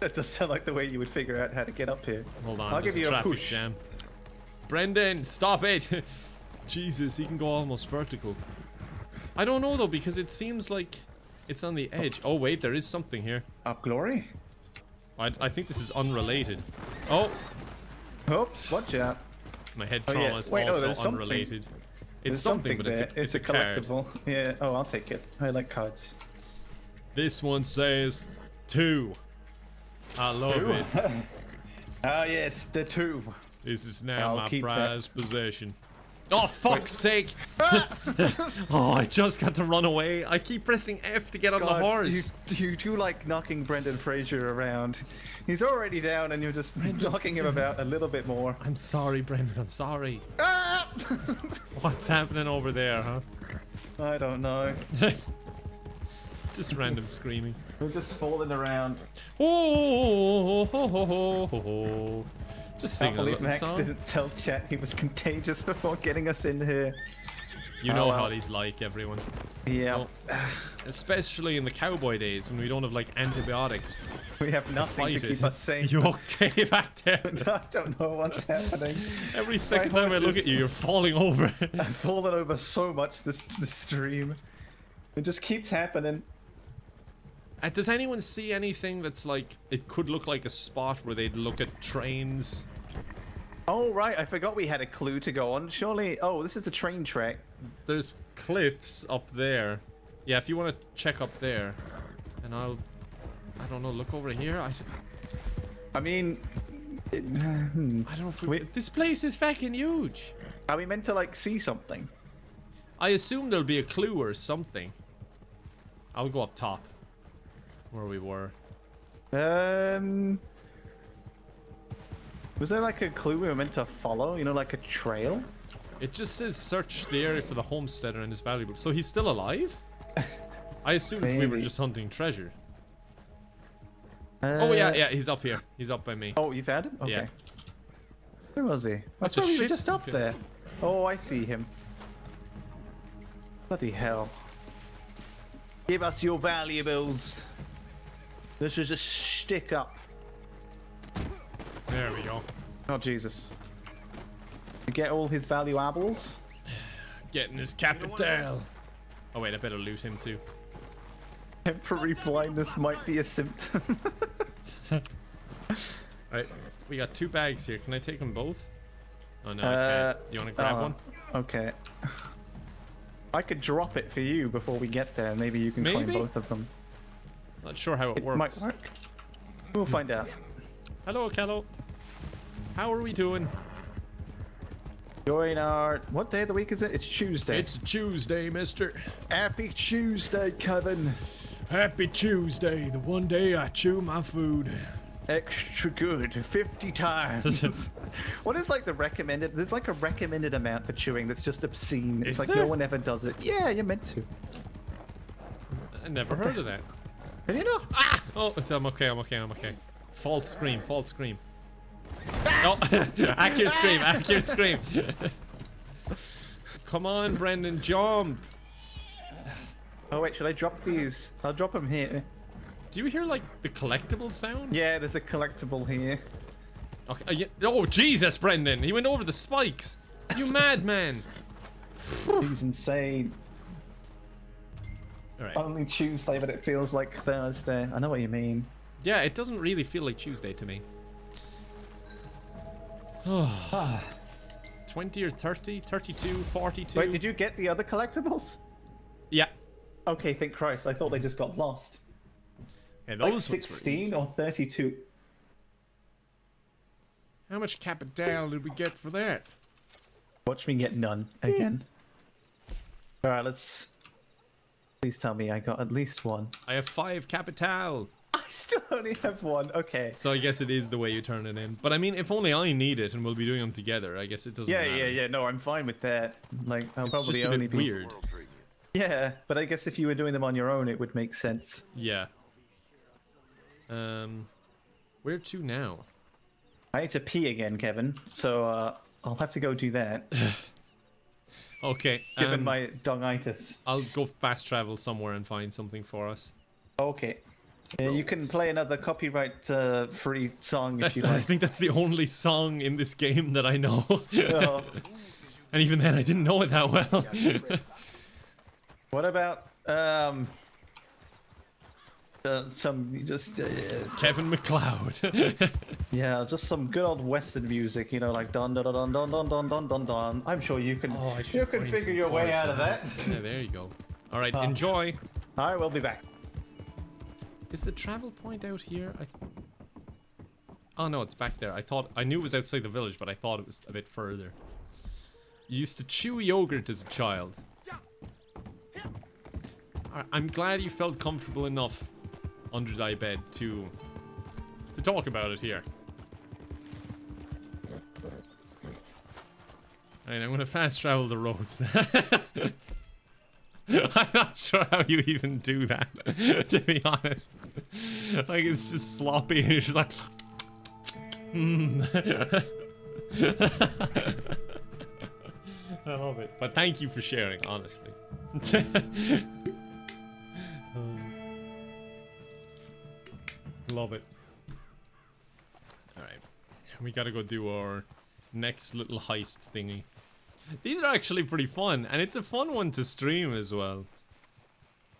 that does sound like the way you would figure out how to get up here. Hold on, I'll give you a traffic push. jam. Brendan, stop it! Jesus, he can go almost vertical. I don't know though because it seems like it's on the edge. Oh wait, there is something here. Up glory. I, I think this is unrelated. Oh, Oops. Watch out. my head Oh, trauma yeah. is Wait, no, also there's something. unrelated. There's It's something, but it's a, it's a, card. collectible. Yeah. Oh, I'll take it. I like cards. This one says two. I love Two? it. Ah yes, the two. This is now I'll my prized possession. Oh fuck's sake! oh, I just got to run away. I keep pressing F to get on the horse. You, you do like knocking Brendan Fraser around. He's already down, and you're just knocking him about a little bit more. I'm sorry, Brendan. I'm sorry. Ah! What's happening over there, huh? I don't know. Just random screaming. We're just falling around. Oh, ho, ho, ho, ho, ho. Just I sing a believe little Max song. didn't tell chat he was contagious before getting us in here. You Oh, know well. how he's like, everyone. Yeah, Especially in the cowboy days when we don't have like antibiotics. we have nothing to fight keep it. us safe. You okay back there? I don't know what's happening. Every second time I look at you, you're falling over. I've fallen over so much this this stream. It just keeps happening. Uh, Does anyone see anything that's like it could look like a spot where they'd look at trains? Oh right, I forgot we had a clue to go on. Surely, oh, this is a train track. There's cliffs up there. Yeah, if you want to check up there, and I'll, I don't know, look over here. I, I mean, it, hmm. I don't know if we, Wait. this place is fucking huge. are we meant to like see something? I assume there'll be a clue or something. I'll go up top, where we were. Um, was there like a clue we were meant to follow? You know, like a trail? It just says search the area for the homesteader and his valuables. So he's still alive? I assumed we were just hunting treasure. Uh, Oh yeah, yeah, he's up here. He's up by me. Oh, you've had him? Okay. Yeah. Where was he? I That's thought a we were just up there. Oh, I see him. Bloody hell. Give us your valuables. This is a stick up. There we go. Oh, Jesus. To get all his valuables? Getting his capital. Oh wait, I better loot him too. Temporary blindness might be a symptom. Right, we got two bags here. Can I take them both? Oh no, Uh, I can't. Do you want to grab oh, one? Okay. I could drop it for you before we get there. Maybe you can claim both of them. Not sure how it, It works. might work. We'll find out. Hello, Kello. How are we doing? Join our. What day of the week is it? It's Tuesday. It's Tuesday, mister. Happy Tuesday, Kevin. Happy Tuesday, the one day I chew my food. Extra good, 50 times. what is like the recommended? There's like a recommended amount for chewing that's just obscene. It's Is like there? no one ever does it. Yeah, you're meant to. I never heard of that. Did you know? Ah! Oh, I'm okay, I'm okay, I'm okay. False scream, false scream. Oh, accurate scream, accurate scream. Come on, Brendan, jump. Oh wait, should I drop these? I'll drop them here. Do you hear like the collectible sound? Yeah, there's a collectible here. Okay. uh, Oh Jesus, Brendan! He went over the spikes. You madman! He's insane. All right. Only Tuesday, but it feels like Thursday. I know what you mean. Yeah, it doesn't really feel like Tuesday to me. Oh. 20 or 30? 32, 42? Wait, did you get the other collectibles? Yeah. Okay, thank Christ. I thought they just got lost. yeah Like those were 16 or 32. How much capital did we get for that? Watch me get none again. Alright, let's. Please tell me I got at least one. I have five capital. I still only have one. Okay. So I guess it is the way you turn it in. But I mean, if only I need it and we'll be doing them together, I guess it doesn't Yeah, matter. yeah, yeah. No, I'm fine with that. Like, I'll It's probably just a only bit be. weird. Yeah, but I guess if you were doing them on your own, it would make sense. Yeah. Um, where to now? I need to pee again, Kevin. So uh, I'll have to go do that. Okay. Given um, my dongitis. I'll go fast travel somewhere and find something for us. Okay. Yeah, you can play another copyright-free song if you like. I think that's the only song in this game that I know. Oh. and even then, I didn't know it that well. What about um uh, some just uh, Kevin MacLeod. yeah, just some good old western music, you know, like dun dun dun dun dun dun dun dun dun. I'm sure you can Oh, you can figure your way out of that. yeah, there you go. All right, Ah. enjoy. All right, we'll be back. Is the travel point out here? I... Oh no, it's back there. I thought I knew it was outside the village, but I thought it was a bit further. You used to chew yogurt as a child. Alright, I'm glad you felt comfortable enough under thy bed to to talk about it here. Alright, I'm gonna fast travel the roads. I'm not sure how you even do that, to be honest. Like, it's just sloppy and you're just like... Hmm. I love it. But thank you for sharing, honestly. Love it. Alright. We gotta go do our next little heist thingy. These are actually pretty fun, and it's a fun one to stream as well.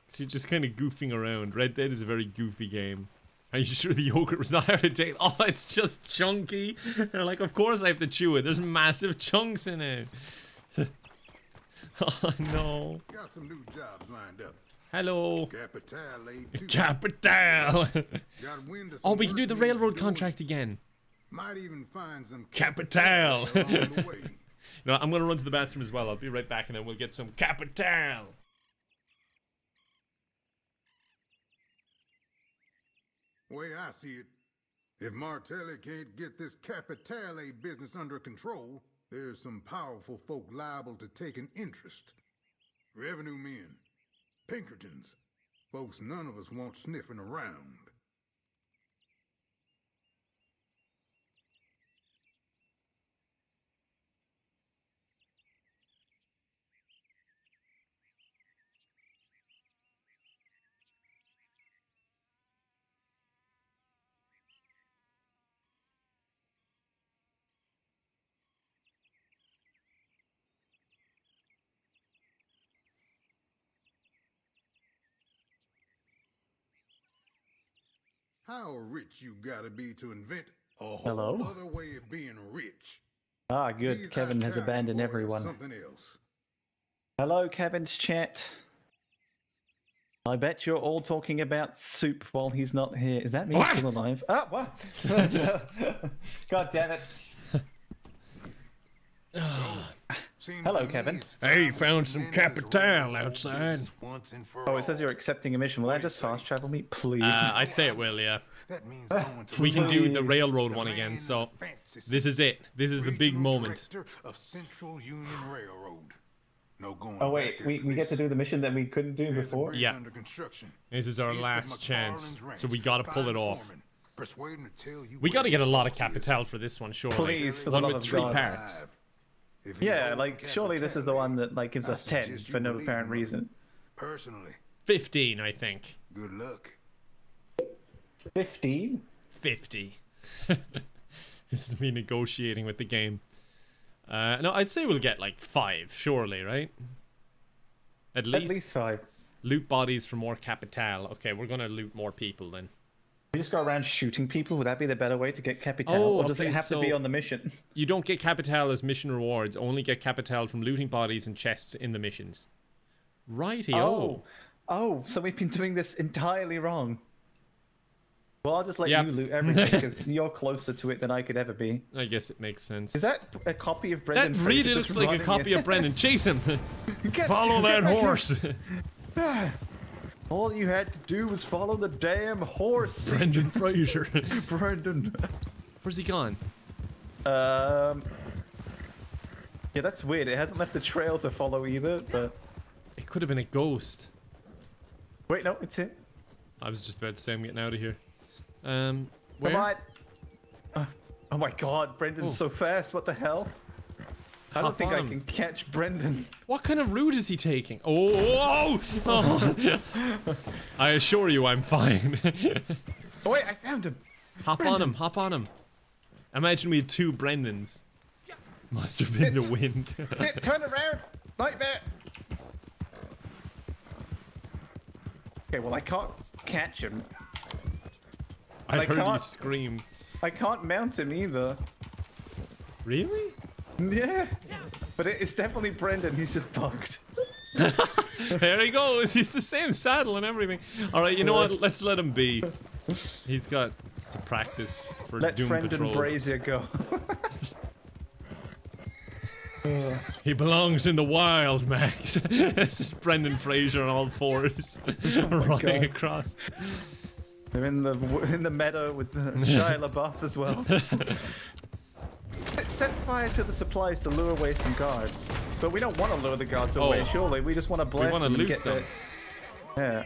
So you're just kind of goofing around. Red Dead is a very goofy game. Are you sure the yogurt was not out of date? Oh, it's just chunky. They're like, of course I have to chew it. There's massive chunks in it. oh no. Got some new jobs lined up. Hello. Capital. Capital. Oh, we can do the railroad contract again. Might even find some Capital. along way. No, I'm gonna run to the bathroom as well. I'll be right back, and then we'll get some capital. Way I see it, if Martelli can't get this Capitale business under control, there's some powerful folk liable to take an interest. Revenue men, Pinkertons, folks none of us want sniffing around. How rich you gotta be to invent a whole Hello? other way of being rich? Ah, good. These Kevin has abandoned everyone. Something else. Hello, Kevin's chat. I bet you're all talking about soup while he's not here. Is that me What? still alive? Oh, what? God damn it. Seems Hello, Kevin. Hey, found some capital outside. once and for Oh, it says you're accepting a mission. Will that just fast travel me? Please. Uh, I'd say it will, yeah. That means going We can do the railroad one again. So this is it. This is the big moment. of Central Union Railroad. No going oh, wait. We, we get to do the mission that we couldn't do before? Yeah. under construction. This is our East last chance. So we gotta pull it off. foreman. To tell you We gotta get a lot of capital for this one, surely. Please, for the one love with of three God. parts. If Yeah, like, surely this is the one that, like, gives I us 10 for no apparent reason. Personally, 15, I think. good luck. 15? 50. this is me negotiating with the game. Uh, no, I'd say we'll get like five, surely, right? At At least, least five. loot bodies for more capital. Okay, we're gonna loot more people then. We just go around shooting people. Would that be the better way to get capital? Oh, or does okay, it have to be on the mission? You don't get capital as mission rewards. Only get capital from looting bodies and chests in the missions. Righty. Oh. Oh, so we've been doing this entirely wrong. Well, I'll just let Yep. you loot everything because you're closer to it than I could ever be. I guess it makes sense. Is that a copy of that Brendan really Fraser looks like a copy it? of Brendan. Chase him. Get- Follow get that horse. All you had to do was follow the damn horse, Brendan Fraser. Brendan. Where's he gone? Um. Yeah, that's weird. It hasn't left a trail to follow either. But It could have been a ghost. wait, no, it's it. I was just about to say I'm getting out of here. Um, where? Come on. Uh, oh my God, Brendan's Oh. so fast. What the hell? I don't think I can catch Brendan. What kind of route is he taking? Oh, oh, oh. I assure you, I'm fine. Oh wait, I found him. hop on him, hop on him. Imagine we had two Brendans. Must have been the wind. Eh, Turn around, nightmare. Okay, well I can't catch him. I I heard you can't- scream. I can't mount him either. Really? Yeah, but it's definitely Brendan. He's just bugged. There he goes. He's the same saddle and everything. All right, you know what? Let's let him be. He's got to practice for Let Doom Brendan Patrol. Brazier go. He belongs in the wild, Max. this is Brendan Fraser on all fours, oh running Oh God. across. They're in the in the meadow with the Shia LaBeouf as well. Set fire to the supplies to lure away some guards. But we don't want to lure the guards away, Oh. surely. We just want to blast them and get them. the... Yeah.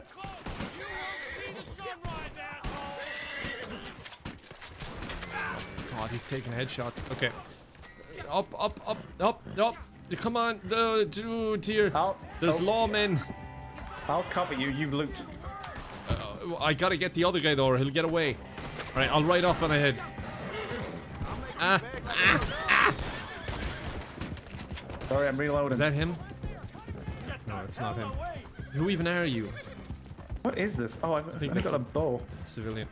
God, he's taking headshots. Okay. Up, up, up, up, up. Come on, the dude here. I'll, There's oh, lawmen. I'll cover you. You loot. Uh, I gotta get the other guy though, or he'll get away. All right, I'll ride off on ahead. Ah, ah, Sorry, I'm reloading. is that him? No, it's not him. Who even are you? What is this? Oh, I've think only that's got a a- bow. Civilian.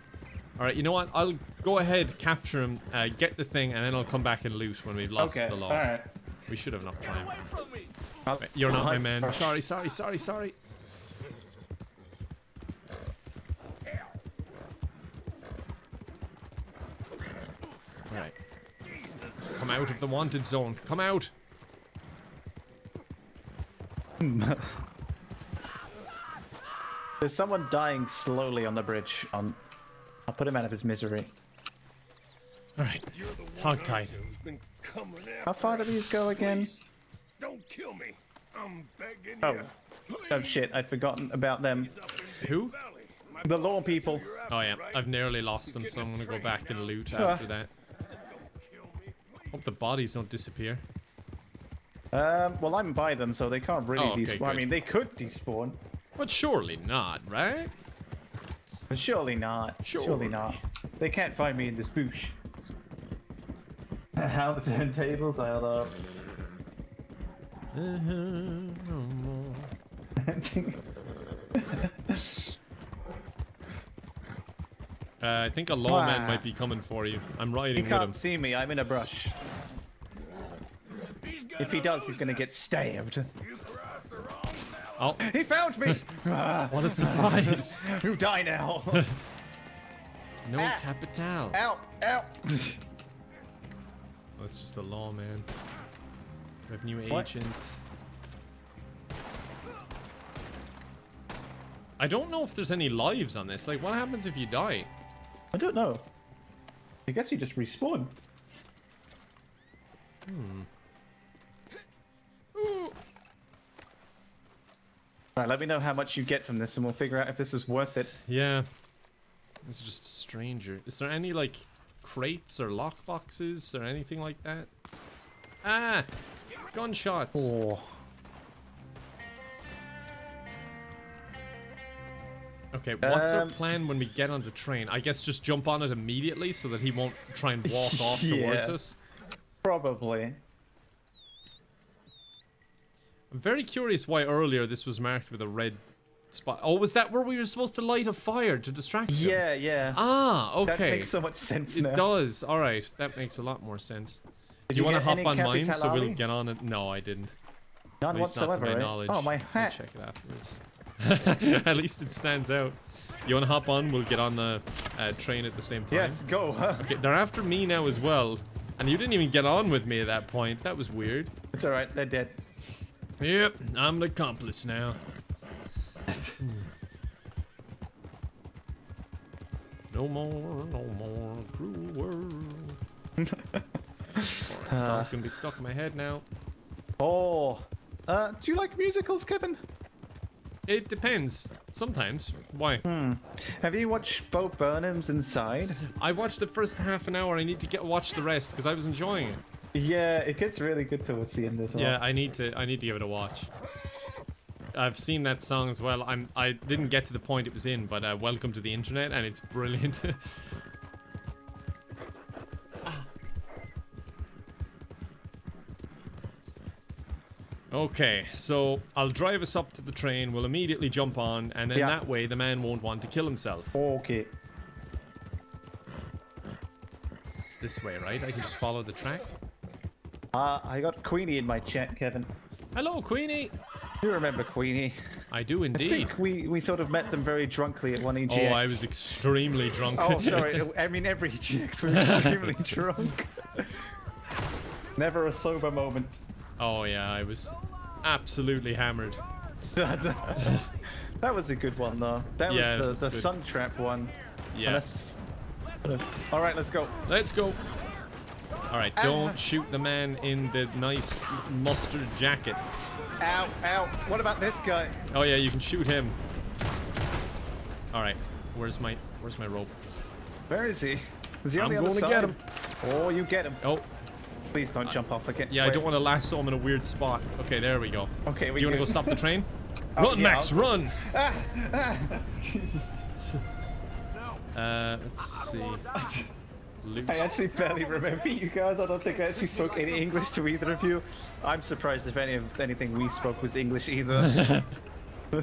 All right, you know what? I'll go ahead, capture him, uh, get the thing, and then I'll come back and loot when we've lost Okay, the law. all right. We should have enough time. I'll- You're not my I'll- man. Sorry, sorry, sorry, sorry. Alright. Come out of the wanted zone. Come out. There's someone dying slowly on the bridge. On, I'll put him out of his misery. Alright. Hog tight. How far do these go again? Don't kill me. I'm begging Oh, oh shit! I'd forgotten about them. Who? The law people. Oh yeah, I've nearly lost them, so I'm gonna go back and loot Ah. after that. Hope the bodies don't disappear. Um, well, I'm by them, so they can't really Oh, okay, despawn. I mean, they could despawn, But surely not, right? but surely not. Sure. Surely not. They can't find me in this bush. How the turntables are up. Uh, I think a lawman might be coming for you. I'm He riding with him. He can't see me. I'm in a brush. If he does, he's gonna get stabbed. Oh, He found me! What a surprise! you die now! no Ah. capital. Ow! Ow! That's just a lawman. Revenue What? agent. I don't know if there's any lives on this. Like, what happens if you die? I don't know. I guess you just respawn. Right, let me know how much you get from this and we'll figure out if this is worth it. Yeah. It's just a stranger. Is there any, like, crates or lockboxes or anything like that? Ah! Gunshots! Oh. Okay, what's our Um, plan when we get on the train? I guess just jump on it immediately so that he won't try and walk off towards us. Probably. I'm very curious why earlier this was marked with a red spot. Oh, was that where we were supposed to light a fire to distract him? Yeah, yeah. Ah, okay. That makes so much sense It now. does. All right, that makes a lot more sense. Did Do you, want to hop on mine so we'll get on it? No, I didn't. None At least not whatsoever. to my eh? knowledge. Oh, my hat. check it afterwards. At least it stands out. You want to hop on? We'll get on the uh, train at the same time. Yes, go. Okay, they're after me now as well. And you didn't even get on with me at that point. That was weird. it's alright, they're dead. Yep, I'm the accomplice now. No more, no more cruel world. This song's gonna be stuck in my head now. Oh. Uh, do you like musicals, Kevin? It depends. Sometimes. Why? Have you watched Bo Burnham's Inside? I watched the first half an hour. I need to get watch the rest because I was enjoying it. Yeah, it gets really good towards the end as well. Yeah, I need to. I need to give it a watch. I've seen that song as well. I'm. I didn't get to the point it was in, but uh, welcome to the internet, and it's brilliant. okay, so I'll drive us up to the train. We'll immediately jump on, and then Yeah. that way the man won't want to kill himself. Okay. It's this way, right? I can just follow the track. Uh, I got Queenie in my chat, Kevin. Hello, Queenie. Do You remember Queenie? I do indeed. I think we, we sort of met them very drunkly at one EGX. Oh, I was extremely drunk. Oh, sorry. I mean, every EGX we're extremely drunk. Never a sober moment. Oh yeah, I was absolutely hammered. that was a good one, though. That Yeah, was the, the. Sun Trap one. Yeah. All right, let's go. Let's go. All right, don't shoot the man in the nice mustard jacket. Ow, ow. What about this guy? Oh yeah, you can shoot him. All right, where's my where's my rope? Where is he? Is he on I'm the other side? get him. Oh, you get him. Oh, Please don't jump off again. Yeah, I don't want to lasso him in a weird spot. Okay, there we go. Okay, we Do you want to go stop the train? Oh, run, yeah, Max, I'll- run! Ah, ah. Jesus. Uh, let's see. Loot. I actually barely remember you guys. I don't think I actually spoke any English to either of you. I'm surprised if any of anything we spoke was English either. Uh,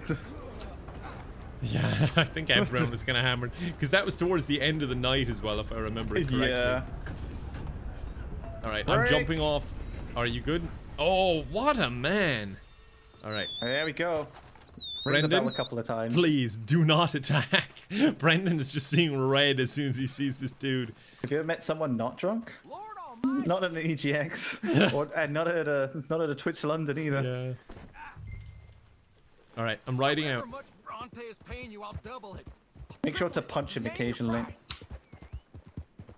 yeah, I think everyone was kind of hammered because that was towards the end of the night as well, if I remember it correctly. yeah. All right, I'm jumping off. Are you good? Oh, what a man! All right, There we go. Ring the Brendan, a couple of times. please do not attack. Brendan is just seeing red as soon as he sees this dude. Have you ever met someone not drunk? Not at an EGX, or and not at a not at a Twitch London either. Yeah. All right, I'm riding out. much Bronte is paying you, I'll double it. Make sure to punch him occasionally.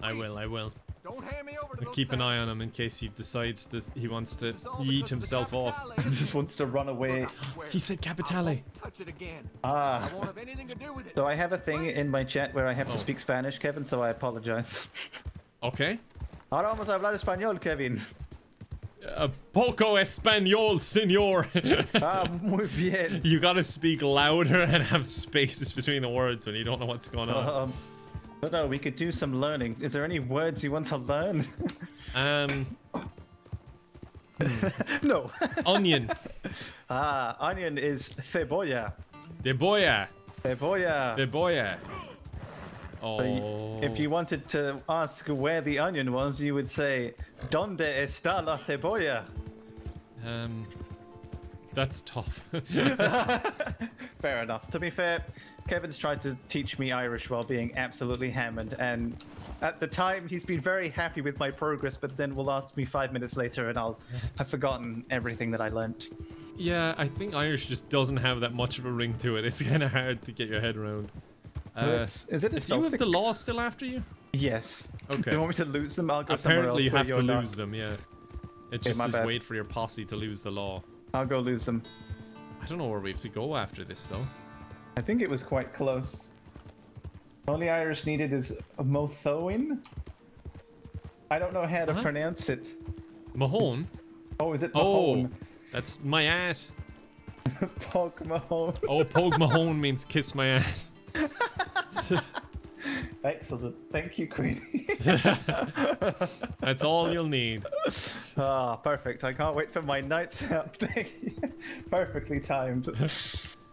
I will. I will. Don't hand me over to Keep an eye on him in case he decides that he wants to This is all yeet because of the himself off. Capitale. Just wants to run away. He said Capitale. touch it again. Ah. I won't have anything to do with it. So I have a thing in my chat where I have Oh. to speak Spanish, Kevin. So I apologize. Okay. Ahora vamos a hablar español, Kevin. Uh, poco español, señor. Ah, muy bien. you gotta speak louder and have spaces between the words when you don't know what's going on. Um, no, no, we could do some learning. Is there any words you want to learn? Um, no. onion. ah, onion is cebolla. Cebolla. Cebolla. Cebolla. Boya. So Oh. If you wanted to ask where the onion was, you would say, ¿Dónde está la cebolla? Um, that's tough. Fair enough. To be fair, Kevin's tried to teach me Irish while being absolutely hammered, and at the time he's been very happy with my progress, but then will ask me five minutes later and I'll have forgotten everything that I learnt. yeah, I think Irish just doesn't have that much of a ring to it. It's kind of hard to get your head around. Uh, is it a do you have the law still after you? Yes. Okay. Do you want me to lose them? I'll go somewhere else. Apparently, you have to not. lose them. Yeah. It just says bad. wait for your posse to lose the law. I'll go lose them. I don't know where we have to go after this though. I think it was quite close. Only Irish needed is Mothoin. I don't know how to Huh? pronounce it. Mahone. Oh, is it Oh, that's my ass. Pog Mahone. Oh, Pogue Mahone means kiss my ass. Excellent. Thank you, Queen. That's all you'll need. Ah, perfect. I can't wait for my nights out thing. Perfectly timed.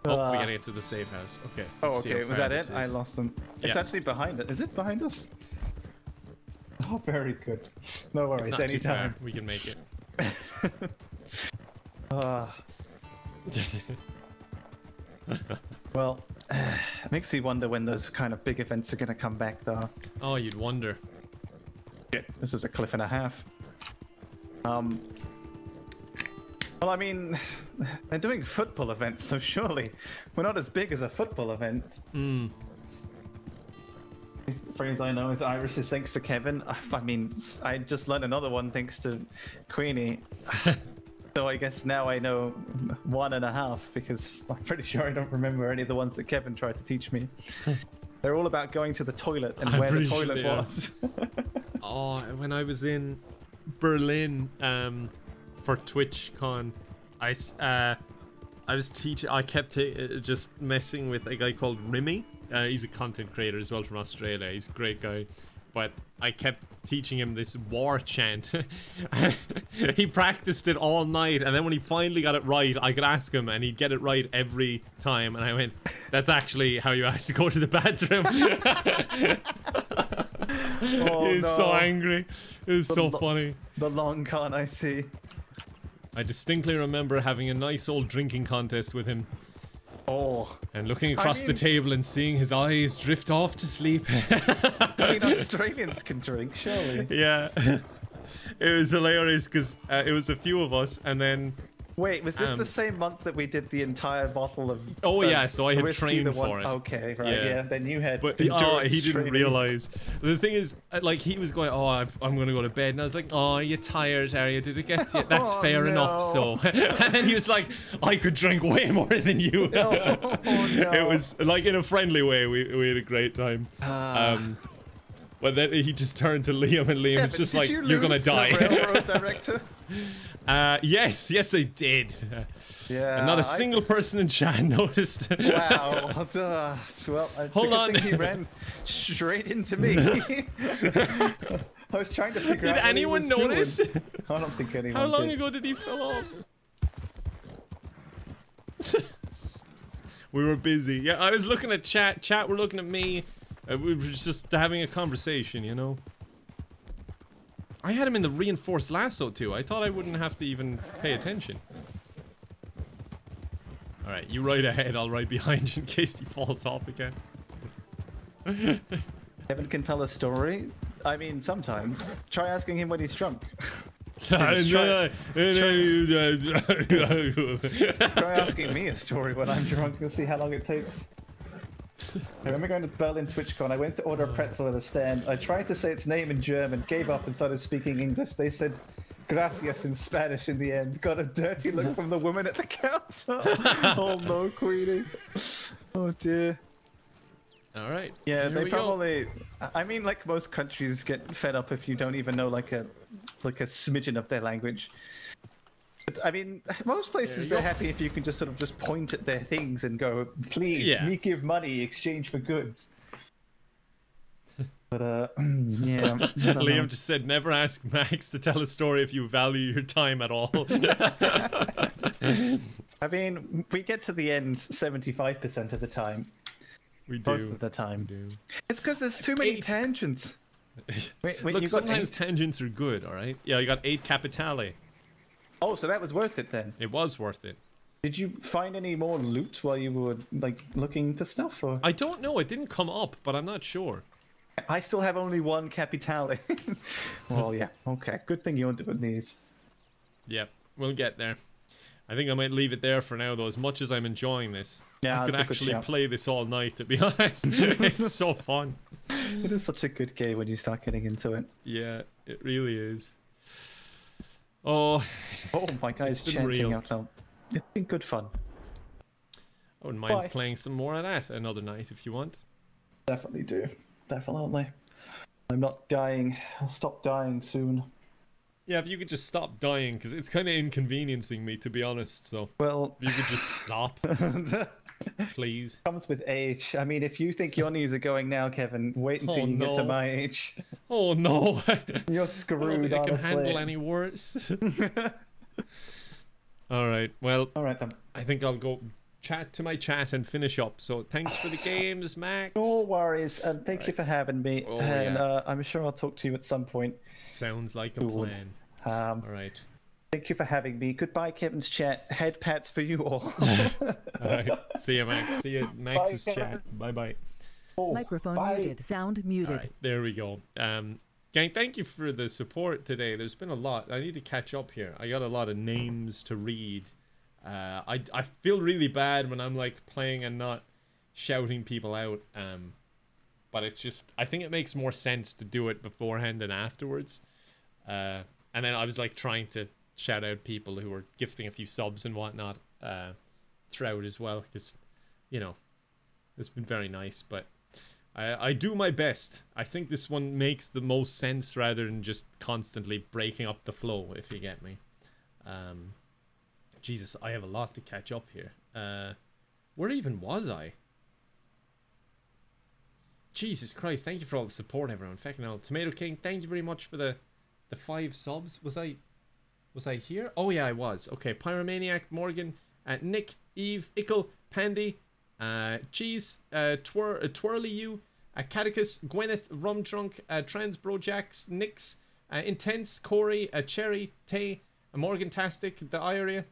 Oh, we gotta get to the safe house. Okay. Oh, let's see how okay. Was that this it? I lost them. It's Yeah. actually behind it. Is it behind us? Oh, very good. No worries. It's not too far. Anytime. We can make it. Ah. well, it makes me wonder when those kind of big events are going to come back, though. Oh, you'd wonder. This is a cliff and a half. Um. Well, I mean, they're doing football events, so surely we're not as big as a football event. Hmm. Phrase I know is Irish is thanks to Kevin. I mean, I just learned another one thanks to Queenie. so I guess now I know one and a half because I'm pretty sure I don't remember any of the ones that Kevin tried to teach me. They're all about going to the toilet and I'm where the sure toilet was. Oh, when I was in Berlin um, for TwitchCon, I uh, I was teaching. I kept uh, just messing with a guy called Remy. Uh, he's a content creator as well from Australia. He's a great guy, but I kept teaching him this war chant. he practiced it all night, and then when he finally got it right, I could ask him, and he'd get it right every time. And I went, "That's actually how you ask to go to the bathroom." Oh, he was so angry. It was so lo- funny. the long con I see. I distinctly remember having a nice old drinking contest with him Oh, and looking across the mean- table and seeing his eyes drift off to sleep. I mean Australians can drink, surely. yeah. It was hilarious because uh, it was a few of us, and then Wait, was this Um, the same month that we did the entire bottle of? Oh, of yeah, so I had whiskey, trained the one- for it. Okay, right, Yeah. yeah. Then you had. But oh, he didn't training. realize. The thing is, uh, like, he was going, "Oh, I'm, I'm going to go to bed," and I was like, "Oh, you're tired? Are you? Did it get to you? That's Oh, fair enough." So, and then he was like, "I could drink way more than you." Oh, no. It was like in a friendly way. We we had a great time. Ah. Um, But then he just turned to Liam, and Liam was just like, you "You're gonna die." Railroad director. uh, yes, yes, they did. Yeah. and not a I- single person in chat noticed. Wow. Uh, well, it's Hold a good on. thing he ran straight into me. I was trying to figure Did out. what he anyone was doing. notice? I don't think anyone. How long did. ago did he fall off? we were busy. Yeah, I was looking at chat. Chat were looking at me. Uh, we were just having a conversation, you know. I had him in the reinforced lasso too. I thought I wouldn't have to even pay attention. All right, you ride ahead. I'll ride behind you in case he falls off again. Kevin can tell a story. I mean, sometimes. Try asking him when he's drunk. Try- Try asking me a story when I'm drunk and see how long it takes. I remember going to Berlin TwitchCon. I went to order a pretzel at a stand. I tried to say its name in German, gave up and started speaking English. They said gracias in Spanish in the end. Got a dirty look from the woman at the counter. oh no, Queenie. Oh dear. All right. Yeah, here they we go. probably. I mean, like most countries get fed up if you don't even know like a like a smidgen of their language. I mean, most places they're happy if you can just sort of just point at their things and go, "Please, Yeah. me give money exchange for goods." But uh, yeah. Don't know. Liam just said, never ask Max to tell a story if you value your time at all. I mean, we get to the end seventy-five percent of the time. we do. Most of the time. do. It's because there's too many Eight. tangents. Wait, wait, Look, you got sometimes eight? tangents are good, alright? Yeah, you got 8 Capitale. Oh, so that was worth it then. It was worth it. Did you find any more loot while you were like looking for stuff? Or I don't know, it didn't come up, but I'm not sure. I still have only one capitale. well, yeah, okay. Good thing you're doing these. Yep, we'll get there. I think I might leave it there for now, though, as much as I'm enjoying this. Yeah, I could that's a good actually play this all night, to be honest. it's so fun. It is such a good game when you start getting into it. Yeah, it really is. Oh, Oh, my guy's It's been real. out loud. It's been good fun. I wouldn't mind Bye. playing some more of that another night if you want. Definitely do. Definitely. I'm not dying. I'll stop dying soon. Yeah, if you could just stop dying, because it's kind of inconveniencing me, to be honest. So, Well, if you could just stop, please. comes with age. I mean, if you think your knees are going now, Kevin, wait until Oh, you get to my age. Oh no! You're screwed, think I can handle any worse. All right. Well, All right then. I think I'll go chat to my chat and finish up. So, thanks for the games, Max. No worries, and thank you for having me. Oh, and yeah. uh, I'm sure I'll talk to you at some point. Sounds like a plan. Um, All right. Thank you for having me. Goodbye, Kevin's chat. Head pats for you all. All right. See you, Max. See you, Max's Bye, chat. Bye bye. Microphone bye. muted. Sound muted. All right, there we go. Um, gang, thank you for the support today. There's been a lot. I need to catch up here. I got a lot of names to read. Uh, I I feel really bad when I'm like playing and not shouting people out. Um, but it's just I think it makes more sense to do it beforehand and afterwards. Uh, and then I was like trying to shout out people who are gifting a few subs and whatnot uh, throughout as well because you know it's been very nice, but I, I do my best. I think this one makes the most sense rather than just constantly breaking up the flow, if you get me. Um, Jesus, I have a lot to catch up here. Uh, where even was I? Jesus Christ, thank you for all the support, everyone. Fucking hell. Tomato King, thank you very much for the the five subs. Was I was I here? Oh yeah, I was. Okay, Pyromaniac, Morgan, uh, Nick, Eve, Ickle, Pandy, uh, Cheese, uh, Twir, uh, Twirly You, uh, Catechus, Gwyneth, Rum Drunk, uh, Trans Brojax, Nix, uh, Intense, Corey, uh, Cherry, Tay, uh, Morgan Tastic, The Area,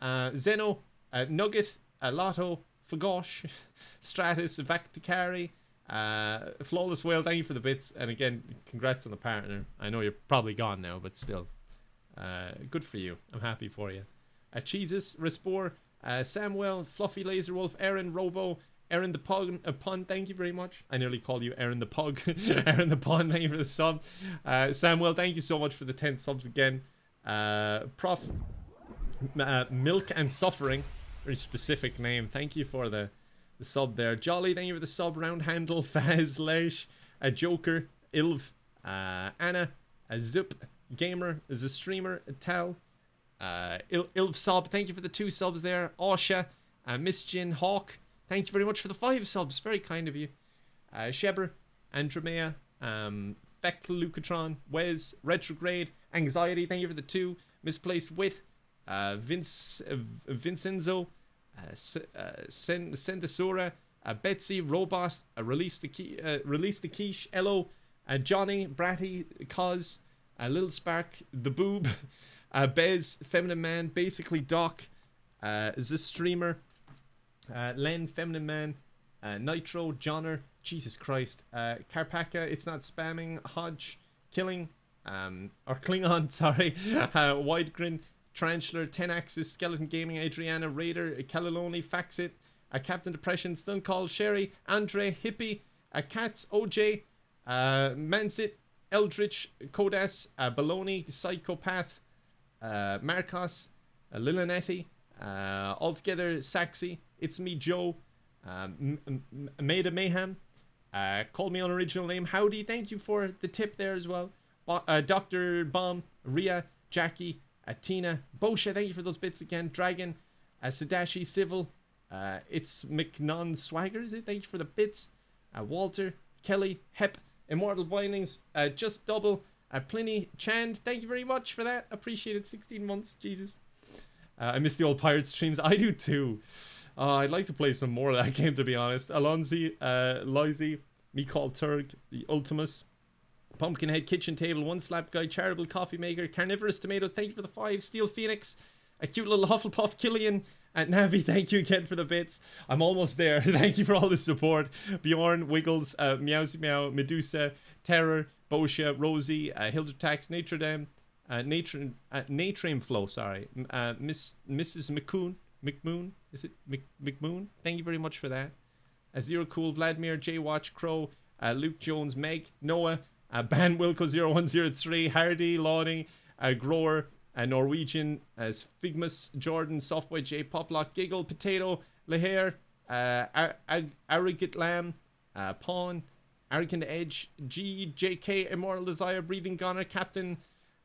uh, Zeno, uh, Nugget, uh, Lotto, Fagosh, Stratus, Vacticari, uh, Flawless Whale, thank you for the bits. And again, congrats on the partner. I know you're probably gone now, but still. Uh, good for you. I'm happy for you. Uh, Cheeses, Respore, uh, Samuel, Fluffy Laser Wolf, Aaron, Robo, Aaron the Pug, uh, Pun, thank you very much. I nearly called you Aaron the Pug. Aaron the Pun, thank you for the sub. Uh, Samuel, thank you so much for the 10 subs again. Uh, Prof, uh, Milk and Suffering, very specific name. Thank you for the, the sub there. Jolly, thank you for the sub. Round Handle, Faz, Lesh, uh, Joker, Ilv, uh, Anna, uh, Zup, Gamer, is a streamer, Tal, uh, Il- Ilv Sub, thank you for the two subs there. Osha, uh, Miss Jin, Hawk, thank you very much for the five subs, very kind of you. Uh, Sheber, Andromea, um, Feck Lucatron, Wes, Retrograde, Anxiety, thank you for the two. Misplaced Wit, uh, Vince, uh, Vincenzo, uh, S- uh, Sen- Sendasura, uh, Betsy, Robot, uh, Release the Key, uh, Release the Quiche, Elo, uh, Johnny, Bratty, Cos, uh, Little Spark, The Boob, uh, Bez, Feminine Man, basically Doc, uh, The Streamer, uh, Len, Feminine Man, uh, Nitro, Johnner, Jesus Christ, uh, Carpaca, It's Not Spamming, Hodge, Killing, um, or Klingon, sorry, uh, Wide Grin, Tarantula, 10 Axis, Skeleton Gaming, Adriana, Raider, Kalaloni, Faxit, uh, Captain Depression, Stun Call, Sherry, Andre, Hippie, uh, Cats, OJ, uh, Mansit, Eldritch, Kodas, uh, Baloney, Psychopath, uh, Marcos, uh, Lilinetti, uh, altogether Saxy, It's Me Joe, um, M- M- Mayhem, uh, call me on original name, Howdy, thank you for the tip there as well. Bo- uh, Dr. Bomb, Ria, Jackie, uh, Tina, Bosha, thank you for those bits again. Dragon, uh, Sadashi, Civil, uh, it's McNon Swagger, is it? Thank you for the bits. Uh, Walter, Kelly, Hep, Immortal Windings, uh, Just Double, uh, Pliny, Chand, thank you very much for that. Appreciate it. 16 months, Jesus. Uh, I miss the old pirate streams. I do too. Uh, I'd like to play some more of that game, to be honest. Alonzi, uh, Lizy, Mikal Turg, the Ultimus, Pumpkinhead Kitchen Table, One Slap Guy, Charitable Coffee Maker, Carnivorous Tomatoes, thank you for the five, Steel Phoenix, a cute little Hufflepuff, Killian, and Navi, thank you again for the bits. I'm almost there. thank you for all the support. Bjorn, Wiggles, uh, Meowsy Meow, Medusa, Terror, Bosha, Rosie, uh, Hildertax, Nature Dam, uh, Nature, uh, Flow, sorry, uh, Miss Mrs. McCoon, McMoon, is it Mc, McMoon? Thank you very much for that. Uh, Zero Cool, Vladimir, J Watch, Crow, uh, Luke Jones, Meg, Noah, uh, Ban Wilco 0103, Hardy, Lonnie, uh, Grower, Norwegian, as Figmus, Jordan, Softboy J, Poplock, Giggle, Potato, Lehair, uh, Ar- Ag- Arrogant Lamb, uh, Pawn, Arrogant Edge, G, JK, Immortal Desire, Breathing Gunner, Captain,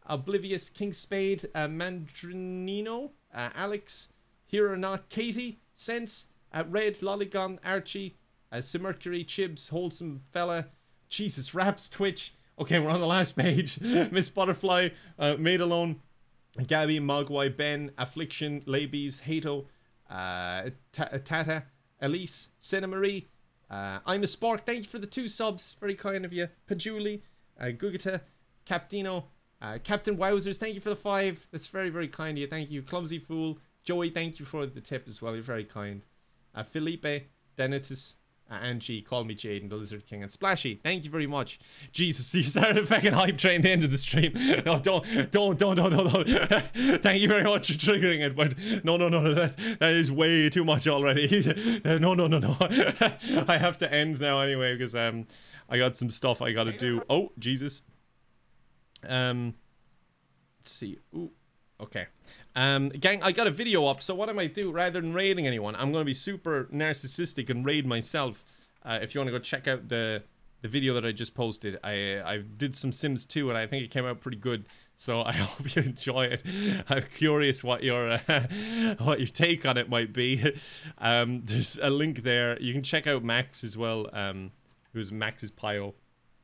Oblivious, King Spade, uh, Mandrinino, uh, Alex, Here or Not, Katie, Sense, uh, Red, Lollygon, Archie, uh, Mercury, Chibs, Wholesome Fella, Jesus, Raps, Twitch. Okay, we're on the last page. Miss Butterfly, uh, Made Alone, Gabby, Mogwai, Ben, Affliction, Labies, Hato, uh, Tata, Elise, Cinemarie, uh, I'm a Spark, Thank you for the two subs. Very kind of you. Pajuli, uh, Gugata, Captino, uh, Captain Wowzers. Thank you for the five. That's very, very kind of you. Thank you. Clumsy Fool. Joey, thank you for the tip as well. You're very kind. Uh, Felipe, Denitus, uh, Angie, called me Jaden, the Lizard King, and Splashy. Thank you very much. Jesus, you started a fucking hype train the end of the stream. No, don't, don't, don't, don't, don't, don't. Thank you very much for triggering it, but no, no, no, no, that, that is way too much already. no, no, no, no. I have to end now anyway because um, I got some stuff I got to do. Oh, Jesus. Um, let's see. Ooh, okay. Um, gang, I got a video up. So what am I might do, rather than raiding anyone, I'm gonna be super narcissistic and raid myself. Uh, if you want to go check out the the video that I just posted, I I did some Sims 2 and I think it came out pretty good. So I hope you enjoy it. I'm curious what your uh, what your take on it might be. Um, there's a link there. You can check out Max as well. Um, who's Maxispio,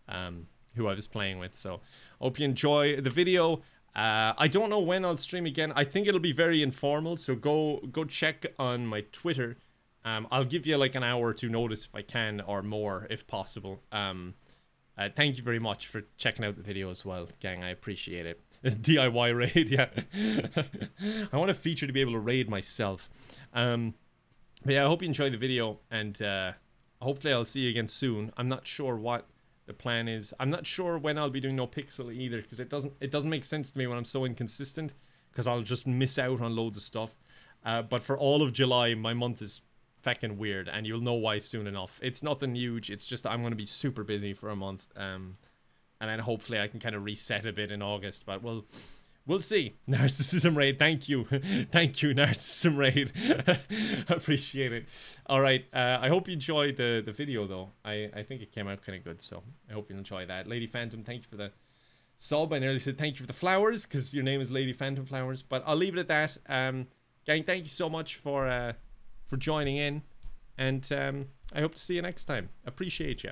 um, who I was playing with. So hope you enjoy the video. Uh, I don't know when I'll stream again. I think it'll be very informal. So go go check on my Twitter. Um, I'll give you like an hour two notice if I can, or more if possible. Um, uh, thank you very much for checking out the video as well, gang. I appreciate it. DIY raid, yeah. I want a feature to be able to raid myself. Um, but yeah, I hope you enjoy the video, and uh, hopefully I'll see you again soon. I'm not sure what the plan is. I'm not sure when I'll be doing NoPixel either, because it doesn't it doesn't make sense to me when I'm so inconsistent, because I'll just miss out on loads of stuff. Uh, but for all of July, my month is fucking weird, and you'll know why soon enough. It's nothing huge. It's just I'm gonna be super busy for a month. Um, and then hopefully I can kind of reset a bit in August. But we'll we'll see. Narcissism Raid, thank you. thank you, Narcissism Raid. Appreciate it. All right, uh, I hope you enjoyed the, the video, though. I, I think it came out kind of good, so I hope you enjoy that. Lady Phantom, thank you for the sub. I nearly said thank you for the flowers, because your name is Lady Phantom Flowers, but I'll leave it at that. Um, gang, thank you so much for, uh, for joining in, and um, I hope to see you next time. Appreciate you.